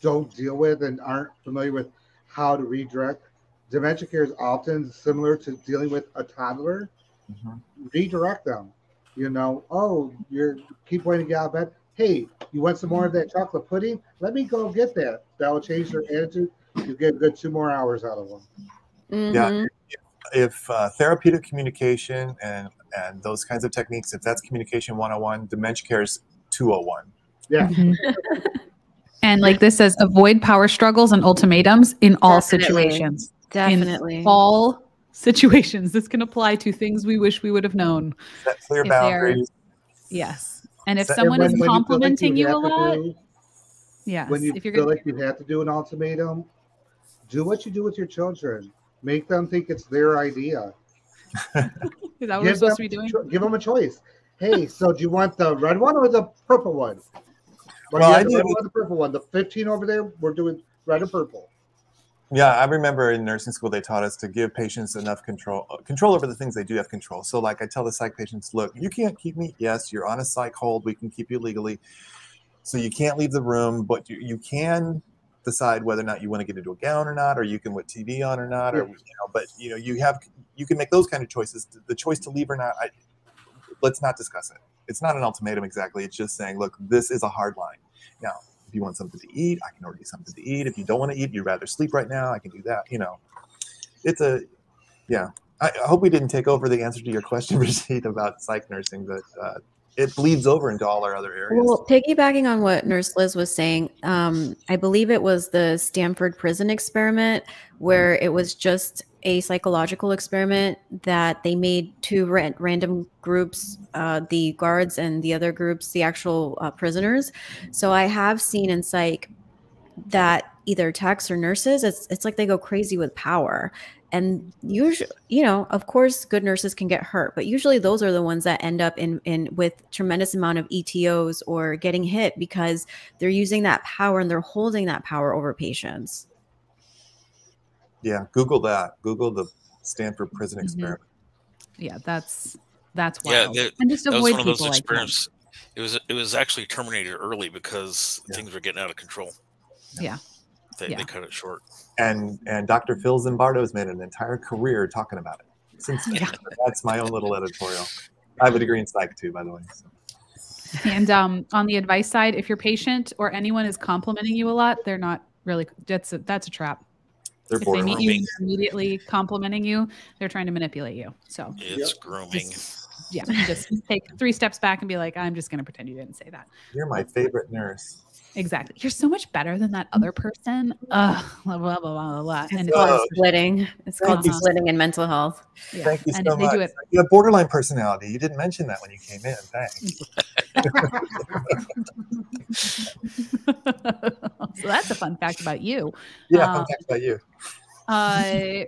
Speaker 4: don't deal with and aren't familiar with how to redirect. Dementia care is often similar to dealing with a toddler. Mm-hmm. Redirect them you know, oh, you're keep wanting to get out of bed. Hey, you want some more of that chocolate pudding? Let me go get that. That will change their attitude. You get a good two more hours out of them.
Speaker 3: Mm-hmm. Yeah. If uh, therapeutic communication and and those kinds of techniques, if that's communication 101, dementia care is 201.
Speaker 4: Yeah. Mm-hmm.
Speaker 1: and like this says, avoid power struggles and ultimatums in all Definitely. situations.
Speaker 5: Definitely.
Speaker 1: In all situations. This can apply to things we wish we would have known.
Speaker 3: Set clear boundaries.
Speaker 1: Yes. And if Set, someone when, is complimenting you, like you a lot, do, yes.
Speaker 4: When you
Speaker 1: if
Speaker 4: you're feel gonna, like you have to do an ultimatum, do what you do with your children. Make them think it's their idea. (laughs)
Speaker 1: is that what give we're supposed them, to be doing?
Speaker 4: Give them a choice. Hey, so do you want the red one or the purple one?
Speaker 3: Well, I the
Speaker 4: red one or the purple one. The 15 over there, we're doing red and purple.
Speaker 3: Yeah, I remember in nursing school they taught us to give patients enough control uh, control over the things they do have control. So like I tell the psych patients, look, you can't keep me. Yes, you're on a psych hold. We can keep you legally. So you can't leave the room, but you, you can decide whether or not you want to get into a gown or not, or you can put TV on or not, or you know, but you know, you have you can make those kind of choices. The choice to leave or not, I, let's not discuss it. It's not an ultimatum exactly. It's just saying, look, this is a hard line. Now, if you want something to eat, I can order you something to eat. If you don't want to eat, you'd rather sleep right now, I can do that. You know, it's a, yeah. I, I hope we didn't take over the answer to your question, (laughs) Brigitte, about psych nursing, but uh, it bleeds over into all our other areas.
Speaker 5: Well, piggybacking on what Nurse Liz was saying, um, I believe it was the Stanford prison experiment where it was just a psychological experiment that they made two ra random groups, uh, the guards and the other groups, the actual uh, prisoners. So I have seen in psych that either techs or nurses, it's it's like they go crazy with power. And usually, you know, of course, good nurses can get hurt, but usually those are the ones that end up in in with tremendous amount of ETOs or getting hit because they're using that power and they're holding that power over patients.
Speaker 3: Yeah, Google that. Google the Stanford prison
Speaker 1: Mhm.
Speaker 3: experiment.
Speaker 1: Yeah, that's that's
Speaker 2: Yeah,
Speaker 1: wild.
Speaker 2: that-
Speaker 1: and just
Speaker 2: That was
Speaker 1: avoid
Speaker 2: one of those
Speaker 1: people like that.
Speaker 2: It was it was actually terminated early because
Speaker 3: Yeah.
Speaker 2: things were getting out of control.
Speaker 1: Yeah.
Speaker 2: They,
Speaker 1: Yeah.
Speaker 2: they cut it short.
Speaker 3: And and Dr. Phil Zimbardo's made an entire career talking about it. Since then. (laughs)
Speaker 1: Yeah.
Speaker 3: that's my own little editorial. I have a degree in psych too, by the way. so.
Speaker 1: And um, on the advice side, if your patient or anyone is complimenting you a lot, they're not really. That's a, that's a trap.
Speaker 3: They're
Speaker 1: If they meet you
Speaker 2: Grooming.
Speaker 1: and they're immediately complimenting you, they're trying to manipulate you. So
Speaker 2: It's grooming.
Speaker 1: yeah, just take three steps back and be like, I'm just going to pretend you didn't say that.
Speaker 3: You're my favorite nurse.
Speaker 1: Exactly. You're so much better than that other person. Ugh, blah blah blah blah blah. And
Speaker 5: It's
Speaker 1: it's
Speaker 5: called
Speaker 1: just,
Speaker 5: splitting. It's called splitting in mental health.
Speaker 1: yeah.
Speaker 3: Thank you
Speaker 1: and
Speaker 3: so
Speaker 1: they
Speaker 3: much.
Speaker 1: do it
Speaker 3: You have borderline personality. You didn't mention that when you came in. Thanks. (laughs)
Speaker 1: so that's a fun fact about you.
Speaker 3: Yeah,
Speaker 1: Um,
Speaker 3: fun fact about you.
Speaker 1: Uh,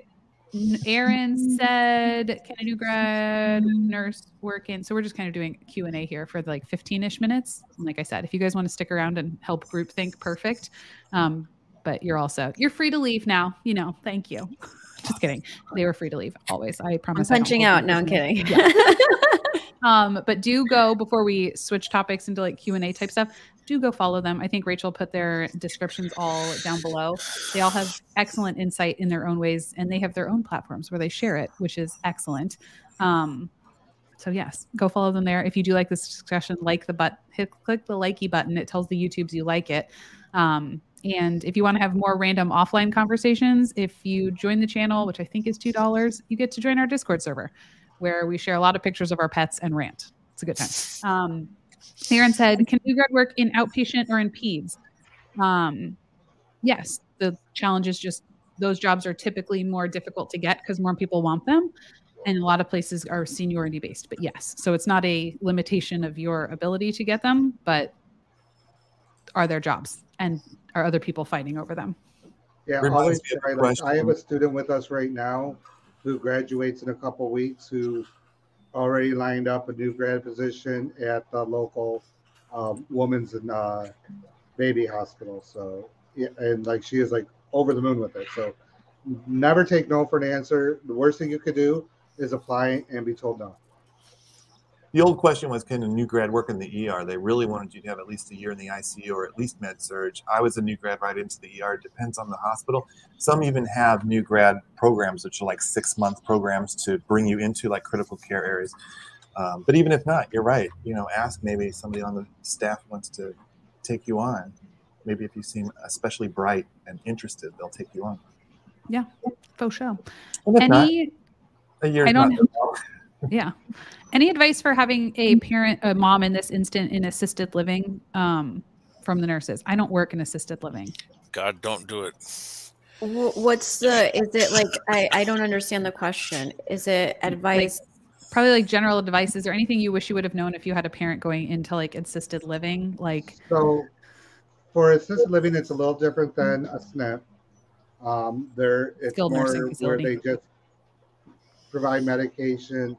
Speaker 1: Aaron said, "Can a new grad nurse work in?" So we're just kind of doing Q and A here for like 15ish minutes. And like I said, if you guys want to stick around and help group think, perfect. Um, but you're also you're free to leave now. You know, thank you. (laughs) just kidding. They were free to leave always. I promise. I don't
Speaker 5: punching out. No, I'm kidding. (laughs)
Speaker 1: Um, but do go before we switch topics into like Q and A type stuff. Do go follow them. I think Rachel put their descriptions all down below. They all have excellent insight in their own ways, and they have their own platforms where they share it, which is excellent. Um, so yes, go follow them there. If you do like this discussion, like the but hit click the likey button. It tells the YouTubes you like it. Um, and if you want to have more random offline conversations, if you join the channel, which I think is two dollars, you get to join our Discord server, where we share a lot of pictures of our pets and rant. It's a good time. Um, Aaron said, "Can new grad work in outpatient or in peds?" Um, yes. The challenge is just those jobs are typically more difficult to get because more people want them, and a lot of places are seniority based. But yes, so it's not a limitation of your ability to get them, but are there jobs and are other people fighting over them?
Speaker 4: Yeah, always
Speaker 3: me of
Speaker 4: try.
Speaker 3: a
Speaker 4: Like, I have a student with us right now who graduates in a couple weeks who already lined up a new grad position at the local um, women's and uh, baby hospital. So yeah, and like she is like over the moon with it. So never take no for an answer. The worst thing you could do is apply and be told no.
Speaker 3: The old question was, can a new grad work in the ER? They really wanted you to have at least a year in the ICU or at least med surg. I was a new grad right into the ER. It depends on the hospital. Some even have new grad programs, which are like six month programs to bring you into like critical care areas. Um, but even if not, you're right. You know, ask maybe somebody on the staff wants to take you on. Maybe if you seem especially bright and interested, they'll take you on.
Speaker 1: Yeah, faux show.
Speaker 3: And if not,
Speaker 1: Any
Speaker 3: a year's
Speaker 1: I don't
Speaker 3: not
Speaker 1: yeah. Any advice for having a parent, a mom in this instant in assisted living um, from the nurses? I don't work in assisted living.
Speaker 2: God, don't do it.
Speaker 5: What's the? Is it like? I I don't understand the question. Is it advice?
Speaker 1: Probably like general advice. Is there anything you wish you would have known if you had a parent going into like assisted living? Like,
Speaker 4: So for assisted living, it's a little different than a SNF. Um, there, it's
Speaker 1: Skilled
Speaker 4: more where they just provide medication.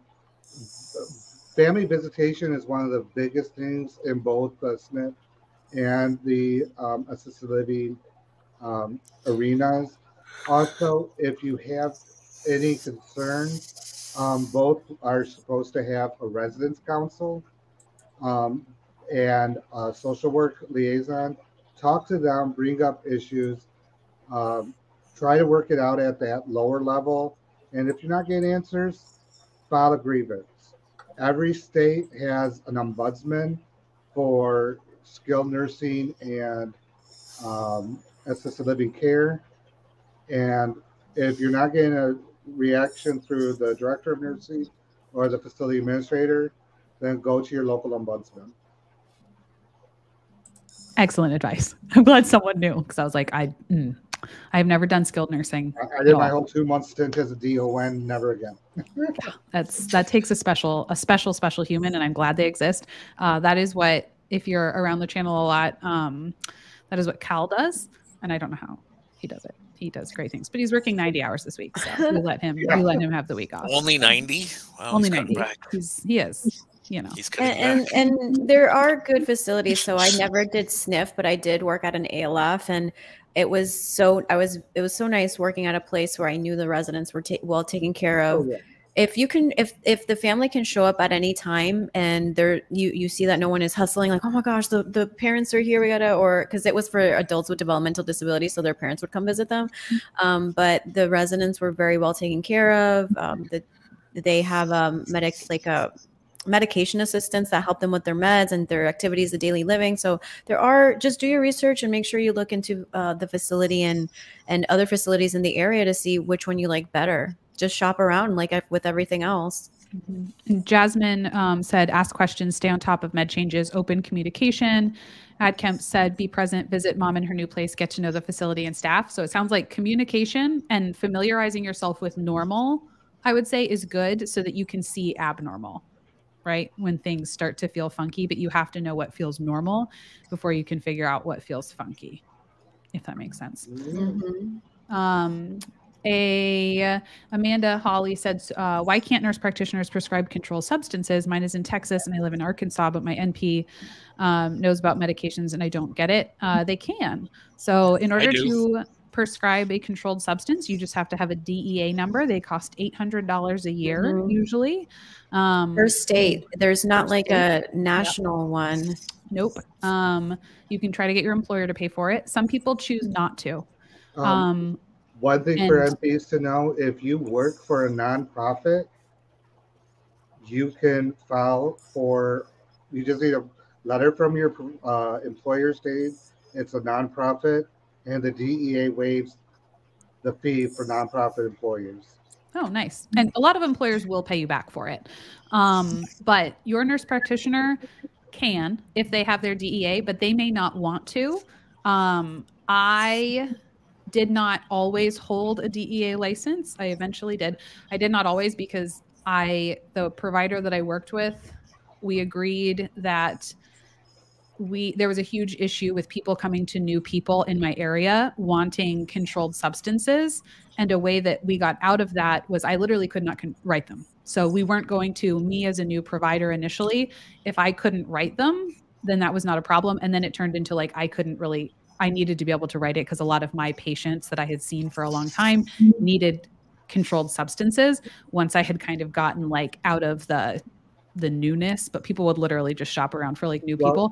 Speaker 4: Family visitation is one of the biggest things in both the SNF and the um, assisted living um, arenas. Also, if you have any concerns, um, both are supposed to have a residence council um, and a social work liaison. Talk to them, bring up issues, um, try to work it out at that lower level. And if you're not getting answers, file a grievance. Every state has an ombudsman for skilled nursing and um, assisted living care. And if you're not getting a reaction through the director of nursing or the facility administrator, then go to your local ombudsman.
Speaker 1: excellent advice. (laughs) I'm glad someone knew because I was like, I, mm, I've never done skilled nursing.
Speaker 4: I, I did my
Speaker 1: No.
Speaker 4: whole two month stint as a DON, never again. (laughs)
Speaker 1: That's that takes a special, a special, special human, and I'm glad they exist. Uh, that is what, if you're around the channel a lot, um, that is what Cal does, and I don't know how he does it. He does great things, but he's working 90 hours this week, so we (laughs) let him. We let him have the week off.
Speaker 2: Only 90? Wow,
Speaker 1: Only
Speaker 2: he's got it
Speaker 1: 90.
Speaker 2: back.
Speaker 1: He's he is. You know.
Speaker 2: He's
Speaker 5: and, and and there are good facilities so i never (laughs) did sniff but i did work at an alf and it was so i was it was so nice working at a place where i knew the residents were ta- well taken care of.
Speaker 4: Oh, yeah.
Speaker 5: if you can if if the family can show up at any time and there you you see that no one is hustling like oh my gosh the, the parents are here we gotta or because it was for adults with developmental disabilities so their parents would come visit them. Um, but the residents were very well taken care of. Um, the, they have um medic like a medication assistants that help them with their meds and their activities of daily living. So there are just do your research and make sure you look into uh, the facility and and other facilities in the area to see which one you like better. Just shop around like with everything else.
Speaker 1: And Jasmine um, said, ask questions, stay on top of med changes, open communication. Ad Kemp said, be present, visit mom in her new place, get to know the facility and staff. So it sounds like communication and familiarizing yourself with normal, I would say, is good so that you can see abnormal, right? When things start to feel funky, but you have to know what feels normal before you can figure out what feels funky, if that makes sense. Um, a Amanda Holly said, uh, "Why can't nurse practitioners prescribe controlled substances? Mine is in Texas, and I live in Arkansas, but my NP um, knows about medications, and I don't get it. Uh, they can. So, in order to prescribe a controlled substance, you just have to have a DEA number. They cost eight hundred dollars a year,
Speaker 5: Mhm.
Speaker 1: usually. Um,
Speaker 5: per state there's not
Speaker 1: Per
Speaker 5: like a national one
Speaker 1: Nope. Um, you can try to get your employer to pay for it. Some people choose not to.
Speaker 4: Um,
Speaker 1: Um,
Speaker 4: One thing for NPs to know, if you work for a nonprofit, you can file for, you just need a letter from your uh, employer stating it's a nonprofit and the DEA waives the fee for nonprofit employers.
Speaker 1: Oh, nice. And a lot of employers will pay you back for it. Um, but your nurse practitioner can if they have their DEA, but they may not want to. Um, I did not always hold a DEA license. I eventually did. I did not always because I, the provider that I worked with, we agreed that we there was a huge issue with people coming to new people in my area wanting controlled substances. And a way that we got out of that was i literally could not con- write them. So we weren't going to me as a new provider initially if i couldn't write them then that was not a problem. And then it turned into like i couldn't really i needed to be able to write it because a lot of my patients that i had seen for a long time mm-hmm. needed controlled substances. Once i had kind of gotten like out of the the newness but people would literally just shop around for like new
Speaker 4: Well,
Speaker 1: people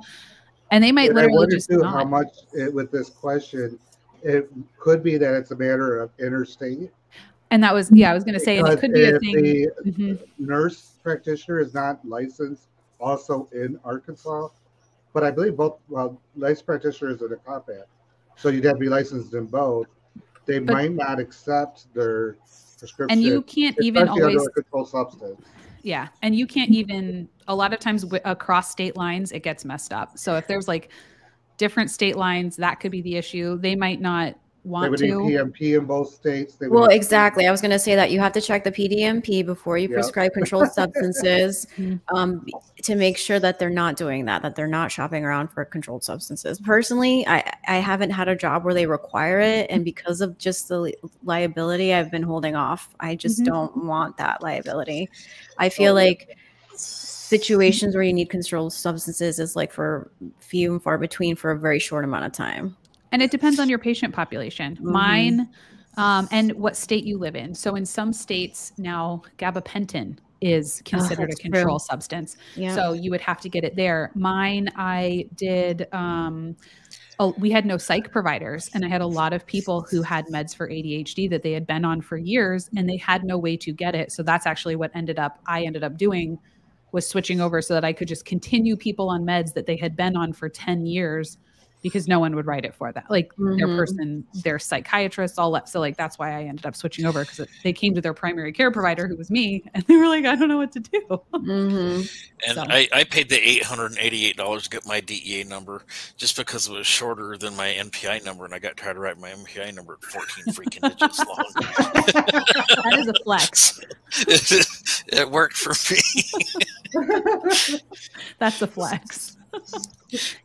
Speaker 1: and they might
Speaker 4: And I
Speaker 1: literally just
Speaker 4: too how much it, with this question, it could be that it's a matter of interstate.
Speaker 1: and that was yeah i was going to say it could be a
Speaker 4: if
Speaker 1: thing
Speaker 4: the
Speaker 1: Mhm.
Speaker 4: nurse practitioner is not licensed also in Arkansas, but I believe both, well, licensed practitioners are the compact. So you'd have to be licensed in both. They
Speaker 1: But-
Speaker 4: might not accept their prescription.
Speaker 1: and you can't even always
Speaker 4: controlled substance.
Speaker 1: Yeah and you can't even a lot of times across state lines it gets messed up. So if there's like different state lines that could be the issue. They might not
Speaker 4: They
Speaker 1: want
Speaker 4: would need PMP in both states. They
Speaker 5: well exactly i was going to say that you have to check the pdmp before you
Speaker 4: Yep.
Speaker 5: prescribe controlled (laughs) substances
Speaker 1: Mhm.
Speaker 5: um, to make sure that they're not doing that that they're not shopping around for controlled substances personally i i haven't had a job where they require it and because of just the li- liability i've been holding off i just
Speaker 1: Mhm.
Speaker 5: don't want that liability i feel like situations where you need controlled substances is like for few and far between for a very short amount of time
Speaker 1: and it depends on your patient population
Speaker 5: Mhm.
Speaker 1: mine um, and what state you live in so in some states now gabapentin is considered a
Speaker 5: that's true.
Speaker 1: control substance
Speaker 5: yeah
Speaker 1: So you would have to get it there. Mine, I did. Um, oh, we had no psych providers, and I had a lot of people who had meds for ADHD that they had been on for years, and they had no way to get it. So that's actually what ended up. I ended up doing was switching over so that I could just continue people on meds that they had been on for ten years, because no one would write it for that. Like their
Speaker 5: Mhm.
Speaker 1: person, their psychiatrist, all that. So like that's why I ended up switching over because they came to their primary care provider, who was me, (laughs) and they were like, I don't know what to do.
Speaker 5: Mhm.
Speaker 2: And
Speaker 1: So-
Speaker 2: I, I paid the eight hundred and eighty-eight dollars to get my DEA number just because it was shorter than my NPI number, and I got tired of writing my NPI number at fourteen freaking digits long. (laughs)
Speaker 1: that is a flex. (laughs)
Speaker 2: it worked for me.
Speaker 1: That's a flex.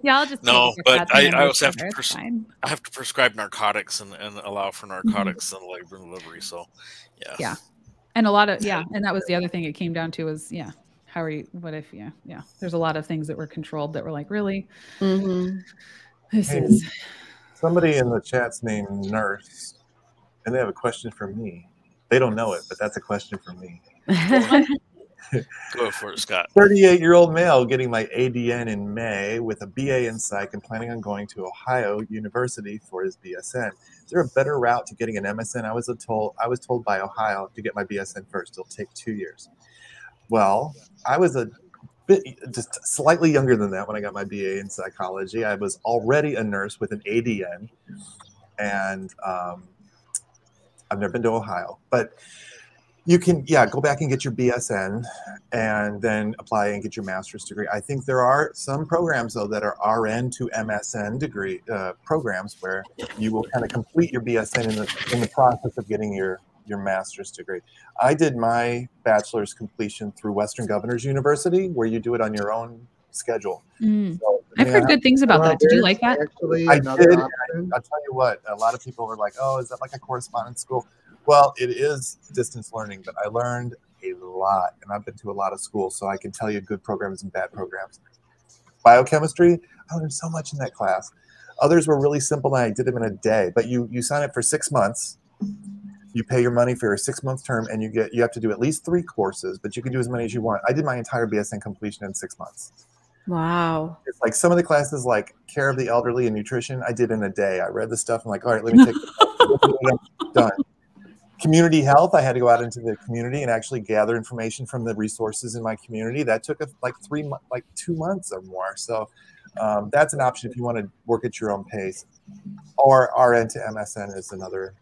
Speaker 1: Yeah, I'll just
Speaker 2: No, but I- I also have to
Speaker 1: number, it's
Speaker 2: pers-
Speaker 1: fine.
Speaker 2: I have to prescribe narcotics and, and allow for narcotics and labor and delivery. So, yeah.
Speaker 1: Yeah. And a lot of yeah, and that was the other thing it came down to was yeah, how are you? What if, yeah, yeah. There's a lot of things that were controlled that were like, really?
Speaker 5: Mhm.
Speaker 1: This
Speaker 3: Hey.
Speaker 1: is,
Speaker 3: Somebody in the chat's named Nurse, and they have a question for me. They don't know it, but that's a question for me. (laughs)
Speaker 2: Go for it, Scott.
Speaker 3: 38 year old male getting my ADN in May with a BA in psych and planning on going to Ohio University for his BSN. Is there a better route to getting an MSN? I was told I was told by Ohio to get my BSN first. It'll take two years. Well, I was a bit just slightly younger than that when I got my BA in psychology. I was already a nurse with an ADN, and um, I've never been to Ohio, but you can yeah go back and get your bsn and then apply and get your master's degree i think there are some programs though that are rn to msn degree uh, programs where you will kind of complete your bsn in the in the process of getting your your master's degree i did my bachelor's completion through western governors university where you do it on your own schedule
Speaker 1: Mm.
Speaker 3: so
Speaker 1: I've
Speaker 3: depending
Speaker 1: heard
Speaker 3: on
Speaker 1: good things about
Speaker 4: Well,
Speaker 1: that. Did you like that?
Speaker 4: Actually,
Speaker 3: I
Speaker 4: another
Speaker 3: did. I'll tell you what, a lot of people were like, oh, is that like a correspondence school? Well, it is distance learning, but I learned a lot and I've been to a lot of schools, so I can tell you good programs and bad programs. Biochemistry, I learned so much in that class. Others were really simple and I did them in a day, but you you sign up for six months. You pay your money for your six month term and you get you have to do at least three courses, but you can do as many as you want. I did my entire BSN completion in six months.
Speaker 5: wow.
Speaker 3: It's like some of the classes, like care of the elderly and nutrition, I did in a day. I read the stuff. I'm like, all right, let me take (laughs) the done. Community health, I had to go out into the community and actually gather information from the resources in my community. That took a, like three, like two months or more. So um, that's an option if you want to work at your own pace. Or RN to MSN is another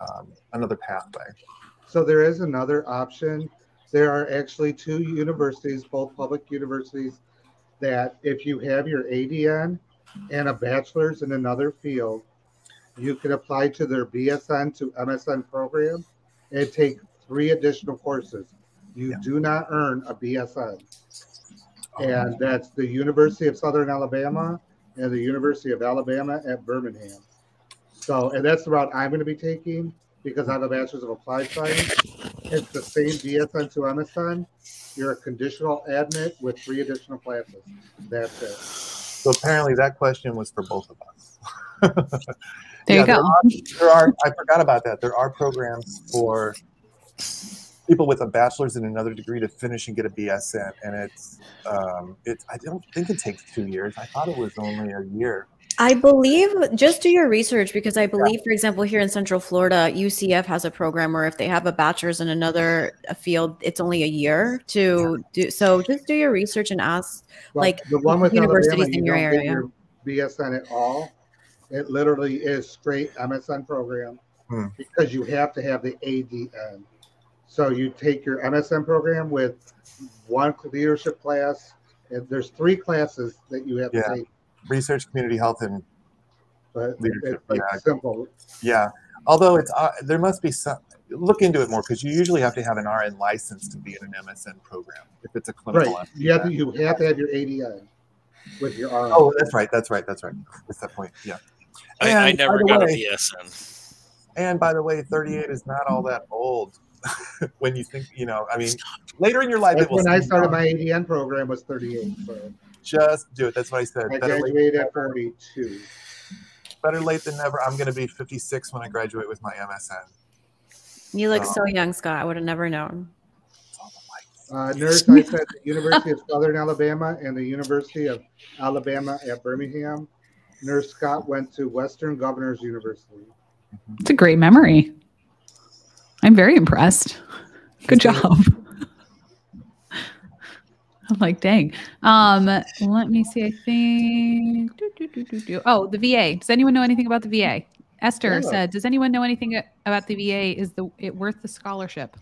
Speaker 3: um, another pathway.
Speaker 4: So there is another option. There are actually two universities, both public universities, that if you have your ADN and a bachelor's in another field, you can apply to their BSN to MSN program and take three additional courses. You
Speaker 3: Yeah.
Speaker 4: do not earn a BSN. Oh. And that's the University of Southern Alabama and the University of Alabama at Birmingham. So, and that's the route I'm going to be taking because I have a bachelor's of applied science. It's the same BSN to MSN. You're a conditional admit with three additional classes. That's it.
Speaker 3: So apparently that question was for both of us. (laughs)
Speaker 1: There
Speaker 3: Yeah,
Speaker 1: you go.
Speaker 3: there are i forgot about that there are programs for people with a bachelor's and another degree to finish and get a bsn and it's um it's i don't think it takes two years i thought it was only a year
Speaker 5: I believe just do your research because I believe, for example, here in Central Florida, UCF has a program where if they have a bachelor's in another field, it's only a year to do. So just do your research and ask.
Speaker 4: Well,
Speaker 5: Like,
Speaker 4: the one with
Speaker 5: universities
Speaker 4: Alabama,
Speaker 5: in
Speaker 4: you
Speaker 5: your area.
Speaker 4: your BSN at all. It literally is straight MSN program
Speaker 3: Hmm.
Speaker 4: because you have to have the ADN. So you take your MSN program with one leadership class, and there's three classes that you have
Speaker 3: Yeah.
Speaker 4: to take.
Speaker 3: research community health and
Speaker 4: But
Speaker 3: Leadership,
Speaker 4: it's simple.
Speaker 3: yeah although it's uh, there must be some look into it more because you usually have to have an rn license to be in an msn program if it's a clinical
Speaker 4: Right. You have to, you have to have your ADN with your RN.
Speaker 3: oh that's right that's right that's right that's that point yeah
Speaker 2: I, I never got
Speaker 3: way-
Speaker 2: a BSN.
Speaker 3: And by the way, 38 is not all that old (laughs) when you think, you know, I mean, later in your life,
Speaker 4: That's
Speaker 3: it will
Speaker 4: when I started
Speaker 3: young.
Speaker 4: my ADN program was 38. So
Speaker 3: Just do it. That's what I said.
Speaker 4: I
Speaker 3: Better late,
Speaker 4: graduated at 42.
Speaker 3: better late than never. I'm going to be 56 when I graduate with my MSN.
Speaker 5: You look
Speaker 3: Oh.
Speaker 5: so young, Scott. I would have never known.
Speaker 4: Uh, nurse, I (laughs) said the University of Southern Alabama and the University of Alabama at Birmingham. Nurse Scott went to Western Governors University.
Speaker 1: It's a great memory. I'm very impressed. Good job. (laughs) I'm like, dang. Um, let me see. I think. do, do, do. Oh, the VA. Does anyone know anything about the VA? Esther
Speaker 4: Yeah.
Speaker 1: said, "Does anyone know anything about the VA? Is the it worth the scholarship?"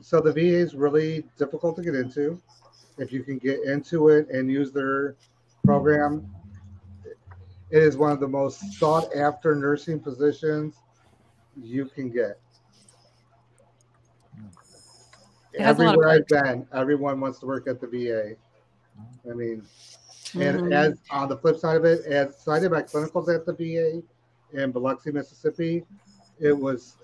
Speaker 4: So the VA is really difficult to get into. If you can get into it and use their program, it is one of the most sought after nursing positions you can get.
Speaker 1: It has a lot of
Speaker 4: Everywhere I've been, everyone wants to work at the VA. I mean, and
Speaker 5: Mhm.
Speaker 4: as on the flip side of it, as cited by clinicals at the VA in Biloxi, Mississippi, it was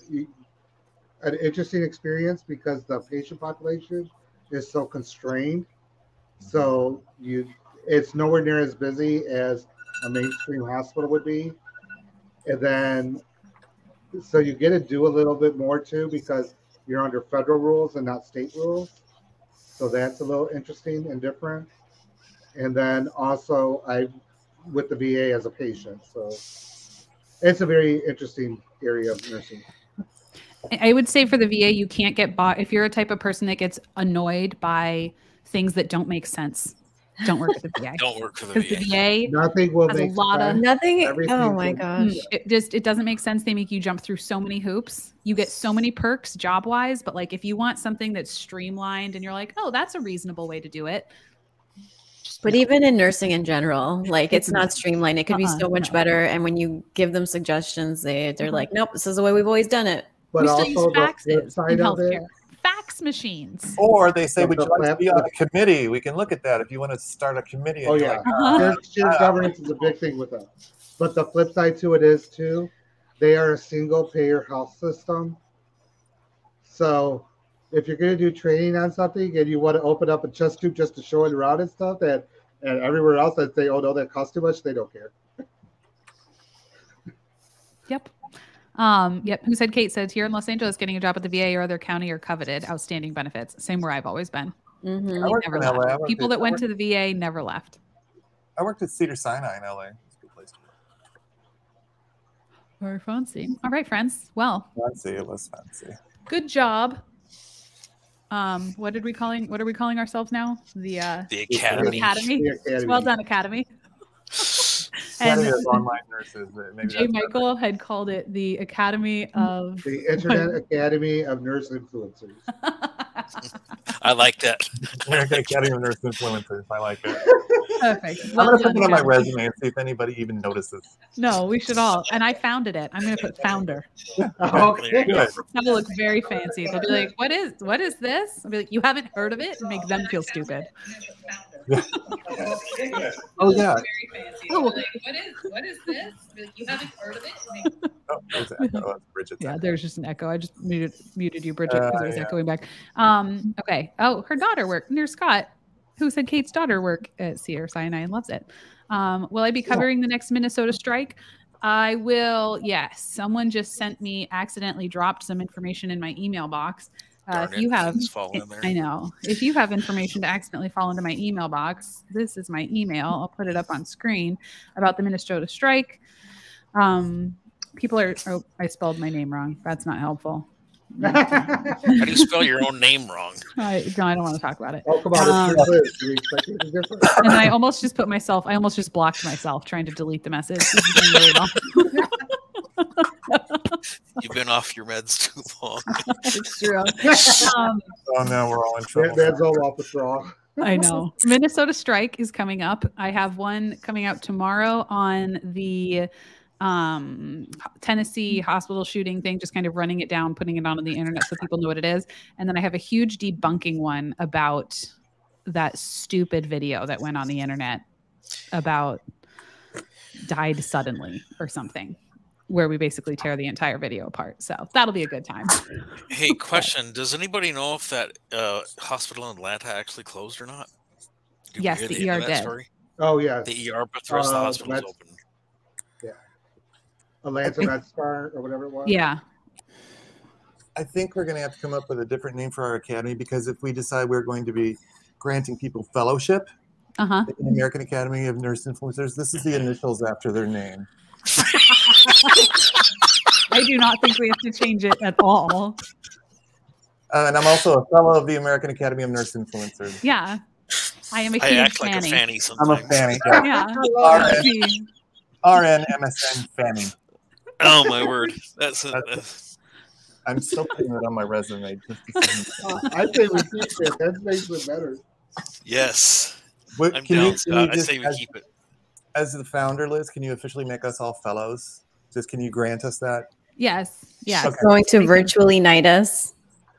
Speaker 4: an interesting experience because the patient population is so constrained. So you, it's nowhere near as busy as a mainstream hospital would be. And then, so you get to do a little bit more too because you're under federal rules and not state rules. So that's a little interesting and different. And then also, I with the VA as a patient. So it's a very interesting area of nursing.
Speaker 1: I would say for the VA, you can't get bought if you're a type of person that gets annoyed by things that don't make sense. Don't work for the VA.
Speaker 2: Don't work for the
Speaker 1: Because the
Speaker 2: VA.
Speaker 1: VA,
Speaker 4: Nothing will
Speaker 1: Has a
Speaker 4: make
Speaker 1: lot of-
Speaker 5: Nothing.
Speaker 4: Everything
Speaker 5: Oh my
Speaker 4: will-
Speaker 5: gosh.
Speaker 1: mm, it just it doesn't make sense. They make you jump through so many hoops. You get so many perks job wise, but like if you want something that's streamlined and you're like, oh, that's a reasonable way to do it.
Speaker 5: But even in nursing in general, like it's not streamlined. It could be
Speaker 1: Uh-uh,
Speaker 5: so much
Speaker 1: no.
Speaker 5: better. And when you give them suggestions, they they're like, nope, this is the way we've always done it.
Speaker 4: But
Speaker 1: we still
Speaker 4: also
Speaker 1: use
Speaker 4: the flip
Speaker 1: faxes in
Speaker 4: side of it,
Speaker 1: healthcare. Fax machines.
Speaker 3: Or they say, "Would you like to
Speaker 4: flap-
Speaker 3: be on a committee? We can look at that if you want to start a committee."
Speaker 4: Oh, yeah.
Speaker 3: like,
Speaker 1: Uh-huh.
Speaker 4: shared, shared governance is a big thing with them. But the flip side to it is too, they are a single payer health system. So if you're going to do training on something and you want to open up a chest tube just to show it around and stuff, and and everywhere else that say, oh no, that costs too much, they don't care.
Speaker 1: Yep. Um, yep. Who said Kate says here in Los Angeles, getting a job at the VA or other county are coveted, outstanding benefits. Same where I've always been.
Speaker 5: Mhm.
Speaker 3: I
Speaker 1: Never
Speaker 3: in
Speaker 1: left.
Speaker 3: I
Speaker 1: People
Speaker 3: at-
Speaker 1: that went
Speaker 3: worked-
Speaker 1: to the VA never left.
Speaker 3: I worked at Cedar Sinai in LA. It's a good place to
Speaker 1: Very fancy. All right, friends. Well,
Speaker 3: work. Fancy, it was fancy.
Speaker 1: good job. Um, what did we calling? What are we calling ourselves now? The uh,
Speaker 2: The
Speaker 1: the
Speaker 2: academy.
Speaker 1: academy.
Speaker 4: The academy.
Speaker 1: Well done, academy.
Speaker 3: Academy
Speaker 1: And
Speaker 3: of online nurses. but Maybe
Speaker 1: Jay
Speaker 3: that's better.
Speaker 1: Michael had called it the Academy of.
Speaker 4: The Internet (laughs) Academy of Nurse Influencers. (laughs)
Speaker 2: I like that.
Speaker 3: American Academy of Nurse Influencers. I like it.
Speaker 1: Perfect.
Speaker 3: I'm
Speaker 1: Well
Speaker 3: gonna put it on my resume and see if anybody even notices.
Speaker 1: No, we should all. And I founded it. I'm going to put founder. (laughs)
Speaker 4: Oh, okay.
Speaker 3: Good.
Speaker 1: That will look very fancy. They'll be like, "What is? What is this?" I'll be like, "You haven't heard of it?" And make them feel stupid. (laughs)
Speaker 3: Oh yeah.
Speaker 1: Oh,
Speaker 6: What is what is this? You haven't heard of it?
Speaker 3: Oh, there's an echo. Brigitte's
Speaker 1: yeah.
Speaker 3: echo.
Speaker 1: There's just an echo. I just muted muted you, Brigitte, because
Speaker 3: Uh,
Speaker 1: it was
Speaker 3: yeah.
Speaker 1: echoing back. Um. Okay. Oh, her daughter worked near Scott, who said Kate's daughter work at Cedars-Sinai and loves it. Um. Will I be covering the next Minnesota strike? I will. Yes. Someone just sent me accidentally dropped some information in my email box. Uh, if you
Speaker 2: it,
Speaker 1: have
Speaker 2: fall in (laughs) there.
Speaker 1: I know. If you have information to accidentally fall into my email box, this is my email. I'll put it up on screen about the Minnesota strike. Um, people are. Oh, I spelled my name wrong. That's not helpful. (laughs)
Speaker 2: How do you spell your own name wrong? (laughs)
Speaker 1: I, no, I don't want to talk about it.
Speaker 4: Oh, come on.
Speaker 1: Um,
Speaker 4: It's your quiz. Do we expect anything different?
Speaker 1: And I almost just put myself. I almost just blocked myself trying to delete the message. This is going really long.
Speaker 2: You've been off your meds too long. (laughs)
Speaker 1: it's true. (laughs) Um,
Speaker 3: Oh no, we're all in trouble.
Speaker 4: That, that's all off the straw.
Speaker 1: I (laughs) know. Minnesota strike is coming up. I have one coming out tomorrow on the um Tennessee hospital shooting thing, just kind of running it down, putting it on the internet so people know what it is. And then I have a huge debunking one about that stupid video that went on the internet about died suddenly or something where we basically tear the entire video apart. So that'll be a good time.
Speaker 2: Hey, (laughs) question: Does anybody know if that uh, hospital in Atlanta actually closed or not? Did
Speaker 1: Yes,
Speaker 2: hear
Speaker 1: the ER did.
Speaker 2: Story?
Speaker 4: Oh, yeah.
Speaker 2: The ER, but the rest of the
Speaker 4: Uh,
Speaker 2: hospital is
Speaker 4: that's-
Speaker 2: open.
Speaker 4: Atlanta MedStar or whatever it was.
Speaker 1: Yeah.
Speaker 3: I think we're going to have to come up with a different name for our academy because if we decide we're going to be granting people fellowship
Speaker 1: Uh-huh.
Speaker 3: in the American Academy of Nurse Influencers, this is the initials after their name. (laughs)
Speaker 1: I do not think we have to change it at all.
Speaker 3: Uh, and I'm also a fellow of the American Academy of Nurse Influencers.
Speaker 1: Yeah. I am a huge
Speaker 2: act like
Speaker 1: fanny.
Speaker 2: a fanny
Speaker 3: I'm a
Speaker 2: sometimes.
Speaker 3: fanny. Yeah.
Speaker 1: Yeah.
Speaker 3: RN,
Speaker 1: See,
Speaker 3: RN MSN fanny.
Speaker 2: Oh my word! That's, a, that's
Speaker 3: I'm still putting it on my resume. Just.
Speaker 4: Uh, (laughs) I say we keep it. That makes it better.
Speaker 2: yes.
Speaker 3: What-
Speaker 2: I'm
Speaker 3: can
Speaker 2: down,
Speaker 3: you- can
Speaker 2: Scott.
Speaker 3: you
Speaker 2: I say we
Speaker 3: as,
Speaker 2: keep it.
Speaker 3: as the founder, Liz, can you officially make us all fellows? Just can you grant us that?
Speaker 1: yes. Yeah.
Speaker 3: Okay.
Speaker 5: Going to virtually knight us.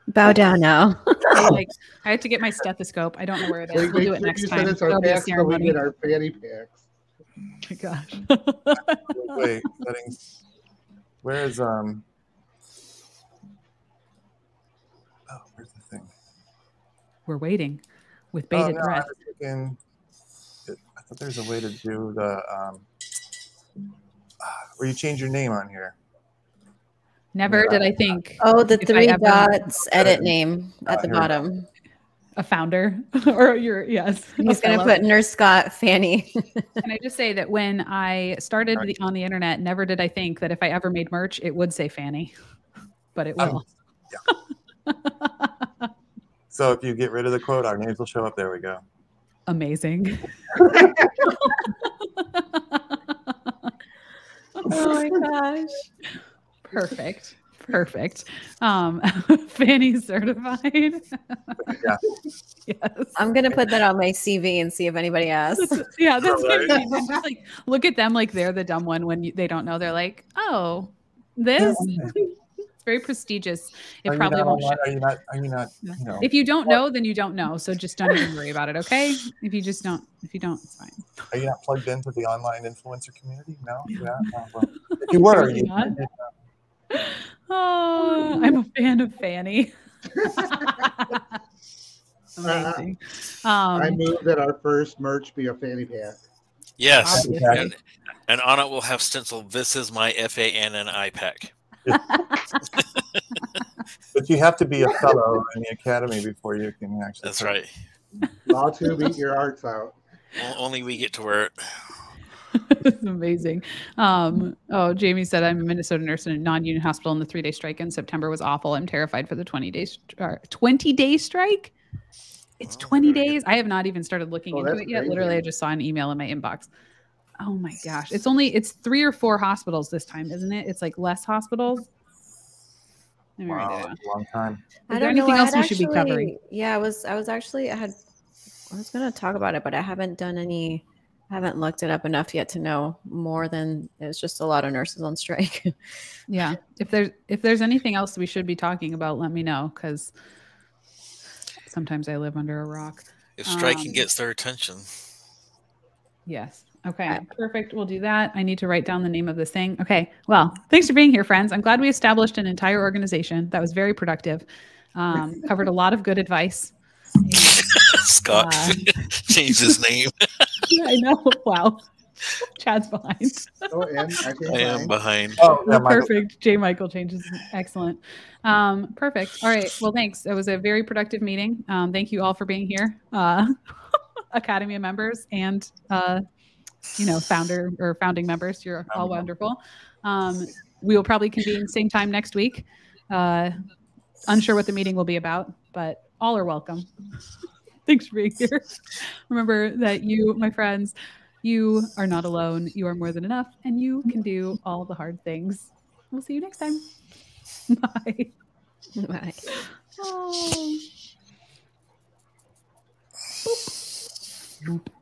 Speaker 5: Bow down now.
Speaker 1: I, (laughs) like I have to get my stethoscope. I don't know where it is.
Speaker 4: Make-
Speaker 1: We'll do it next
Speaker 4: you
Speaker 1: time.
Speaker 4: our
Speaker 1: There'll
Speaker 4: packs so we
Speaker 1: ceremony.
Speaker 4: get our fanny packs.
Speaker 1: Oh my gosh. (laughs)
Speaker 3: Wait, settings. Where is um? Oh, where's the thing?
Speaker 1: we're waiting with
Speaker 3: Oh,
Speaker 1: bated
Speaker 3: no, I
Speaker 1: breath.
Speaker 3: was thinking, I thought there's a way to do the um, (sighs) where you change your name on here.
Speaker 1: Never
Speaker 3: Yeah.
Speaker 1: did I think
Speaker 5: Oh, the three dots edit name at the
Speaker 3: here go.
Speaker 5: bottom.
Speaker 1: a founder (laughs) or your yes. a
Speaker 5: He's gonna put Nurse Scott Fanny. (laughs)
Speaker 1: Can I just say that when I started
Speaker 3: Right.
Speaker 1: the, on the internet, never did I think that if I ever made merch, it would say Fanny, but it
Speaker 3: Um,
Speaker 1: will. (laughs)
Speaker 3: So if you get rid of the quote, our names will show up. There we go.
Speaker 1: Amazing.
Speaker 5: Oh my (laughs) gosh.
Speaker 1: Perfect. Perfect. Um, (laughs) Fanny certified.
Speaker 3: Yeah. (laughs)
Speaker 1: yes.
Speaker 5: I'm gonna put that on my CV and see if anybody asks.
Speaker 1: That's- yeah, that's what I
Speaker 3: Right.
Speaker 1: mean. Just like look at them like they're the dumb one when you, they don't know. They're like, oh, this. it's very prestigious. It
Speaker 3: Are
Speaker 1: probably won't. show.
Speaker 3: Are you not? Are you not?
Speaker 1: Yeah.
Speaker 3: You know.
Speaker 1: If you don't know, then you don't know. So just don't even worry about it. Okay. If you just don't, if you don't, it's fine.
Speaker 3: Are you not plugged into the online influencer community? No. Yeah. Oh, well, if you were,
Speaker 1: Apparently
Speaker 3: you, (laughs)
Speaker 1: not. Oh, I'm a fan of Fanny. (laughs) Amazing.
Speaker 4: I
Speaker 1: Um,
Speaker 4: move that our first merch be a fanny pack.
Speaker 2: Yes. And, and on it will have stencil. This is my F A N N I pack.
Speaker 3: But you have to be a fellow in the academy before you can actually.
Speaker 2: That's right.
Speaker 4: Law to beat your arts out.
Speaker 2: O- Only we get to wear it.
Speaker 1: it's (laughs) amazing. Um, oh, Jamie said I'm a Minnesota nurse in a non-union hospital, and the three-day strike in September was awful. I'm terrified for the 20 days, uh, 20-day strike. It's
Speaker 2: Oh,
Speaker 1: 20
Speaker 2: very good.
Speaker 1: days. I have not even started looking
Speaker 4: Oh,
Speaker 1: into it yet. Literally, I just saw an email in my inbox. Oh my gosh, it's only it's three or four hospitals this time, isn't it? It's like less hospitals. Let me write
Speaker 3: Wow,
Speaker 1: that down.
Speaker 3: that's a long time.
Speaker 1: Is there anything
Speaker 5: I
Speaker 1: else
Speaker 5: had
Speaker 1: we should be covering?
Speaker 5: Yeah, I was. I was actually. I had. I was gonna talk about it, but I haven't done any. I haven't looked it up enough yet to know more than it's just a lot of nurses on strike. (laughs)
Speaker 1: Yeah. If there's if there's anything else we should be talking about, let me know because sometimes I live under a rock.
Speaker 2: If striking
Speaker 1: Um,
Speaker 2: gets their attention.
Speaker 1: Yes. Okay. Perfect. We'll do that. I need to write down the name of this thing. Okay. Well, thanks for being here, friends. I'm glad we established an entire organization. That was very productive. Um, (laughs) covered a lot of good advice. And- (laughs)
Speaker 2: Scott
Speaker 1: uh, (laughs)
Speaker 2: changed his name.
Speaker 1: I know. Wow. Chad's behind.
Speaker 4: Oh, and I, changed
Speaker 2: I am behind.
Speaker 3: Oh, yeah, Michael.
Speaker 1: perfect. J. Michael changes. Excellent. Um, perfect. All right. Well, thanks. It was a very productive meeting. Um, thank you all for being here, uh, Academy members and uh, you know founder or founding members. You're all wonderful. Um, we will probably convene same time next week. Uh, unsure what the meeting will be about, but all are welcome. (laughs) Thanks for being here. Remember that you, my friends, you are not alone. You are more than enough, and you can do all the hard things. We'll see you next time. (laughs) Bye.
Speaker 5: Bye.
Speaker 1: Oh. Boop. Boop.